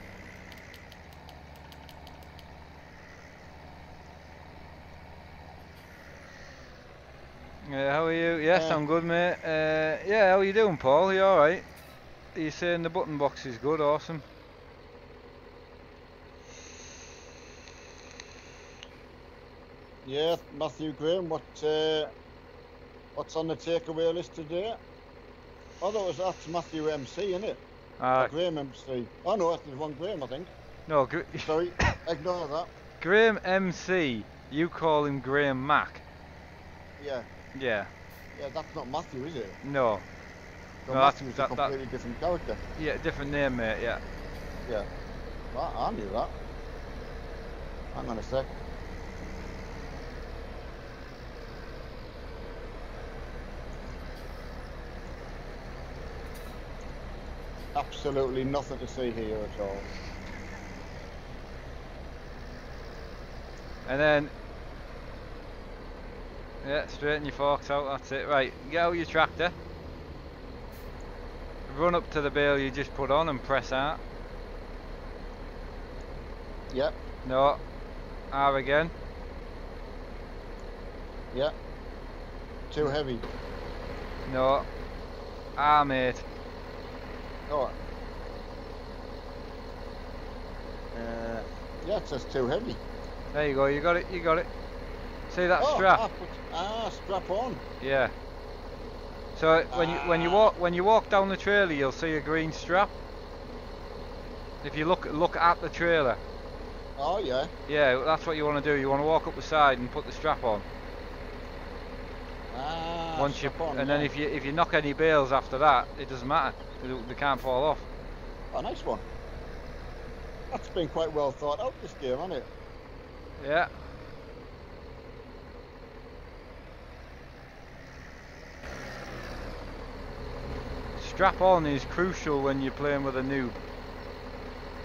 Yeah, how are you? Yes, Uh, I'm good, mate. Uh, yeah, how are you doing, Paul? You alright? Are you saying the button box is good? Awesome. Yeah, Matthew Graham. What uh, what's on the takeaway list today? Oh, that was that's Matthew MC, isn't it? Uh, Graham MC. Oh no, that's the one Graham, I think. no, Gr- Sorry, ignore that. Graham MC. You call him Graham Mack. Yeah, Yeah. yeah, that's not Matthew, is it? No. So No, that's- Matthew's that- a that- completely different character. Yeah, different name, mate. Yeah. Yeah. Well, I knew that. Hang on a sec. Absolutely nothing to see here at all. And then, yeah, straighten your forks out, that's it. Right, get out your tractor. Run up to the bale you just put on and press out. Yep. No, R again. Yep. Too heavy. No, R mate. Oh. Uh, yeah, it's just too heavy. There you go, you got it, you got it. See that oh, strap? Ah, put, ah, strap on. Yeah. So when you when you walk when you walk down the trailer, you'll see a green strap. If you look look at the trailer, Oh, yeah. yeah, that's what you want to do. You want to walk up the side and put the strap on. Ah, Once you on, and then if you if you knock any bales after that, it doesn't matter. They, they can't fall off. Oh, nice one. That's been quite well thought out, this game, hasn't it? Yeah. Strap on is crucial when you're playing with a noob.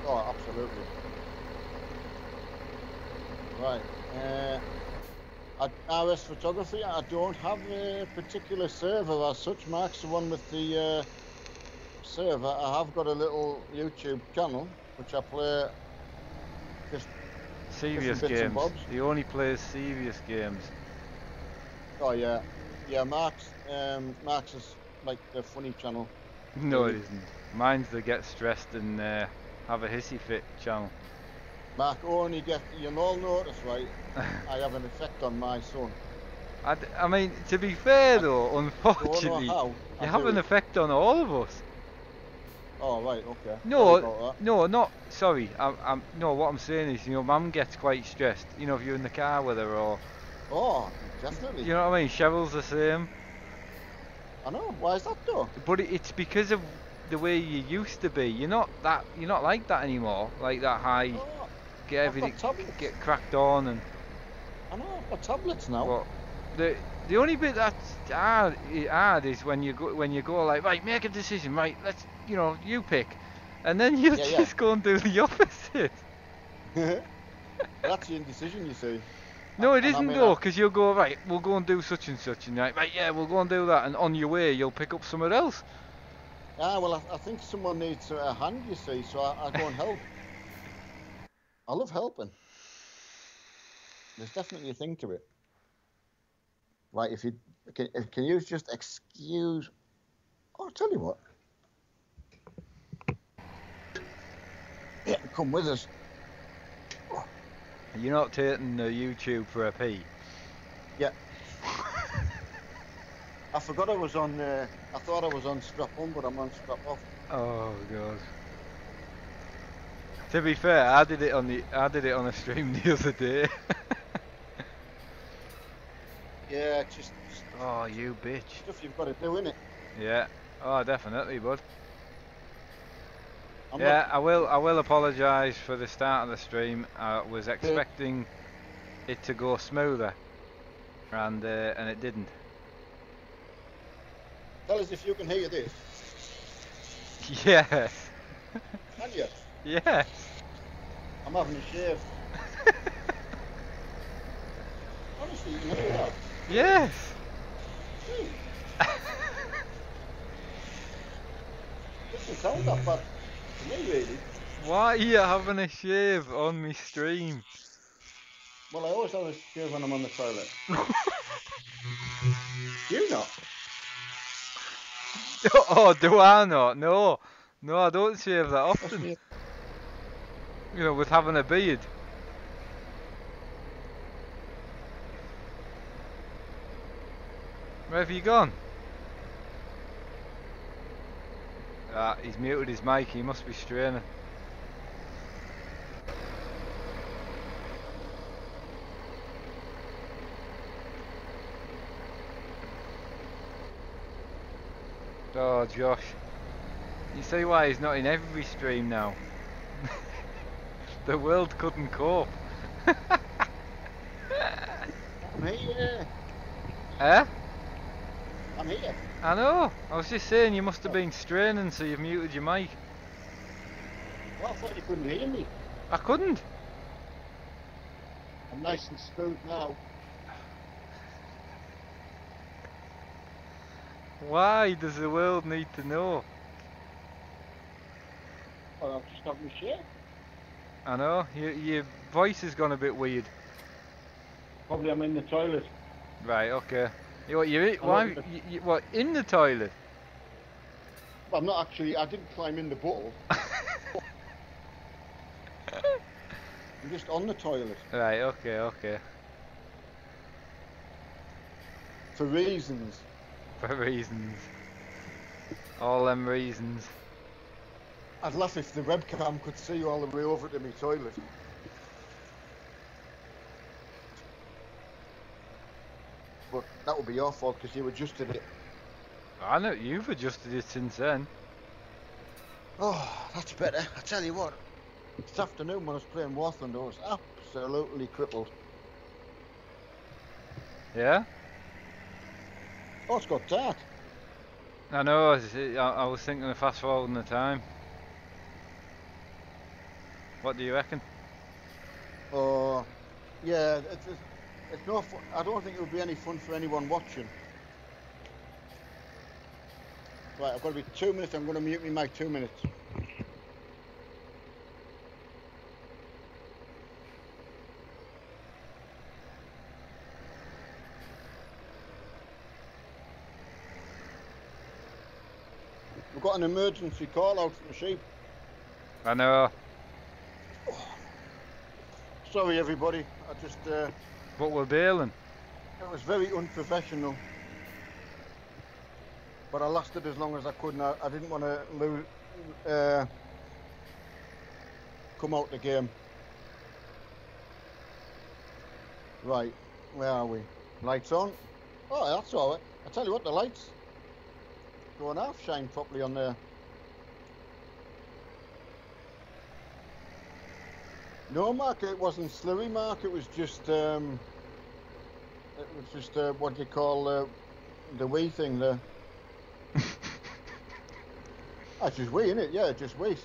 Oh, absolutely. Right. Uh, at RS Photography, I don't have a particular server as such. Mark's the one with the uh, server. I have got a little YouTube channel which I play just serious games. He only plays serious games. Oh yeah, yeah. Max, um, Max is like the funny channel. No, it isn't. Mine's the get stressed and uh, have a hissy fit channel. Mark, only get you'll all notice, right? I have an effect on my son. I, I mean, to be fair though, unfortunately, you have an effect on all of us. Oh right, okay. No, no, not sorry. I'm, I'm, no. What I'm saying is, you know, Mum gets quite stressed. You know, if you're in the car with her or. Oh, definitely. You know what I mean? Cheryl's the same. I know. Why is that though? But it's because of the way you used to be. You're not that. You're not like that anymore. Like that high. Oh, get everything. Get cracked on and. I know. I've got tablets now. But the the only bit that's hard, hard is when you go when you go like right, make a decision, right? Let's you know you pick, and then you yeah, just yeah. go and do the opposite. that's the indecision, you see. No, it isn't though, because you'll go right. We'll go and do such and such, and like, right, yeah, we'll go and do that, and on your way you'll pick up somewhere else. Ah, well, I, I think someone needs a hand, you see, so I, I go and help. I love helping. There's definitely a thing to it. Right, if you can, can you just excuse? Oh, I'll tell you what. Yeah, come with us. You're not taking the YouTube for a pee. Yeah. I forgot I was on. Uh, I thought I was on strap on, but I'm on strap off. Oh god. To be fair, I did it on the I did it on a stream the other day. Yeah, just, Oh, you bitch. Stuff you've got to do, innit? Yeah. Oh, definitely, bud. I'm yeah, not... I will. I will apologise for the start of the stream. I was expecting yeah. it to go smoother, and uh, and it didn't. Tell us if you can hear this. Yes. Can you? Yes. I'm having a shave. Honestly, you can hear that. Yes. Doesn't sound that bad me, really. Why are you having a shave on me stream? Well, I always have a shave when I'm on the toilet. you not? Oh, do I not? No. No, I don't shave that often. you know, with having a beard. Where have you gone? Ah, he's muted his mic, he must be straining. Oh, Josh. You see why he's not in every stream now? the world couldn't cope. Me, yeah. Eh? I'm here. I know. I was just saying you must have been straining, so you've muted your mic. Well, I thought you couldn't hear me. I couldn't. I'm nice and smooth now. Why does the world need to know? Well, I've just having a shit. I know. Your, your voice has gone a bit weird. Probably I'm in the toilet. Right, okay. You what? You why? You, you, what? In the toilet? I'm not actually. I didn't climb in the bottle. I'm just on the toilet. Right. Okay. Okay. For reasons. For reasons. All them reasons. I'd laugh if the webcam could see you all the way over to my toilet. But that would be your fault because you adjusted it. I know you've adjusted it since then. Oh, that's better. I tell you what, this afternoon when I was playing Warthland, I was absolutely crippled. Yeah? Oh, it's got dark. I know, I, I was thinking of fast forwarding the time. What do you reckon? Oh, yeah, it's, it's it's no fun, I don't think it would be any fun for anyone watching. Right, I've got to be two minutes, I'm going to mute me mic two minutes. We've got an emergency call out from the sheep. I know. Sorry everybody, I just... Uh, but we're baling. It was very unprofessional. But I lasted as long as I could, and I, I didn't want to lose. Uh, come out the game. Right, where are we? Lights on. Oh, that's all right. I tell you what, the lights going off shine properly on there. No, Mark, it wasn't slurry, Mark. It was just, um, it was just uh, what do you call uh, the wee thing there. That's just wee, isn't it? Yeah, just wee.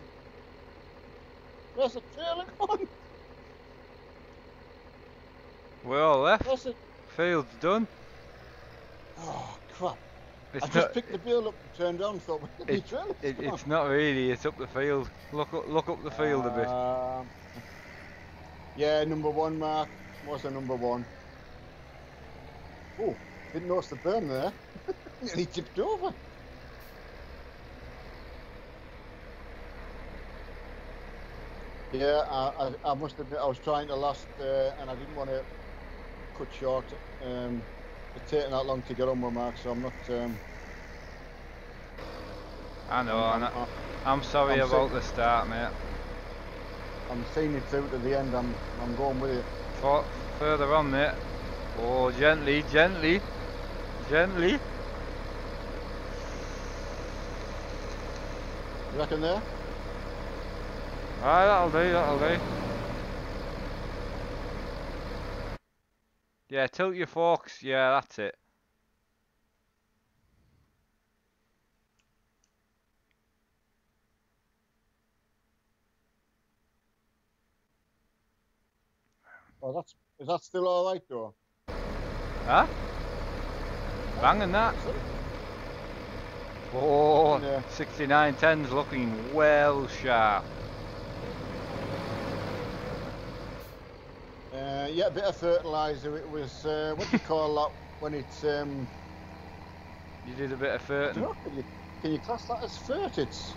There's a trailer on. We're all left. Field's done. Oh crap! It's I just not, picked the bill up, and turned on, thought, it, it, it's not really. It's up the field. Look up, look up the field uh, a bit. Yeah, number one, Mark was a number one. Oh, didn't notice the burn there. he tipped over. Yeah, I, I, I, must admit I was trying to last uh, and I didn't want to cut short. Um, it's taking that long to get on with Mark, so I'm not. Um, I know, I'm, I'm, I'm sorry I'm about the start, mate. I'm seeing it through to the end. I'm I'm going with it. For, further on, mate. Oh, gently, gently, gently. You reckon there? Alright, that'll do, that'll do. Yeah, tilt your forks. Yeah, that's it. Oh, that's is that still all right though? Huh? Banging that. Oh, yeah. 6910's looking well sharp. Uh, yeah, a bit of fertiliser. It was uh, what do you call that when it's um. You did a bit of fert. Can you, can you class that as fert? It's.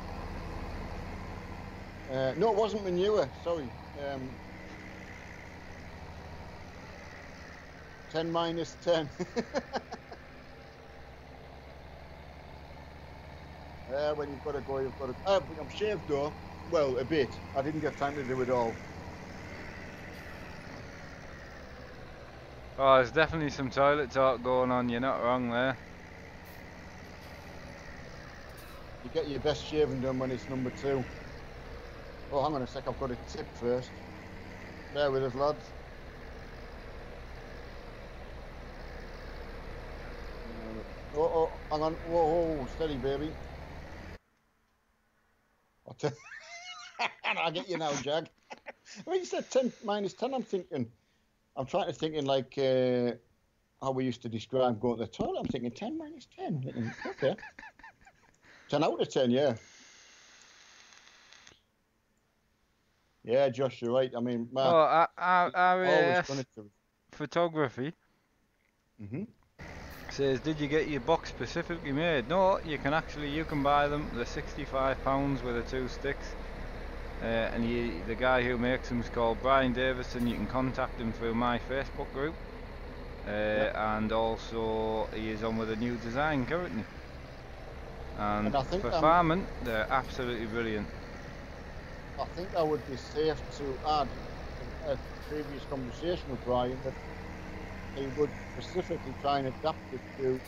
Uh, no, it wasn't manure. Sorry. Um, 10 minus 10. Yeah, when you've got to go, you've got to. Uh, I'm shaved though. Well, a bit. I didn't get time to do it all. Oh, there's definitely some toilet talk going on. You're not wrong there. You get your best shaving done when it's number two. Oh, hang on a sec. I've got a tip first. Bear with us, lads. Oh, oh, hang on. Whoa, whoa, steady, baby. I'll, t- I'll get you now, Jag. when you said 10 minus 10, I'm thinking, I'm trying to think in like uh, how we used to describe going to the toilet. I'm thinking 10 minus 10. Thinking, okay. 10 out of 10, yeah. Yeah, Josh, you're right. I mean, Mark, oh, I, our, our uh, photography. Mm-hmm says did you get your box specifically made? No you can actually you can buy them. They're 65 pounds with the two sticks. Uh, and you, the guy who makes them is called Brian Davison. You can contact him through my Facebook group. Uh, and also he is on with a new design currently. And, and for um, farming they're absolutely brilliant. I think I would be safe to add a previous conversation with Brian that they would specifically try and adapt it to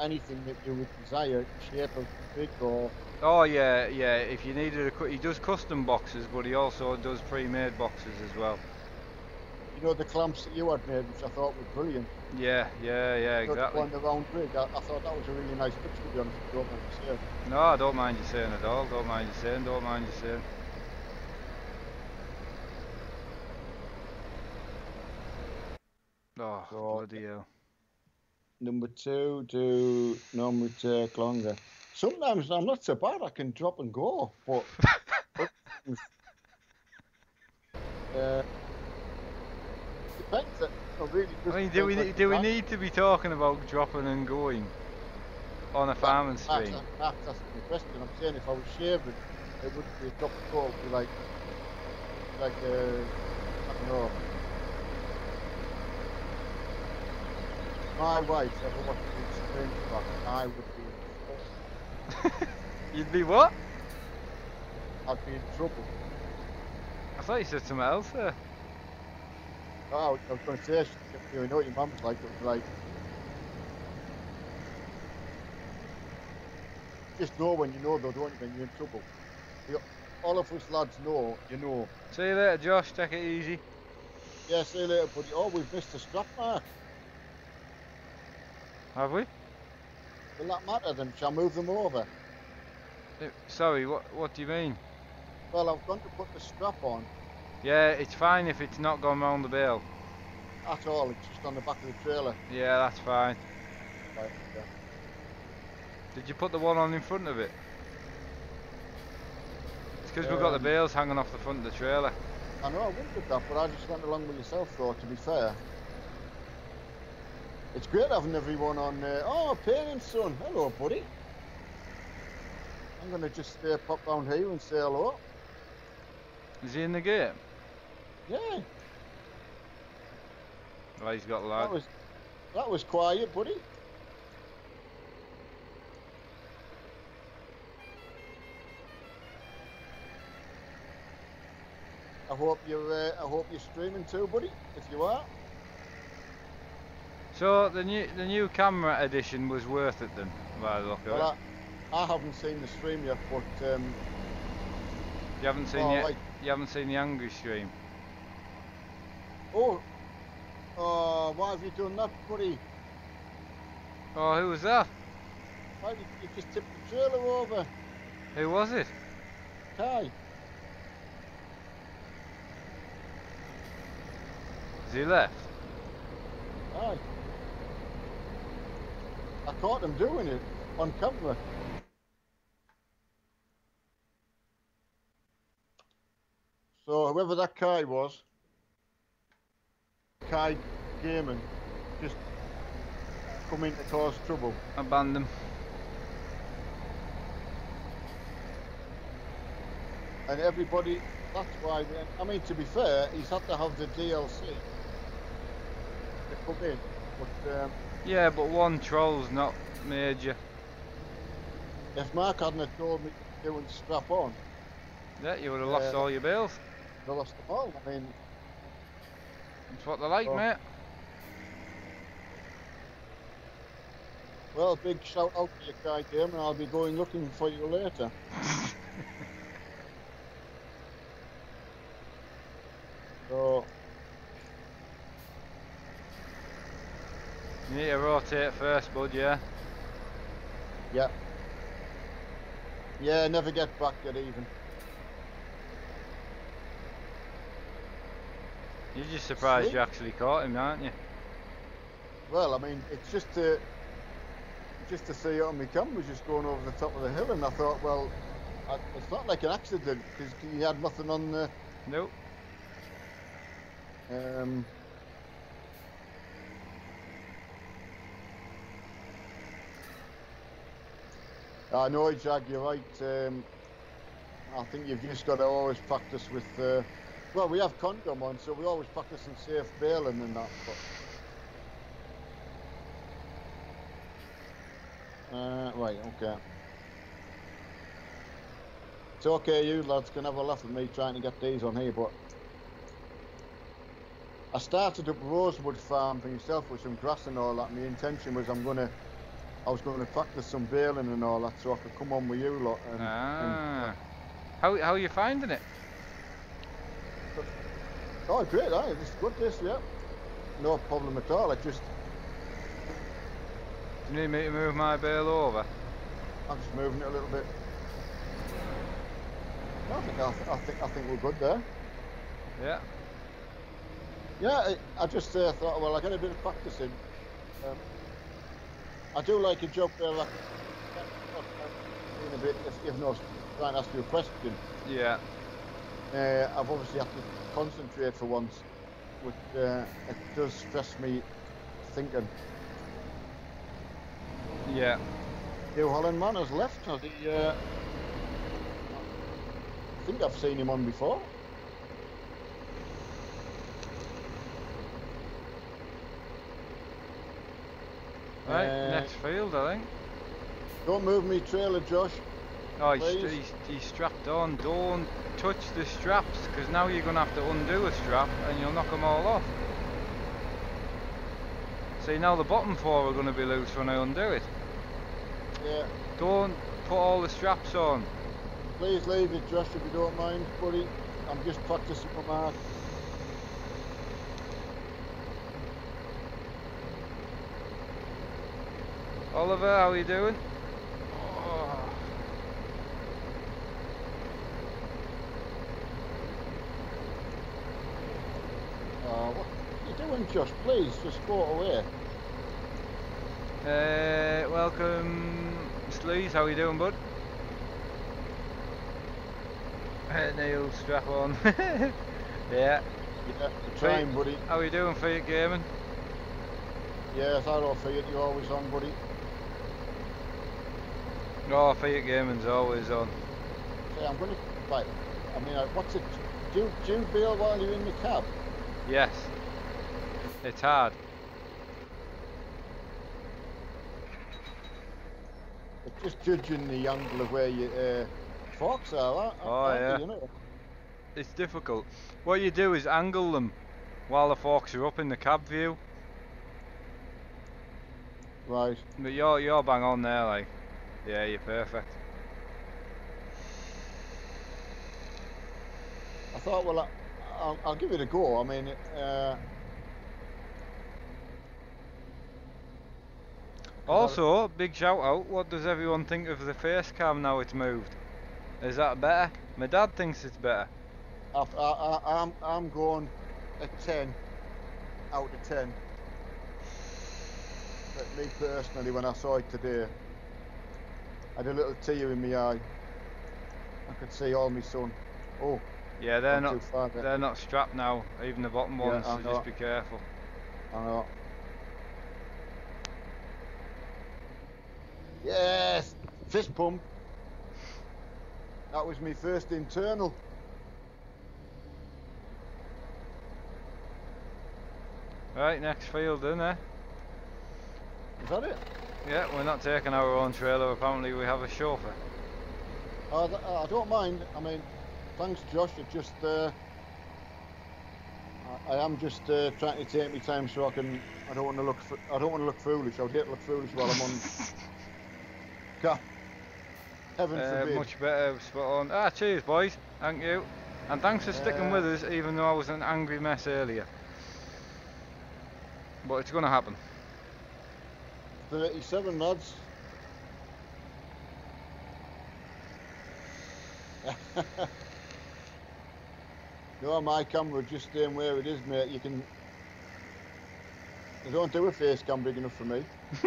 anything that you would desire, shape of big or. Oh yeah, yeah. If you needed a, he does custom boxes, but he also does pre-made boxes as well. You know the clamps that you had made, which I thought were brilliant. Yeah, yeah, yeah, exactly. On the round rig, I, I, thought that was a really nice picture. To be honest, don't mind you saying. No, I don't mind you saying at all. Don't mind you saying. Don't mind you saying. Oh, so, bloody hell. Number two, do normally take longer. Sometimes I'm not so bad, I can drop and go, but. uh, depends. Really I mean, do we, do we need to be talking about dropping and going? on a farming stream. That's, that's, the question. I'm saying if I was shaving, it wouldn't be a drop of coal. It would be like, like uh, I don't know. My wife ever watched me stream back, I would be. in trouble. You'd be what? I'd be in trouble. I thought you said something else there. Oh, I was going to say, you know what your mum's like. It was like, just know when you know though, don't you, when you're in trouble. You, all of us lads know, you know. See you later, Josh. Take it easy. Yeah, see you later, buddy. Oh, we've missed a strap mark. Have we? Will that matter then? Shall I move them over? Uh, Sorry, what what do you mean? Well, I've gone to put the strap on. Yeah, it's fine if it's not gone round the bale. At all, it's just on the back of the trailer. Yeah, that's fine. Right, okay. Did you put the one on in front of it? It's because we've got the Um, bales hanging off the front of the trailer. I know I wondered that, but I just went along with yourself, though, to be fair. It's great having everyone on. Uh, oh, Payne son. Hello, buddy. I'm going to just uh, pop down here and say hello. Is he in the game? Yeah, Well, he's got that was that was quiet, buddy. I hope you're. Uh, I hope you're streaming too, buddy. If you are. So the new the new camera edition was worth it then, by the look of Well, it. I, I haven't seen the stream yet, but um, You haven't seen oh, the like- you haven't seen the angry stream. oh, oh, why have you done that, buddy? Oh, who was that? Why did you just tip the trailer over? Who was it? Kai. Has he left? Aye. I caught him doing it on camera. So whoever that Kai was, Kai Gaiman, just come in to cause trouble. Abandon. And everybody, that's why, I mean, to be fair, he's had to have the DLC to come in. But um, Yeah, but one troll's not major. if Mark hadn't have told me to do and strap on, Yeah, you would have lost Yeah. all your bills. they lost them all. I mean, That's what they like, Oh. mate. well, big shout out to you, Kai and I'll be going looking for you later. So, You need to rotate first, bud, yeah? yeah. Yeah, never get back yet even. You're just surprised Sweet. you actually caught him, aren't you? Well, I mean, it's just to just to see it on my camera, just going over the top of the hill, and I thought, well, I, it's not like an accident because he had nothing on the. Nope. Um, I know, Jack, you're right. Um, I think you've just got to always practice with. Uh, well, we have condom on, so we always practice in safe baling and that. But, uh, right, okay. It's okay, you lads can have a laugh at me trying to get these on here, but I started up Rosewood Farm for myself with some grass and all that. My intention was I'm gonna, I was going to practice some baling and all that, so I could come on with you lot. And, and Ah. How how are you finding it? oh, great! Aye, this is good. This, yeah, no problem at all. I just, Do you need me to move my bale over? I'm just moving it a little bit. No, I think I, th- I think I think we're good there. Yeah. Yeah, I, I just uh, thought, well, I get a bit of practicing. Um, I do like a joke where I in a bit, if, if not trying to ask you a question. Yeah. Uh, I've obviously had to concentrate for once, which uh, it does stress me thinking. Yeah. New Holland man has left. Has he, uh, I think I've seen him on before. Right, uh, next field, I think. Don't move me trailer, Josh. Oh, he's, he's, he's, strapped on. Don't touch the straps, because now you're going to have to undo a strap and you'll knock them all off. See, now the bottom four are going to be loose when I undo it. Yeah. Don't put all the straps on. Please leave it, Josh, if you don't mind, buddy. I'm just practicing my mark. Oliver, how are you doing? Oh. Uh, what are you doing, Josh? Please, just go away. Uh, welcome, Sleaze. How are you doing, bud? Hey, Neil, strap on. yeah. Yeah, trying, buddy. How are you doing, Fiat Gaming? Yeah, I thought I'll Fiat, you're always on, buddy. Oh, Fiat Gaming's always on. Okay, I'm gonna, like, I mean, what's it, do, do you bale while you're in the cab? Yes. It's hard. Just judging the angle of where your uh, forks are, Oh, yeah. You know? It's difficult. What you do is angle them while the forks are up in the cab view. Right. But you're, you're bang on there, like. Yeah, you're perfect. I thought, well, I, will I'll give it a go. I mean, uh, also, big shout out. What does everyone think of the face cam now it's moved? Is that better? My dad thinks it's better. I, I, I'm, I'm going a 10 out of 10. But me personally, when I saw it today, I had a little tear in my eye. I could see all my son. Oh. Yeah, they're not. they're not strapped now. Even the bottom ones. Yeah, so just be careful. I know. Yes, fist pump. That was my first internal. Right, next field, isn't it? Is that it? Yeah, we're not taking our own trailer. Apparently, we have a chauffeur. Uh, I don't mind. I mean, thanks, Josh. It just uh, I am just uh, trying to take my time so I can. I don't want to look. I don't want to look foolish. I would hate to look foolish while I'm on. God, heaven uh, forbid. Much better, spot on. Ah, cheers, boys. Thank you, and thanks for sticking with us, even though I was an angry mess earlier. But it's going to happen. 37 lads. no, my camera just staying where it is, mate. You can. They don't do a face cam big enough for me.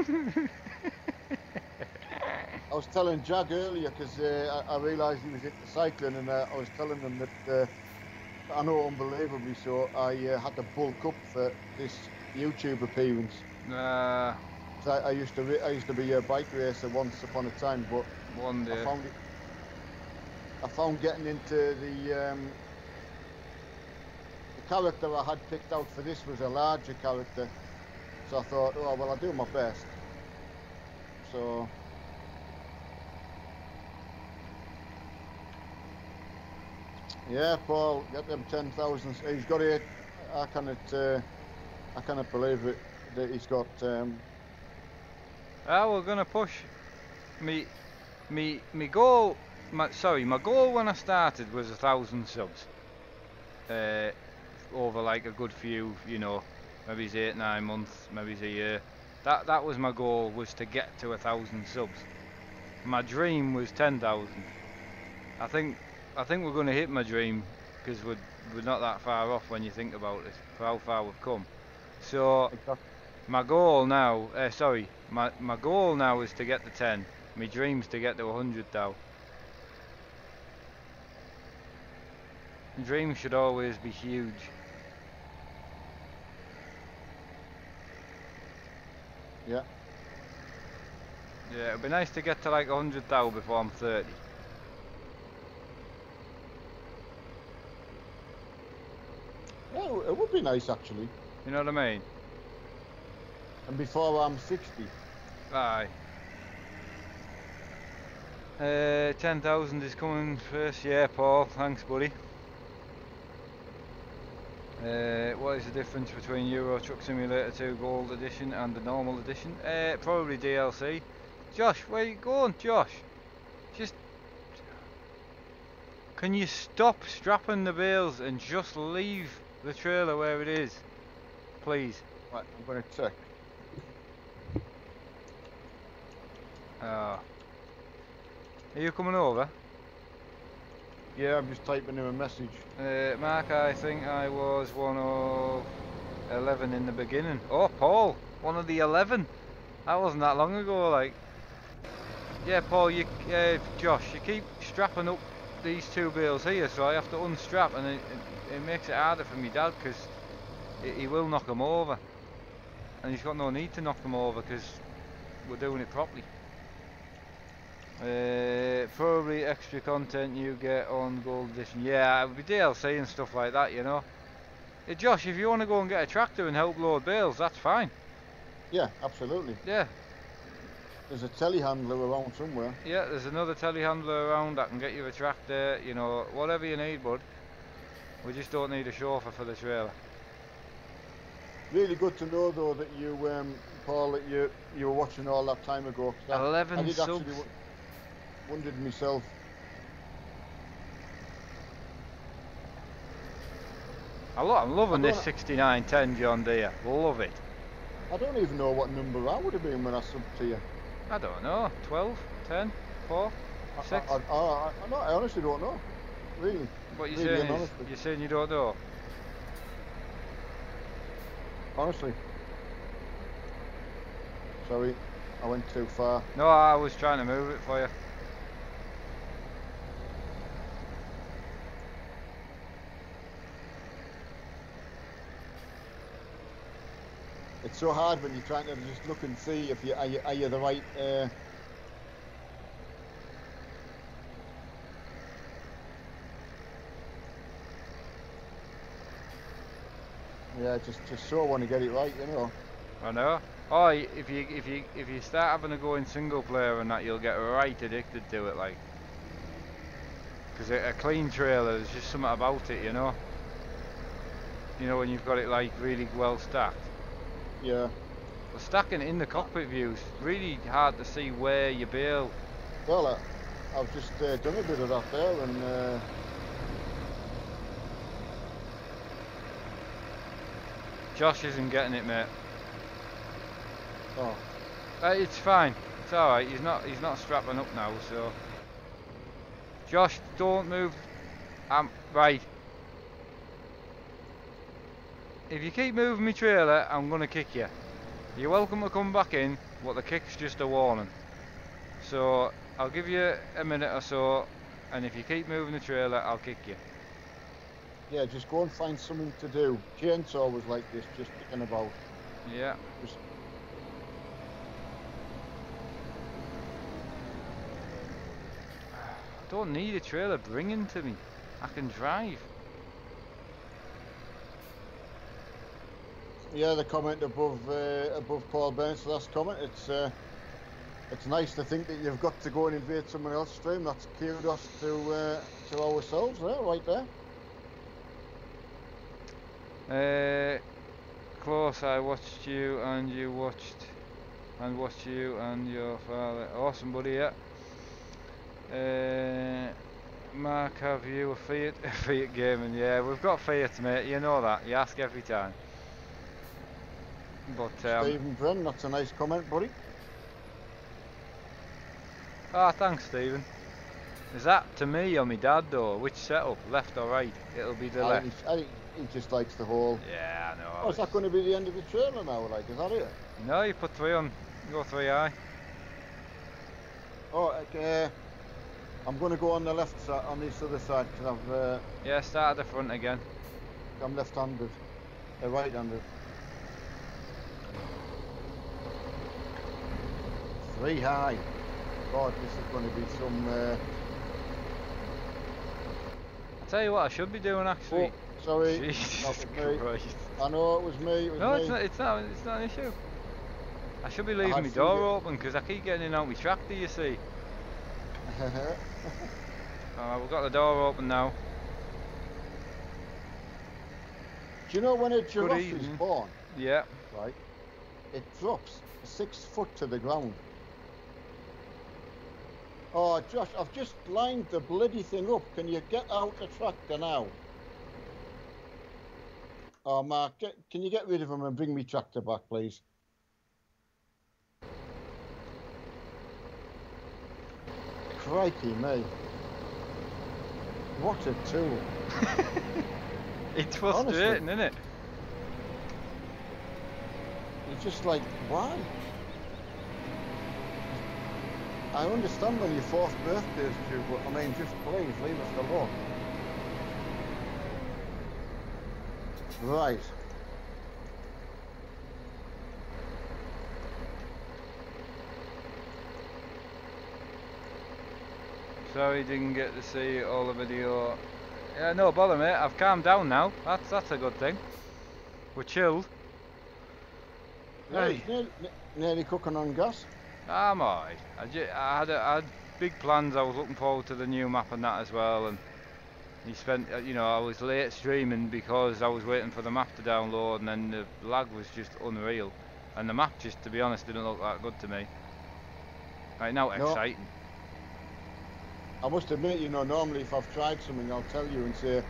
I was telling Jag earlier because uh, I, I realised he was into cycling, and uh, I was telling him that uh, I know unbelievably so. I uh, had to bulk up for this YouTube appearance. Uh, I, I, used to I used to be a bike racer once upon a time, but one day I found it. I found getting into the um, the character I had picked out for this was a larger character, so I thought, oh well, I'll do my best. So. Yeah, Paul, get them ten thousand. He's got it. I cannot. Uh, I cannot believe it that he's got um, Ah, we're gonna push. Me, me, me goal. My, sorry, my goal when I started was a thousand subs. Uh, over like a good few, you know, maybe it's eight, nine months, maybe it's a year. That that was my goal was to get to a thousand subs. My dream was ten thousand. I think I think we're going to hit my dream because we're we're not that far off when you think about it for how far we've come. So my goal now, uh, sorry, my, my goal now is to get to 10. My dream's to get to 100 though. Dreams should always be huge. Yeah. Yeah, it'd be nice to get to like 100 thou before I'm 30. Yeah, it would be nice actually. You know what I mean? And before I'm 60. Aye. Uh, 10,000 is coming first. Yeah, Paul. Thanks, buddy. Uh, what is the difference between Euro Truck Simulator 2 Gold Edition and the normal edition? Uh, probably DLC. Josh, where you going, Josh? Just... Can you stop strapping the bales and just leave the trailer where it is? Please. Right, I'm going to check. Oh. Are you coming over? Yeah, I'm just typing him a message. Uh, Mark, I think I was one of 11 in the beginning. Oh, Paul, one of the 11. That wasn't that long ago, like. Yeah, Paul, you, uh, Josh, you keep strapping up these two bales here, so I have to unstrap, and it, it, it makes it harder for me dad, because he will knock them over. And he's got no need to knock them over, because we're doing it properly. Uh, probably extra content you get on Gold Edition. Yeah, it would be DLC and stuff like that, you know. Hey, Josh, if you want to go and get a tractor and help load bales, that's fine. Yeah, absolutely. Yeah. There's a telehandler around somewhere. Yeah, there's another telehandler around that can get you a tractor, you know, whatever you need, bud. We just don't need a chauffeur for the trailer. Really good to know, though, that you, um, Paul, that you you were watching all that time ago. Eleven subs wondered myself. I lo I'm loving this 6910 John Deere. Love it. I don't even know what number I would have been when I subbed to you. I don't know. 12, 10, 4, 6? I, I, I, I, I honestly don't know. Really. What you really saying is, you're saying you don't know? Honestly. Sorry, I went too far. No, I was trying to move it for you. It's so hard when you're trying to just look and see if you are you, are you the right uh, yeah just just so want to get it right you know. I know. Oh if you if you if you start having to go in single player and that you'll get right addicted to it like. Because a clean trailer there's just something about it you know. You know when you've got it like really well stacked yeah. Well, stacking in the cockpit views, really hard to see where you bale. Well, uh, I've just uh, done a bit of that there and... Uh... Josh isn't getting it, mate. Oh. Uh, it's fine. It's alright. He's not. He's not strapping up now. So. Josh, don't move. Um. Right. If you keep moving my trailer, I'm going to kick you. You're welcome to come back in, but the kick's just a warning. So, I'll give you a minute or so, and if you keep moving the trailer, I'll kick you. Yeah, just go and find something to do. Chainsaw was like this, just kicking about. Yeah. Just I don't need a trailer bringing to me. I can drive. Yeah, the comment above uh, above Paul Burns' last comment. It's uh, it's nice to think that you've got to go and invade someone else's stream. That's kudos to uh, to ourselves, there, right there. Uh, close. I watched you, and you watched, and watched you, and your father. Awesome, buddy. Yeah. Uh, Mark, have you a Fiat? Fiat gaming? Yeah, we've got Fiat, mate. You know that. You ask every time. But um, Stephen Brenn, that's a nice comment, buddy. Ah, thanks, Stephen. Is that to me or my dad though? Which setup, left or right? It'll be the I left. I think he just likes the whole. Yeah, I know. Oh, is that going to be the end of the trailer now? Like, is that it? No, you put three on. Go three high. Oh, okay. I'm going to go on the left side, on this other side, because I've. Uh, yeah, start at the front again. I'm left-handed. Uh, right-handed. Three high. God, this is going to be some. Uh... I tell you what, I should be doing actually. Oh, sorry, Jesus Christ. I know it was me. It was no, me. it's not. It's not. It's not an issue. I should be leaving my door open because I keep getting in out my tractor. You see. Alright, we've got the door open now. Do you know when a giraffe is born? Yeah. Right. It drops six foot to the ground. Oh, Josh, I've just lined the bloody thing up. Can you get out the tractor now? Oh, Mark, get, can you get rid of him and bring me tractor back, please? Crikey me. What a tool. it's frustrating, isn't it? It's just like, why? I understand when your fourth birthday is due, but I mean, just please leave us alone. Right. Sorry didn't get to see all the video. Yeah, no bother mate, I've calmed down now. That's that's a good thing. We're chilled. Hey. nearly, nearly cooking on gas. I'm alright. I, I, had a, I had big plans. I was looking forward to the new map and that as well. And he spent, uh, you know, I was late streaming because I was waiting for the map to download, and then the lag was just unreal. And the map, just to be honest, didn't look that good to me. Right now, no. exciting. I must admit, you know, normally if I've tried something, I'll tell you and say,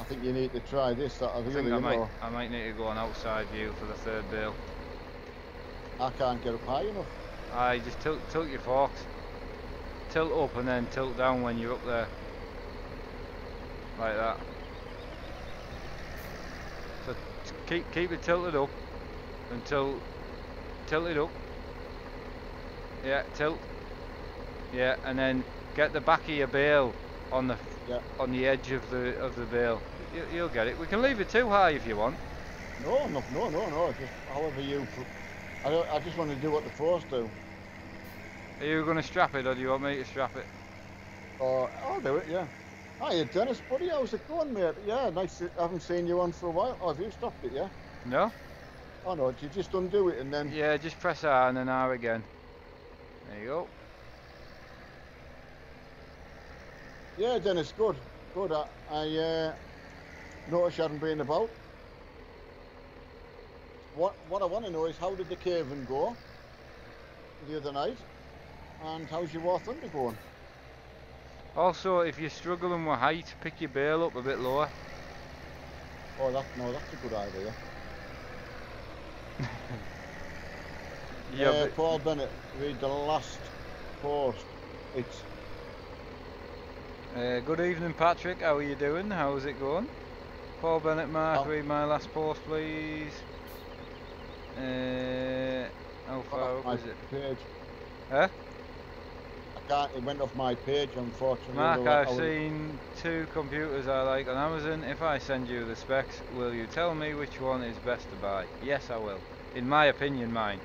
I think you need to try this, that, or the I think other, I might, know. I might need to go on outside view for the third bale. I can't get up high enough. Aye, just tilt, tilt your forks. Tilt up and then tilt down when you're up there. Like that. So keep keep it tilted up until tilt it up. Yeah, tilt. Yeah, and then get the back of your bale on the yeah. on the edge of the of the bale. You, will get it. We can leave it too high if you want. No, no, no, no, no. Just however you I, don't, I just want to do what the force do. Are you going to strap it or do you want me to strap it? Oh, I'll do it, yeah. Hiya Dennis, buddy, how's it going mate? Yeah, nice to, I haven't seen you on for a while. Oh, have you stopped it, yeah? No. Oh no, you just undo it and then... Yeah, just press R and then R again. There you go. Yeah, Dennis, good. Good. I, I uh, noticed you hadn't been about what what I want to know is how did the caving go the other night, and how's your War Thunder going? Also, if you're struggling with height, pick your bale up a bit lower. Oh, that no, that's a good idea. yeah, uh, Paul Bennett, read the last post. It's. Uh, good evening, Patrick. How are you doing? How's it going? Paul Bennett, Mark, oh. read my last post, please. Uh, how far up is it? Page. Huh? I can't, it went off my page unfortunately. Mark, I've seen two computers I like on Amazon. If I send you the specs, will you tell me which one is best to buy? Yes, I will. In my opinion, mine.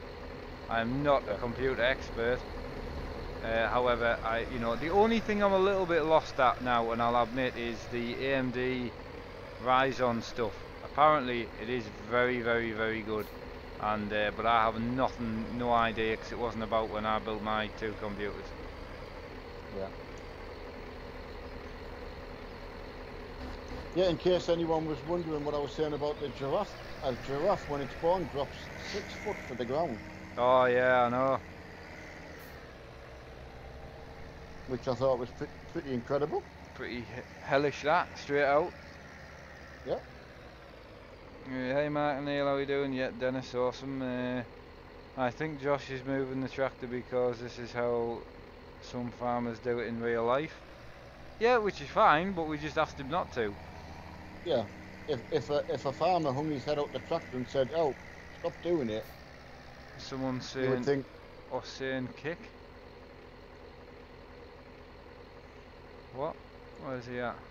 I am not a computer expert. Uh, however, I, you know, the only thing I'm a little bit lost at now, and I'll admit, is the AMD Ryzen stuff. Apparently, it is very, very, very good and uh, but I have nothing, no idea because it wasn't about when I built my two computers. Yeah. Yeah, in case anyone was wondering what I was saying about the giraffe, a giraffe when it's born drops six foot to the ground. Oh yeah, I know. Which I thought was pretty, pretty incredible. Pretty hellish that, straight out. Yeah. Hey Mark and Neil, how are you doing? Yeah, Dennis, awesome. Uh, I think Josh is moving the tractor because this is how some farmers do it in real life. Yeah, which is fine, but we just asked him not to. Yeah, if if a, if a farmer hung his head out the tractor and said, "Oh, stop doing it," someone saying, you would think, or saying kick. What? Where is he at?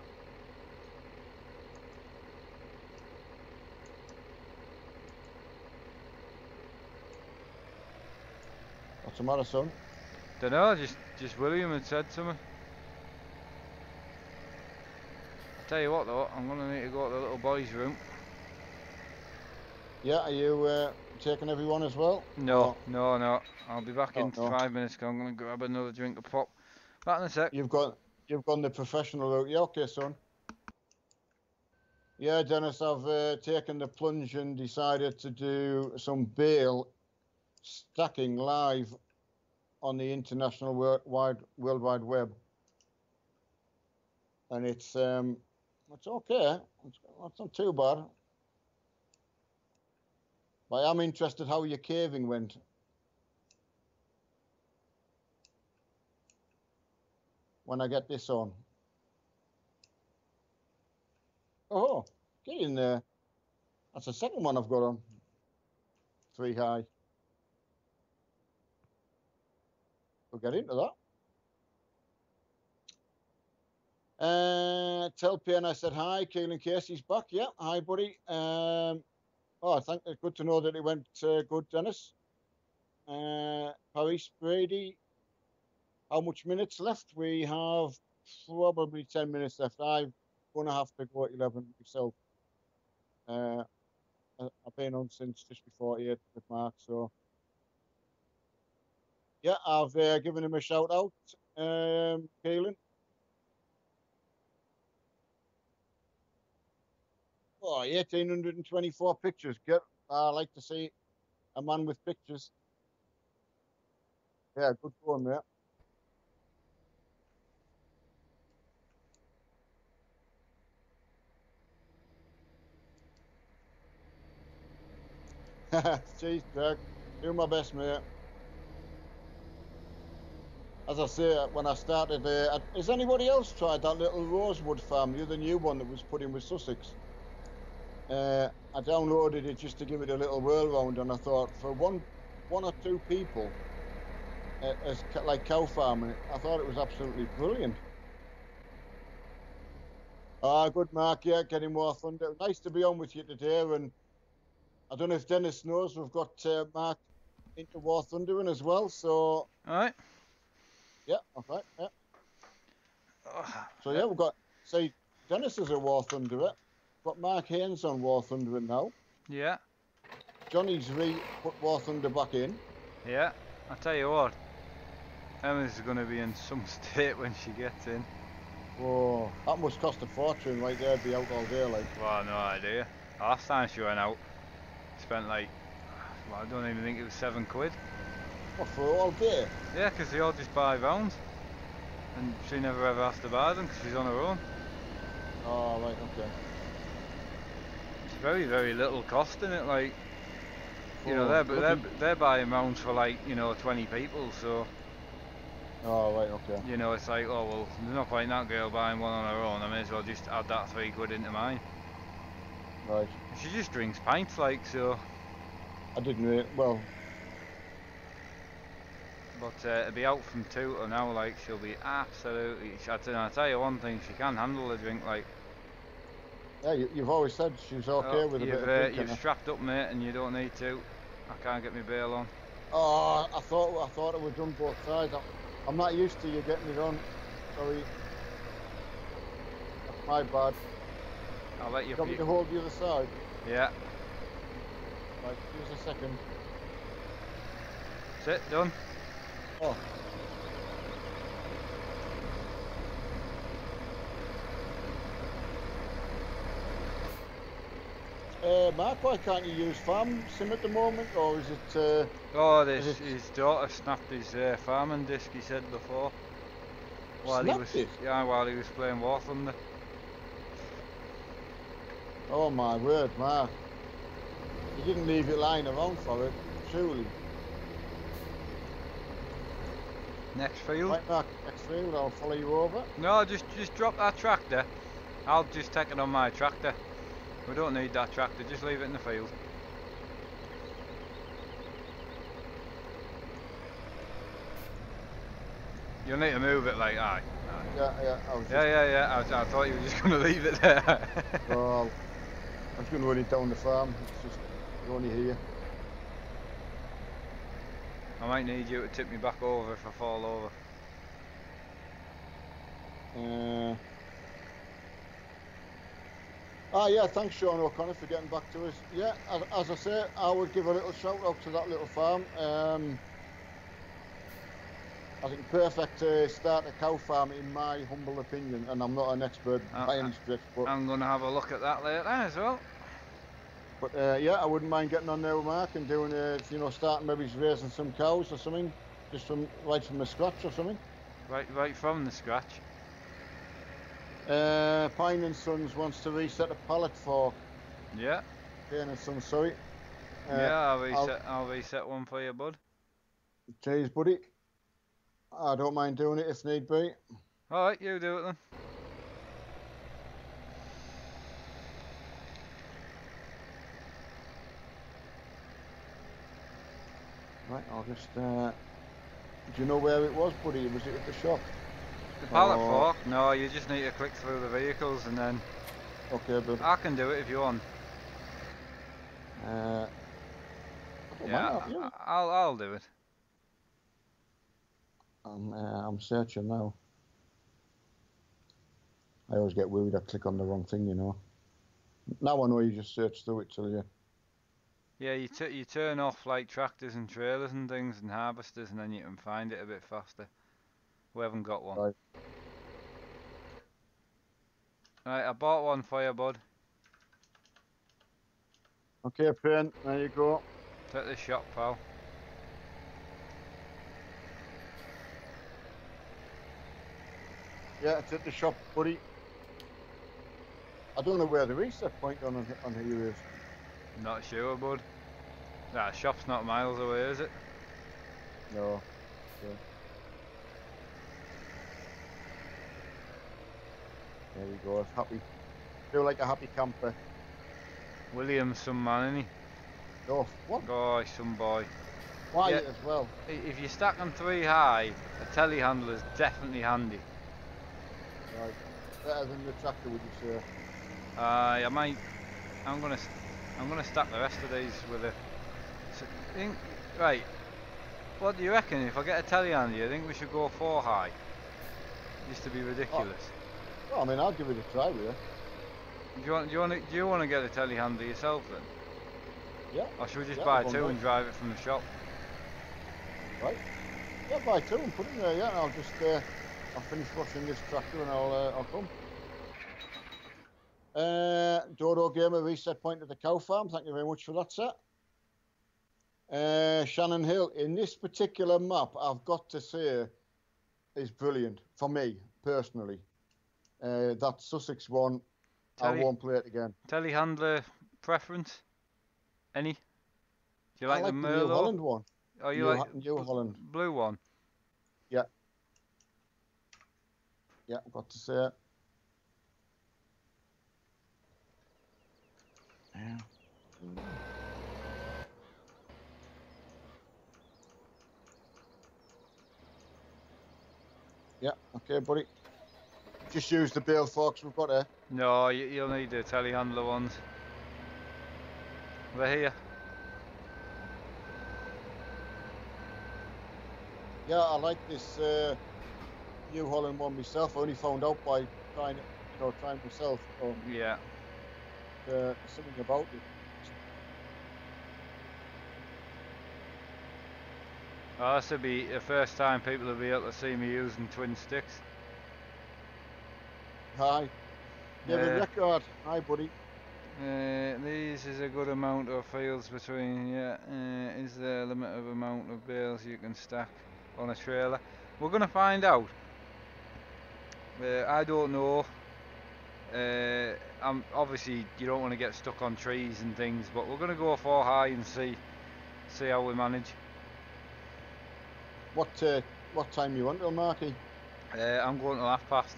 What's the matter, son? Don't know, just, just William had said something. I'll tell you what though, I'm going to need to go to the little boy's room. Yeah, are you uh, taking everyone as well? No, no, no. I'll be back oh, in no. five minutes. I'm going to grab another drink of pop. Back in a sec. You've got, you've gone the professional route. Yeah, okay, son. Yeah, Dennis, I've uh, taken the plunge and decided to do some bale stacking live on the international wide world wide web, and it's um, it's okay. It's, it's not too bad. But I'm interested how your caving went. When I get this on. Oh, get in there. That's the second one I've got on. Three high. We'll get into that. Uh, tell PN I said hi. Keelan Casey's back. Yeah, hi, buddy. Um, Oh, I think it's good to know that it went uh, good, Dennis. Uh, Paris Brady, how much minutes left? We have probably 10 minutes left. I'm going to have to go at 11 myself. Uh, I've been on since just before 8 with Mark, so. Yeah, I've uh, given him a shout out, um. Oh, 1824 pictures. Get, I like to see a man with pictures. Yeah, good going there. Jeez, Jack. Do my best, mate. As I say, when I started, uh, has anybody else tried that little Rosewood farm, the new one that was put in with Sussex? Uh, I downloaded it just to give it a little whirl round, and I thought for one, one or two people, uh, as like cow farming, I thought it was absolutely brilliant. Ah, good Mark, yeah, getting more thunder. Nice to be on with you today, and I don't know if Dennis knows we've got uh, Mark into War Thundering as well, so. All right. Yeah, okay, yeah. Ah, so yeah, we've got. Say, Dennis is a War Thunderer got Mark Haynes on War Thunder now. Yeah. Johnny's re put War Thunder back in. Yeah. I tell you what, Emma's going to be in some state when she gets in. Whoa, that must cost a fortune right there, be out all day like. Well, no idea. Last time she went out, spent like, well, I don't even think it was seven quid. What, for all day? Yeah, because they all just buy rounds. And she never ever has to buy them because she's on her own. Oh, right, okay It's very very little cost in it. Like you know, oh, they're they're they're buying rounds for like you know 20 people, so. Oh right, okay. You know, it's like oh well, there's not quite that girl buying one on her own. I may as well just add that three quid into mine. Right. She just drinks pints like so. I didn't really, well. But uh, to be out from two to now, like she'll be absolutely. I tell you one thing, she can handle a drink like. Yeah, you, have always said she's okay oh, with a bit of uh, You've strapped up, mate, and you don't need to. I can't get my bale on. Oh, I thought I thought it was done both sides. I'm not used to you getting it on. Sorry. That's my bad. I'll let you. Me to hold the other side. Yeah. Right, here's a second. Sit, done. Oh. Uh, Mark, why can't you use farm sim at the moment, or is it? Uh, oh, this, it... his daughter snapped his uh, farming disc. He said before. While snapped he was, it? yeah, while he was playing War Thunder. Oh my word, Mark! You didn't leave it lying around for it, surely. Next field. Right. Next field. I'll follow you over. No, just just drop that tractor. I'll just take it on my tractor. We don't need that tractor, just leave it in the field. You'll need to move it like aye. Yeah, yeah, I was yeah, yeah, yeah. I, I, thought you were just going to leave it there. well, I'm just going to run it down the farm. It's just only here. I might need you to tip me back over if I fall over. Uh, ah, yeah, thanks, Sean O'Connor, for getting back to us. Yeah, as, as, I say, I would give a little shout out to that little farm. Um, I think perfect to start a cow farm, in my humble opinion, and I'm not an expert uh, by any stretch. But I'm going to have a look at that later as well. But uh, yeah, I wouldn't mind getting on there with Mark and doing, uh, you know, starting maybe raising some cows or something, just from right from the scratch or something. Right, right from the scratch. Uh, Pine and Sons wants to reset a pallet fork. Yeah. Pine and Sons, sorry. Uh, yeah, I'll reset. I'll, I'll, reset one for you, bud. Cheers, buddy. I don't mind doing it if need be. All right, you do it then. Right, I'll just. Uh, do you know where it was, buddy? Was it at the shop? The pallet fork? No, you just need to click through the vehicles and then... Okay, but... I can do it if you want. Uh, yeah, I'll, I'll do it. I'm, uh, I'm searching now. I always get worried I click on the wrong thing, you know. Now I know you just search through it till you... Yeah, you, you turn off like tractors and trailers and things and harvesters and then you can find it a bit faster. We haven't got one. Right. Right, I bought one for you, bud. Okay, Pin, there you go. Take the shot, pal. Yeah, it's at the shop, buddy. I don't know where the reset point on on here is. Not sure, bud. That shop's not miles away, is it? No. Yeah. There we go. Happy. Feel like a happy camper. William's some man, isn't he? Oh, what? Boy, some boy. Quiet yeah, as well. If you stack them three high, a telehandler is definitely handy. Right. Better than the tractor, would you say? Uh, I might. I'm gonna. I'm gonna stack the rest of these with a. Think, right. What do you reckon? If I get a telehandler, you think we should go four high? Just to be ridiculous. Oh. Well, I mean, I'll give it a try with you. Do you want? Do you want? To, do you want to get a telehandler yourself then? Yeah. Or should we just yeah, buy two and drive it from the shop? Right. Yeah, buy two and put it there. Yeah, and I'll just uh, I'll finish washing this tractor and I'll uh, I'll come. Uh, Dodo Gamer reset point at the cow farm. Thank you very much for that, sir. Uh, Shannon Hill. In this particular map, I've got to say, is brilliant for me personally. Uh, that Sussex one, Tele I won't play it again. Telehandler preference? Any? Do you like, like the Merlo? New Holland one. Oh, you New like New Holland blue one? Yeah. Yeah, I've got to say it. Yeah. Yeah, okay, buddy. Just use the bale forks we've got here. No, you, will need the telehandler ones. They're here. Yeah, I like this uh, New Holland one myself. I only found out by trying it, you know, trying myself. Um, yeah. Uh, something about it. Oh, this will be the first time people will be able to see me using twin sticks. Hi. David uh, Record. Hi, buddy. Uh, these is a good amount of fields between, yeah. Uh, is there a limit of amount of bales you can stack on a trailer? We're going to find out. Uh, I don't know. Uh, I'm obviously you don't want to get stuck on trees and things, but we're going to go four high and see see how we manage. What uh, what time you want, to, Marky? Uh, I'm going to half past.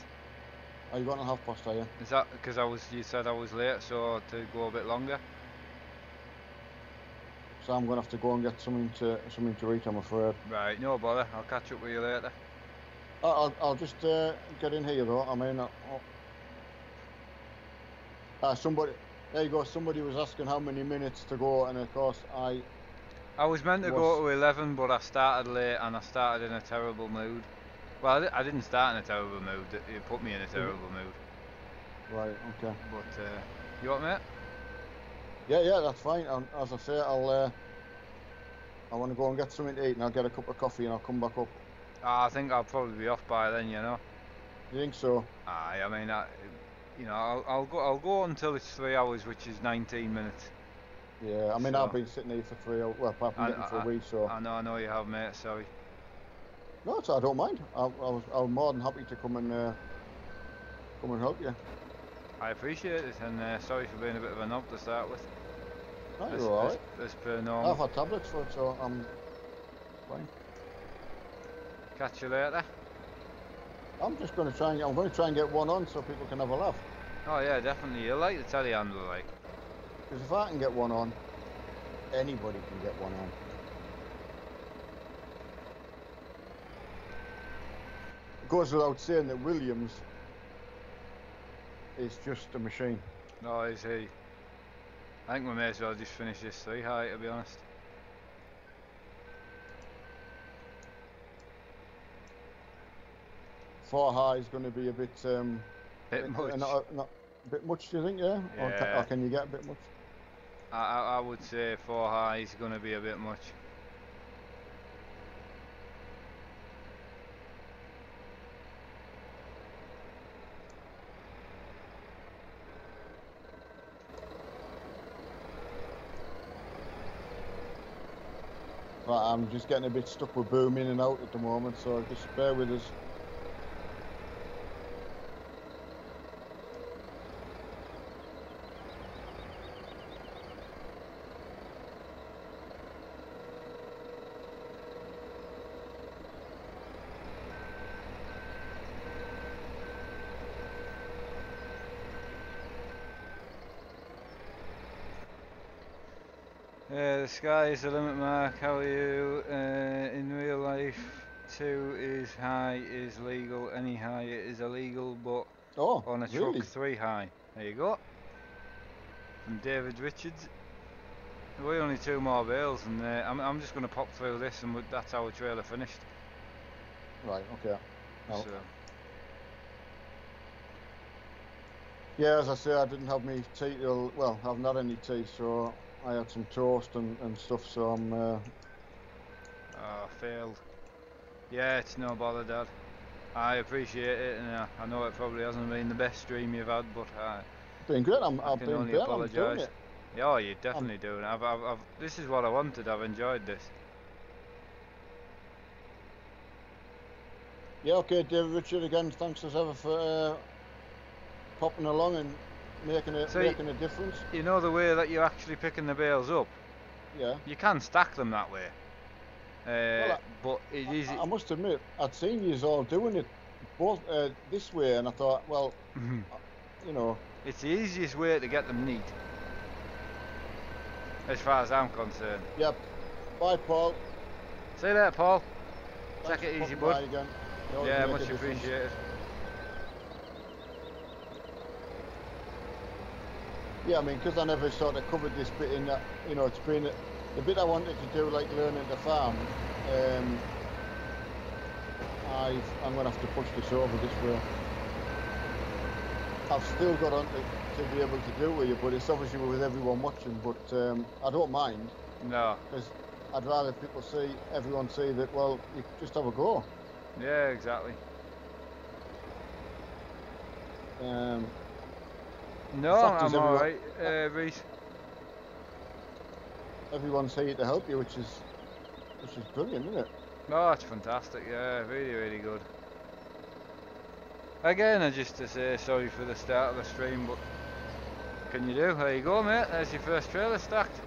Are you going to half past, are you? Is that because I was? You said I was late, so to go a bit longer. So I'm going to have to go and get something to something to eat. I'm afraid. Right, no bother. I'll catch up with you later. I'll I'll just uh, get in here though. I mean, I'll, uh, somebody there you go. Somebody was asking how many minutes to go, and of course I I was meant to was... go to 11, but I started late and I started in a terrible mood. Well, I didn't start in a terrible mood. It put me in a terrible mood. Right. Okay. But uh, you want mate? Yeah, yeah, that's fine. as I say, I'll. Uh, I want to go and get something to eat, and I'll get a cup of coffee, and I'll come back up. Uh, I think I'll probably be off by then. You know. You think so? Aye, I mean, I, you know, I'll, I'll go. I'll go until it's three hours, which is 19 minutes. Yeah, I mean, so, I've been sitting here for three, well, apart from getting for a week, so. I know, I know you have, mate. Sorry. No, I don't mind. I, I was, I was more than happy to come and uh, come and help you. I appreciate it, and uh, sorry for being a bit of a knob to start with. No, you're alright. As per normal. I've had tablets for it, so I'm fine. Catch you later. I'm just going to try and I'm going to try and get one on so people can have a laugh. Oh yeah, definitely. You like the telehandler, like. Because if I can get one on, anybody can get one on. It goes without saying that Williams is just a machine. No, is he? I think we may as well just finish this three high, to be honest. Four high is going to be a bit, um, bit, much. Not, not, a bit much, do you think? Yeah. yeah. Or, can, or can you get a bit much? I, I would say four high is going to be a bit much. But I'm just getting a bit stuck with boom in and out at the moment, so just bear with us. The sky is the limit mark, how are you? Uh, in real life, 2 is high, is legal, any higher is illegal, but oh, on a really? truck 3 high. There you go. From David Richards. We're only two more bales and uh, I'm, I'm just going to pop through this and that's how our trailer finished. Right, okay. So. Yeah, as I say, I didn't have any tea till, well, I've not any tea, so I had some toast and, and stuff, so I'm. Uh... Oh, failed. Yeah, it's no bother, Dad. I appreciate it, and uh, I know it probably hasn't been the best stream you've had, but uh, been good. I'm, I I've can been only apologise. Yeah, oh, you're definitely I'm... doing it. I've, I've, I've, this is what I wanted. I've enjoyed this. Yeah, okay, David Richard again. Thanks as ever for uh, popping along and making a, so making a difference. You know the way that you're actually picking the bales up? Yeah. You can stack them that way. Uh, well, I, but it is. I, I, must admit, I'd seen you all doing it both uh, this way, and I thought, well, mm-hmm. you know. It's the easiest way to get them neat. As far as I'm concerned. Yep. Bye, Paul. See you later, Paul. Thanks Take it easy, bud. Yeah, much appreciated. Yeah, I mean, because I never sort of covered this bit in that, you know, it's been the bit I wanted to do, like learning to farm. Um, i am going to have to push this over this way. I've still got on to, to, be able to do with you, but it's obviously with everyone watching. But um, I don't mind. No. Because I'd rather people see, everyone see that. Well, you just have a go. Yeah, exactly. Um, no, I'm alright, uh, Reese. Everyone's here to help you, which is which is brilliant, isn't it? No, it's fantastic. Yeah, really, really good. Again, I just to say sorry for the start of the stream, but can you do? There you go, mate. There's your first trailer stacked.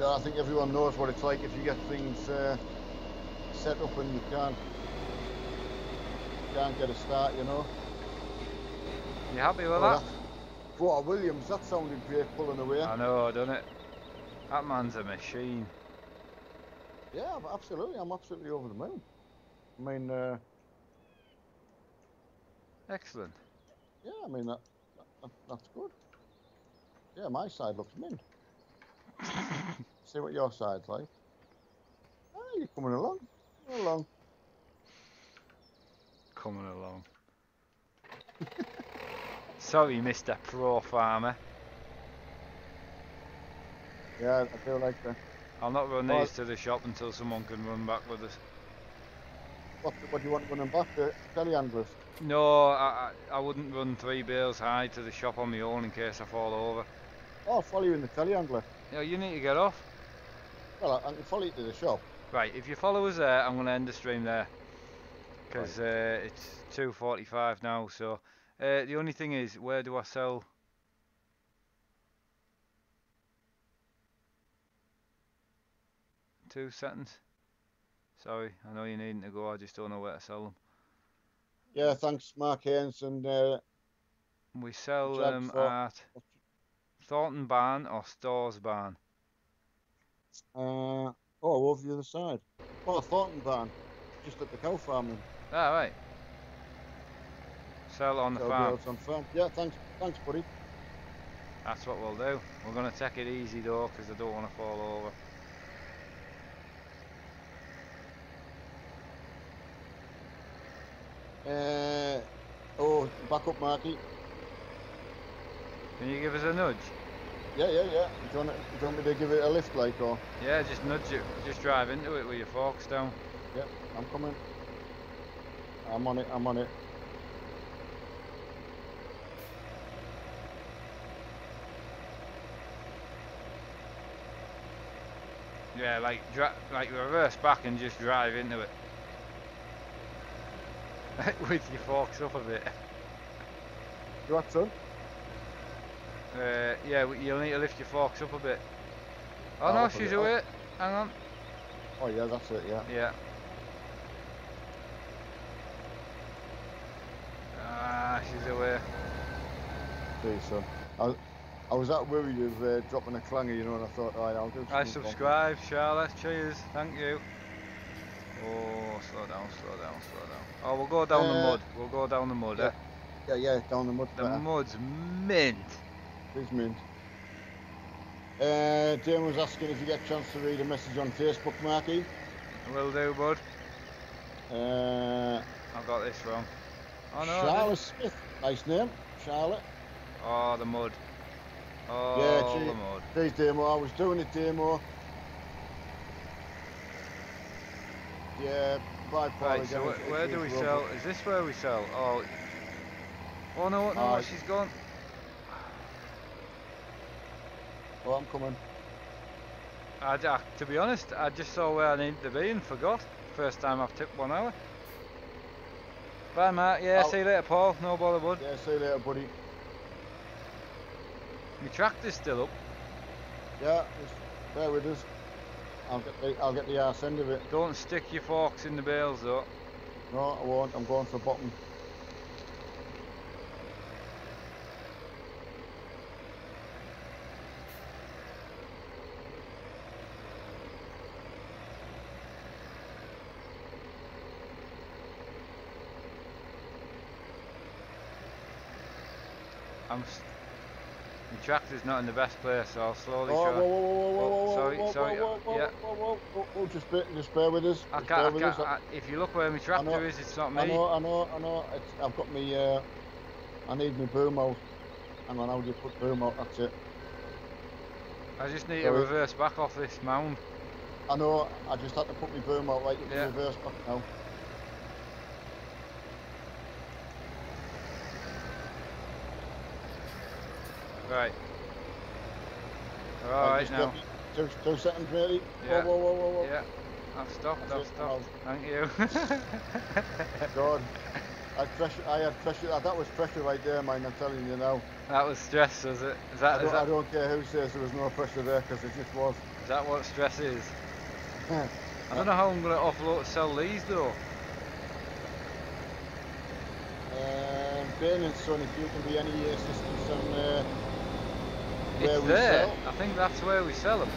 Yeah, I think everyone knows what it's like if you get things uh, set up and you can't can't get a start, you know. You happy with oh, that? What a Williams, that sounded great pulling away. I know, doesn't it? That man's a machine. Yeah, absolutely. I'm absolutely over the moon. I mean, uh, excellent. Yeah, I mean that, that that's good. Yeah, my side looks mint. see what your side's like. Oh, you're coming along. Coming along. Coming along. Sorry, Mr. Pro Farmer. Yeah, I feel like that. I'll not run these to the shop until someone can run back with us. What, what do you want running back? The telehandlers? No, I, I, I wouldn't run three bales high to the shop on my own in case I fall over. Oh, I'll follow you in the telehandler. Yeah, you need to get off. Well, I, I can follow you to the shop. Right, if you follow us there, I'm going to end the stream there. Because right. uh, it's 2.45 now, so... Uh, the only thing is, where do I sell... Two seconds. Sorry, I know you needing to go, I just don't know where to sell them. Yeah, thanks Mark Haynes and... Uh, we sell them at Thornton Barn or Stores Barn. Uh, oh, over the other side. Oh, Thornton Barn, just at the cow farm. Ah, right. Sell on the farm. on farm. Yeah, thanks, thanks, buddy. That's what we'll do. We're going to take it easy though, because I don't want to fall over. Uh, oh, back up, Marky. Can you give us a nudge? Yeah, yeah, yeah. Do you, want, do you want me to give it a lift, like, or? Yeah, just nudge it. Just drive into it with your forks down. Yeah, I'm coming. I'm on it, I'm on it. Yeah, like like reverse back and just drive into it. With your forks up a bit. You what, son? Uh, yeah, you'll need to lift your forks up a bit. Oh, oh no, she's away. Hang on. Oh yeah, that's it, yeah. Yeah. Ah, she's away. See, son. I, I was that worried of uh, dropping a clanger, you know, and I thought, alright, I'll do I subscribe, Charlotte. Cheers. Thank you. Oh, slow down, slow down, slow down. Oh, we'll go down uh, the mud. We'll go down the mud, yeah. eh? Yeah, yeah, down the mud. The better. mud's mint. It is mint. Uh, Dan was asking if you get a chance to read a message on Facebook, Marky. Will do, bud. Uh, I got this wrong. Oh no. Charlotte Smith. Nice name. Charlotte. Oh, the mud. Oh, yeah, gee, the mud. Geez, demo. I was doing a demo. Yeah, by Right, so where, where do we rubber. sell? Is this where we sell? Oh, oh no, no, uh, she's gone. Oh, I'm coming. I, I, to be honest, I just saw where I needed to be and forgot. First time I've tipped one hour. Bye, Matt. Yeah, I'll, see you later, Paul. No bother, bud. Yeah, see you later, buddy. My tractor's still up. Yeah, just bear with us. I'll get the I'll get the arse end of it. Don't stick your forks in the bales though. No, I won't. I'm going for bottom. I'm tractor's not in the best place, so I'll slowly oh, show. Whoa, whoa, whoa, whoa, oh, whoa, sorry, whoa, sorry, whoa, whoa, yeah. Whoa, whoa, whoa, whoa, just bear, just bear with us. I can't, I can't, I, if you look where my tractor is, it's not me. I know, I know, I know. It's, I've got me. Uh, I need my boom out. Hang on, how do you put boom out? That's it. I just need sorry. to reverse back off this mound. I know. I just had to put my boom out right. You can yeah. reverse back now. Right. Alright now. Two, two seconds really. Yeah. Whoa, whoa, whoa, whoa. Yeah. I've stopped, I've stopped. Thank you. God. I had pressure, I had pressure, that was pressure right there, man, I'm telling you now. That was stress, was it? Is that, I, don't, that... I don't care who says there was no pressure there, because it just was. Is that what stress is? I don't know how I'm going to offload sell these though. Um, Ben and Son, if you can be any assistance on uh, where it's there. Sell? I think that's where we sell them.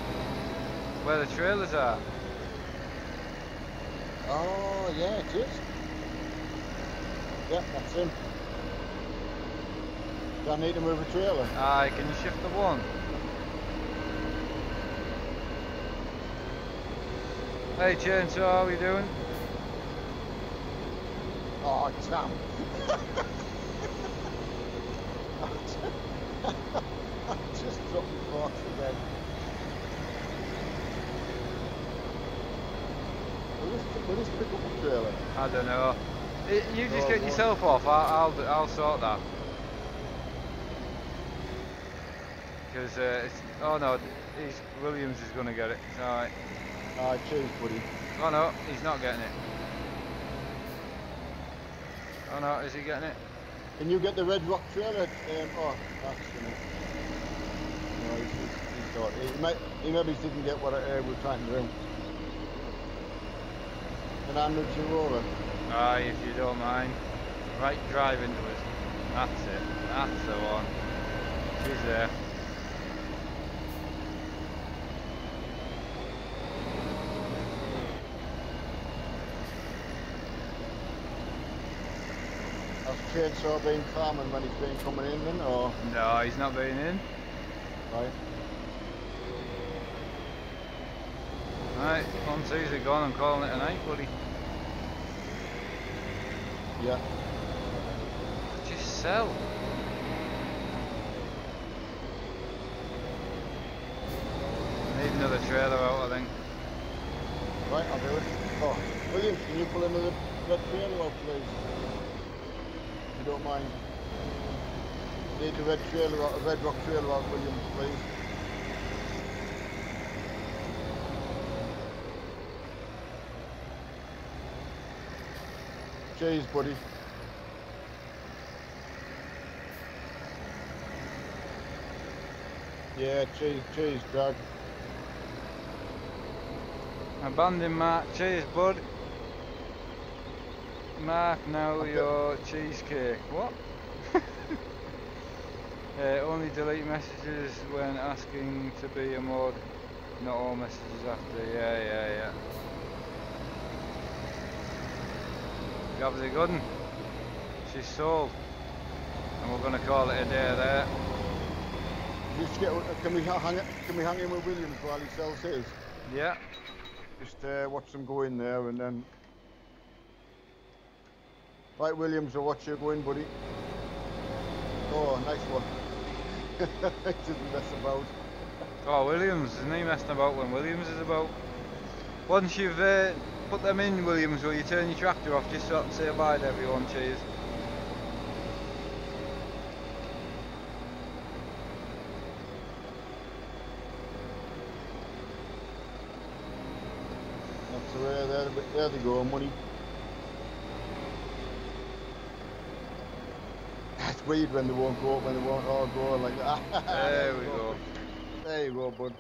Where the trailers are. Oh, yeah, it is. Yeah, that's him. Do I need to move a trailer? Aye, can you shift the one? Hey Chainsaw, how are you doing? Oh, Tom. I just dropped the box again. Will this, will pick up a trailer? I don't know. You just Oh, get boy. yourself off. I'll, I'll I'll sort that. Because uh, it's oh no, he's, Williams is going to get it. It's all right. Ah, cheers, buddy. Oh no, he's not getting it. Oh no, is he getting it? Can you get the Red Rock trailer? Um, oh, that's gonna. No, he's, he's, he's got. He, might, he maybe didn't get what uh, we're trying to do. And I'm nudging over. Aye, if you don't mind. Right, drive into us. That's it. That's the one. She's there. Has Chainsaw been farming when he's been coming in then, or? No, he's not been in. Right. Right, one two's are gone. I'm calling it a night, buddy. Yeah. Just sell. Need another trailer out, I think. Right, I'll do it. Oh, William, can you pull another red trailer out, please? If you don't mind. Need a red trailer out, a red rock trailer out, William, please. Cheers, buddy. Yeah, cheers, cheers, Doug. Abandon Mark. Cheers, bud. Mark, now Okay. your cheesecake. What? uh, only delete messages when asking to be a mod. Not all messages after. Yeah, yeah, yeah. A good one. She's sold. And we're going to call it a day there. Get, can we hang it, can we hang in with Williams while he sells his? Yeah. Just uh, watch them go in there and then. Right, Williams, I'll watch you go in, buddy. Oh, nice one. Didn't mess about. Oh, Williams, isn't he messing about when Williams is about? Once you've uh, put them in, Williams, will you turn your tractor off just so I can say bye to everyone, cheers? That's the way. There, there they go, money. It's weird when they won't go, up when they won't all go like that. There we go. There you go, bud.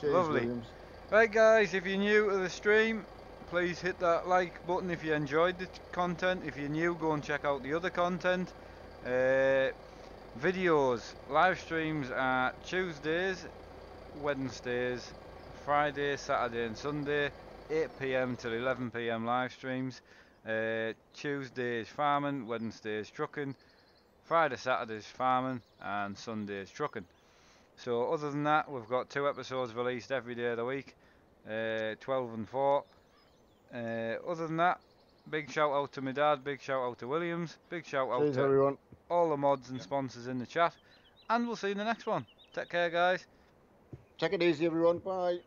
Cheers, Lovely. Williams. Right guys, if you're new to the stream, please hit that like button if you enjoyed the content. If you're new, go and check out the other content. Uh, videos, live streams are Tuesdays, Wednesdays, Friday, Saturday and Sunday, 8pm till 11pm live streams. Uh, Tuesdays farming, Wednesdays trucking, Friday, Saturdays farming and Sundays trucking. So other than that, we've got two episodes released every day of the week, uh, 12 and 4. Uh, other than that, big shout out to my dad, big shout out to Williams, big shout out Cheers, to everyone. all the mods and sponsors in the chat, and we'll see you in the next one. Take care, guys. Take it easy, everyone. Bye.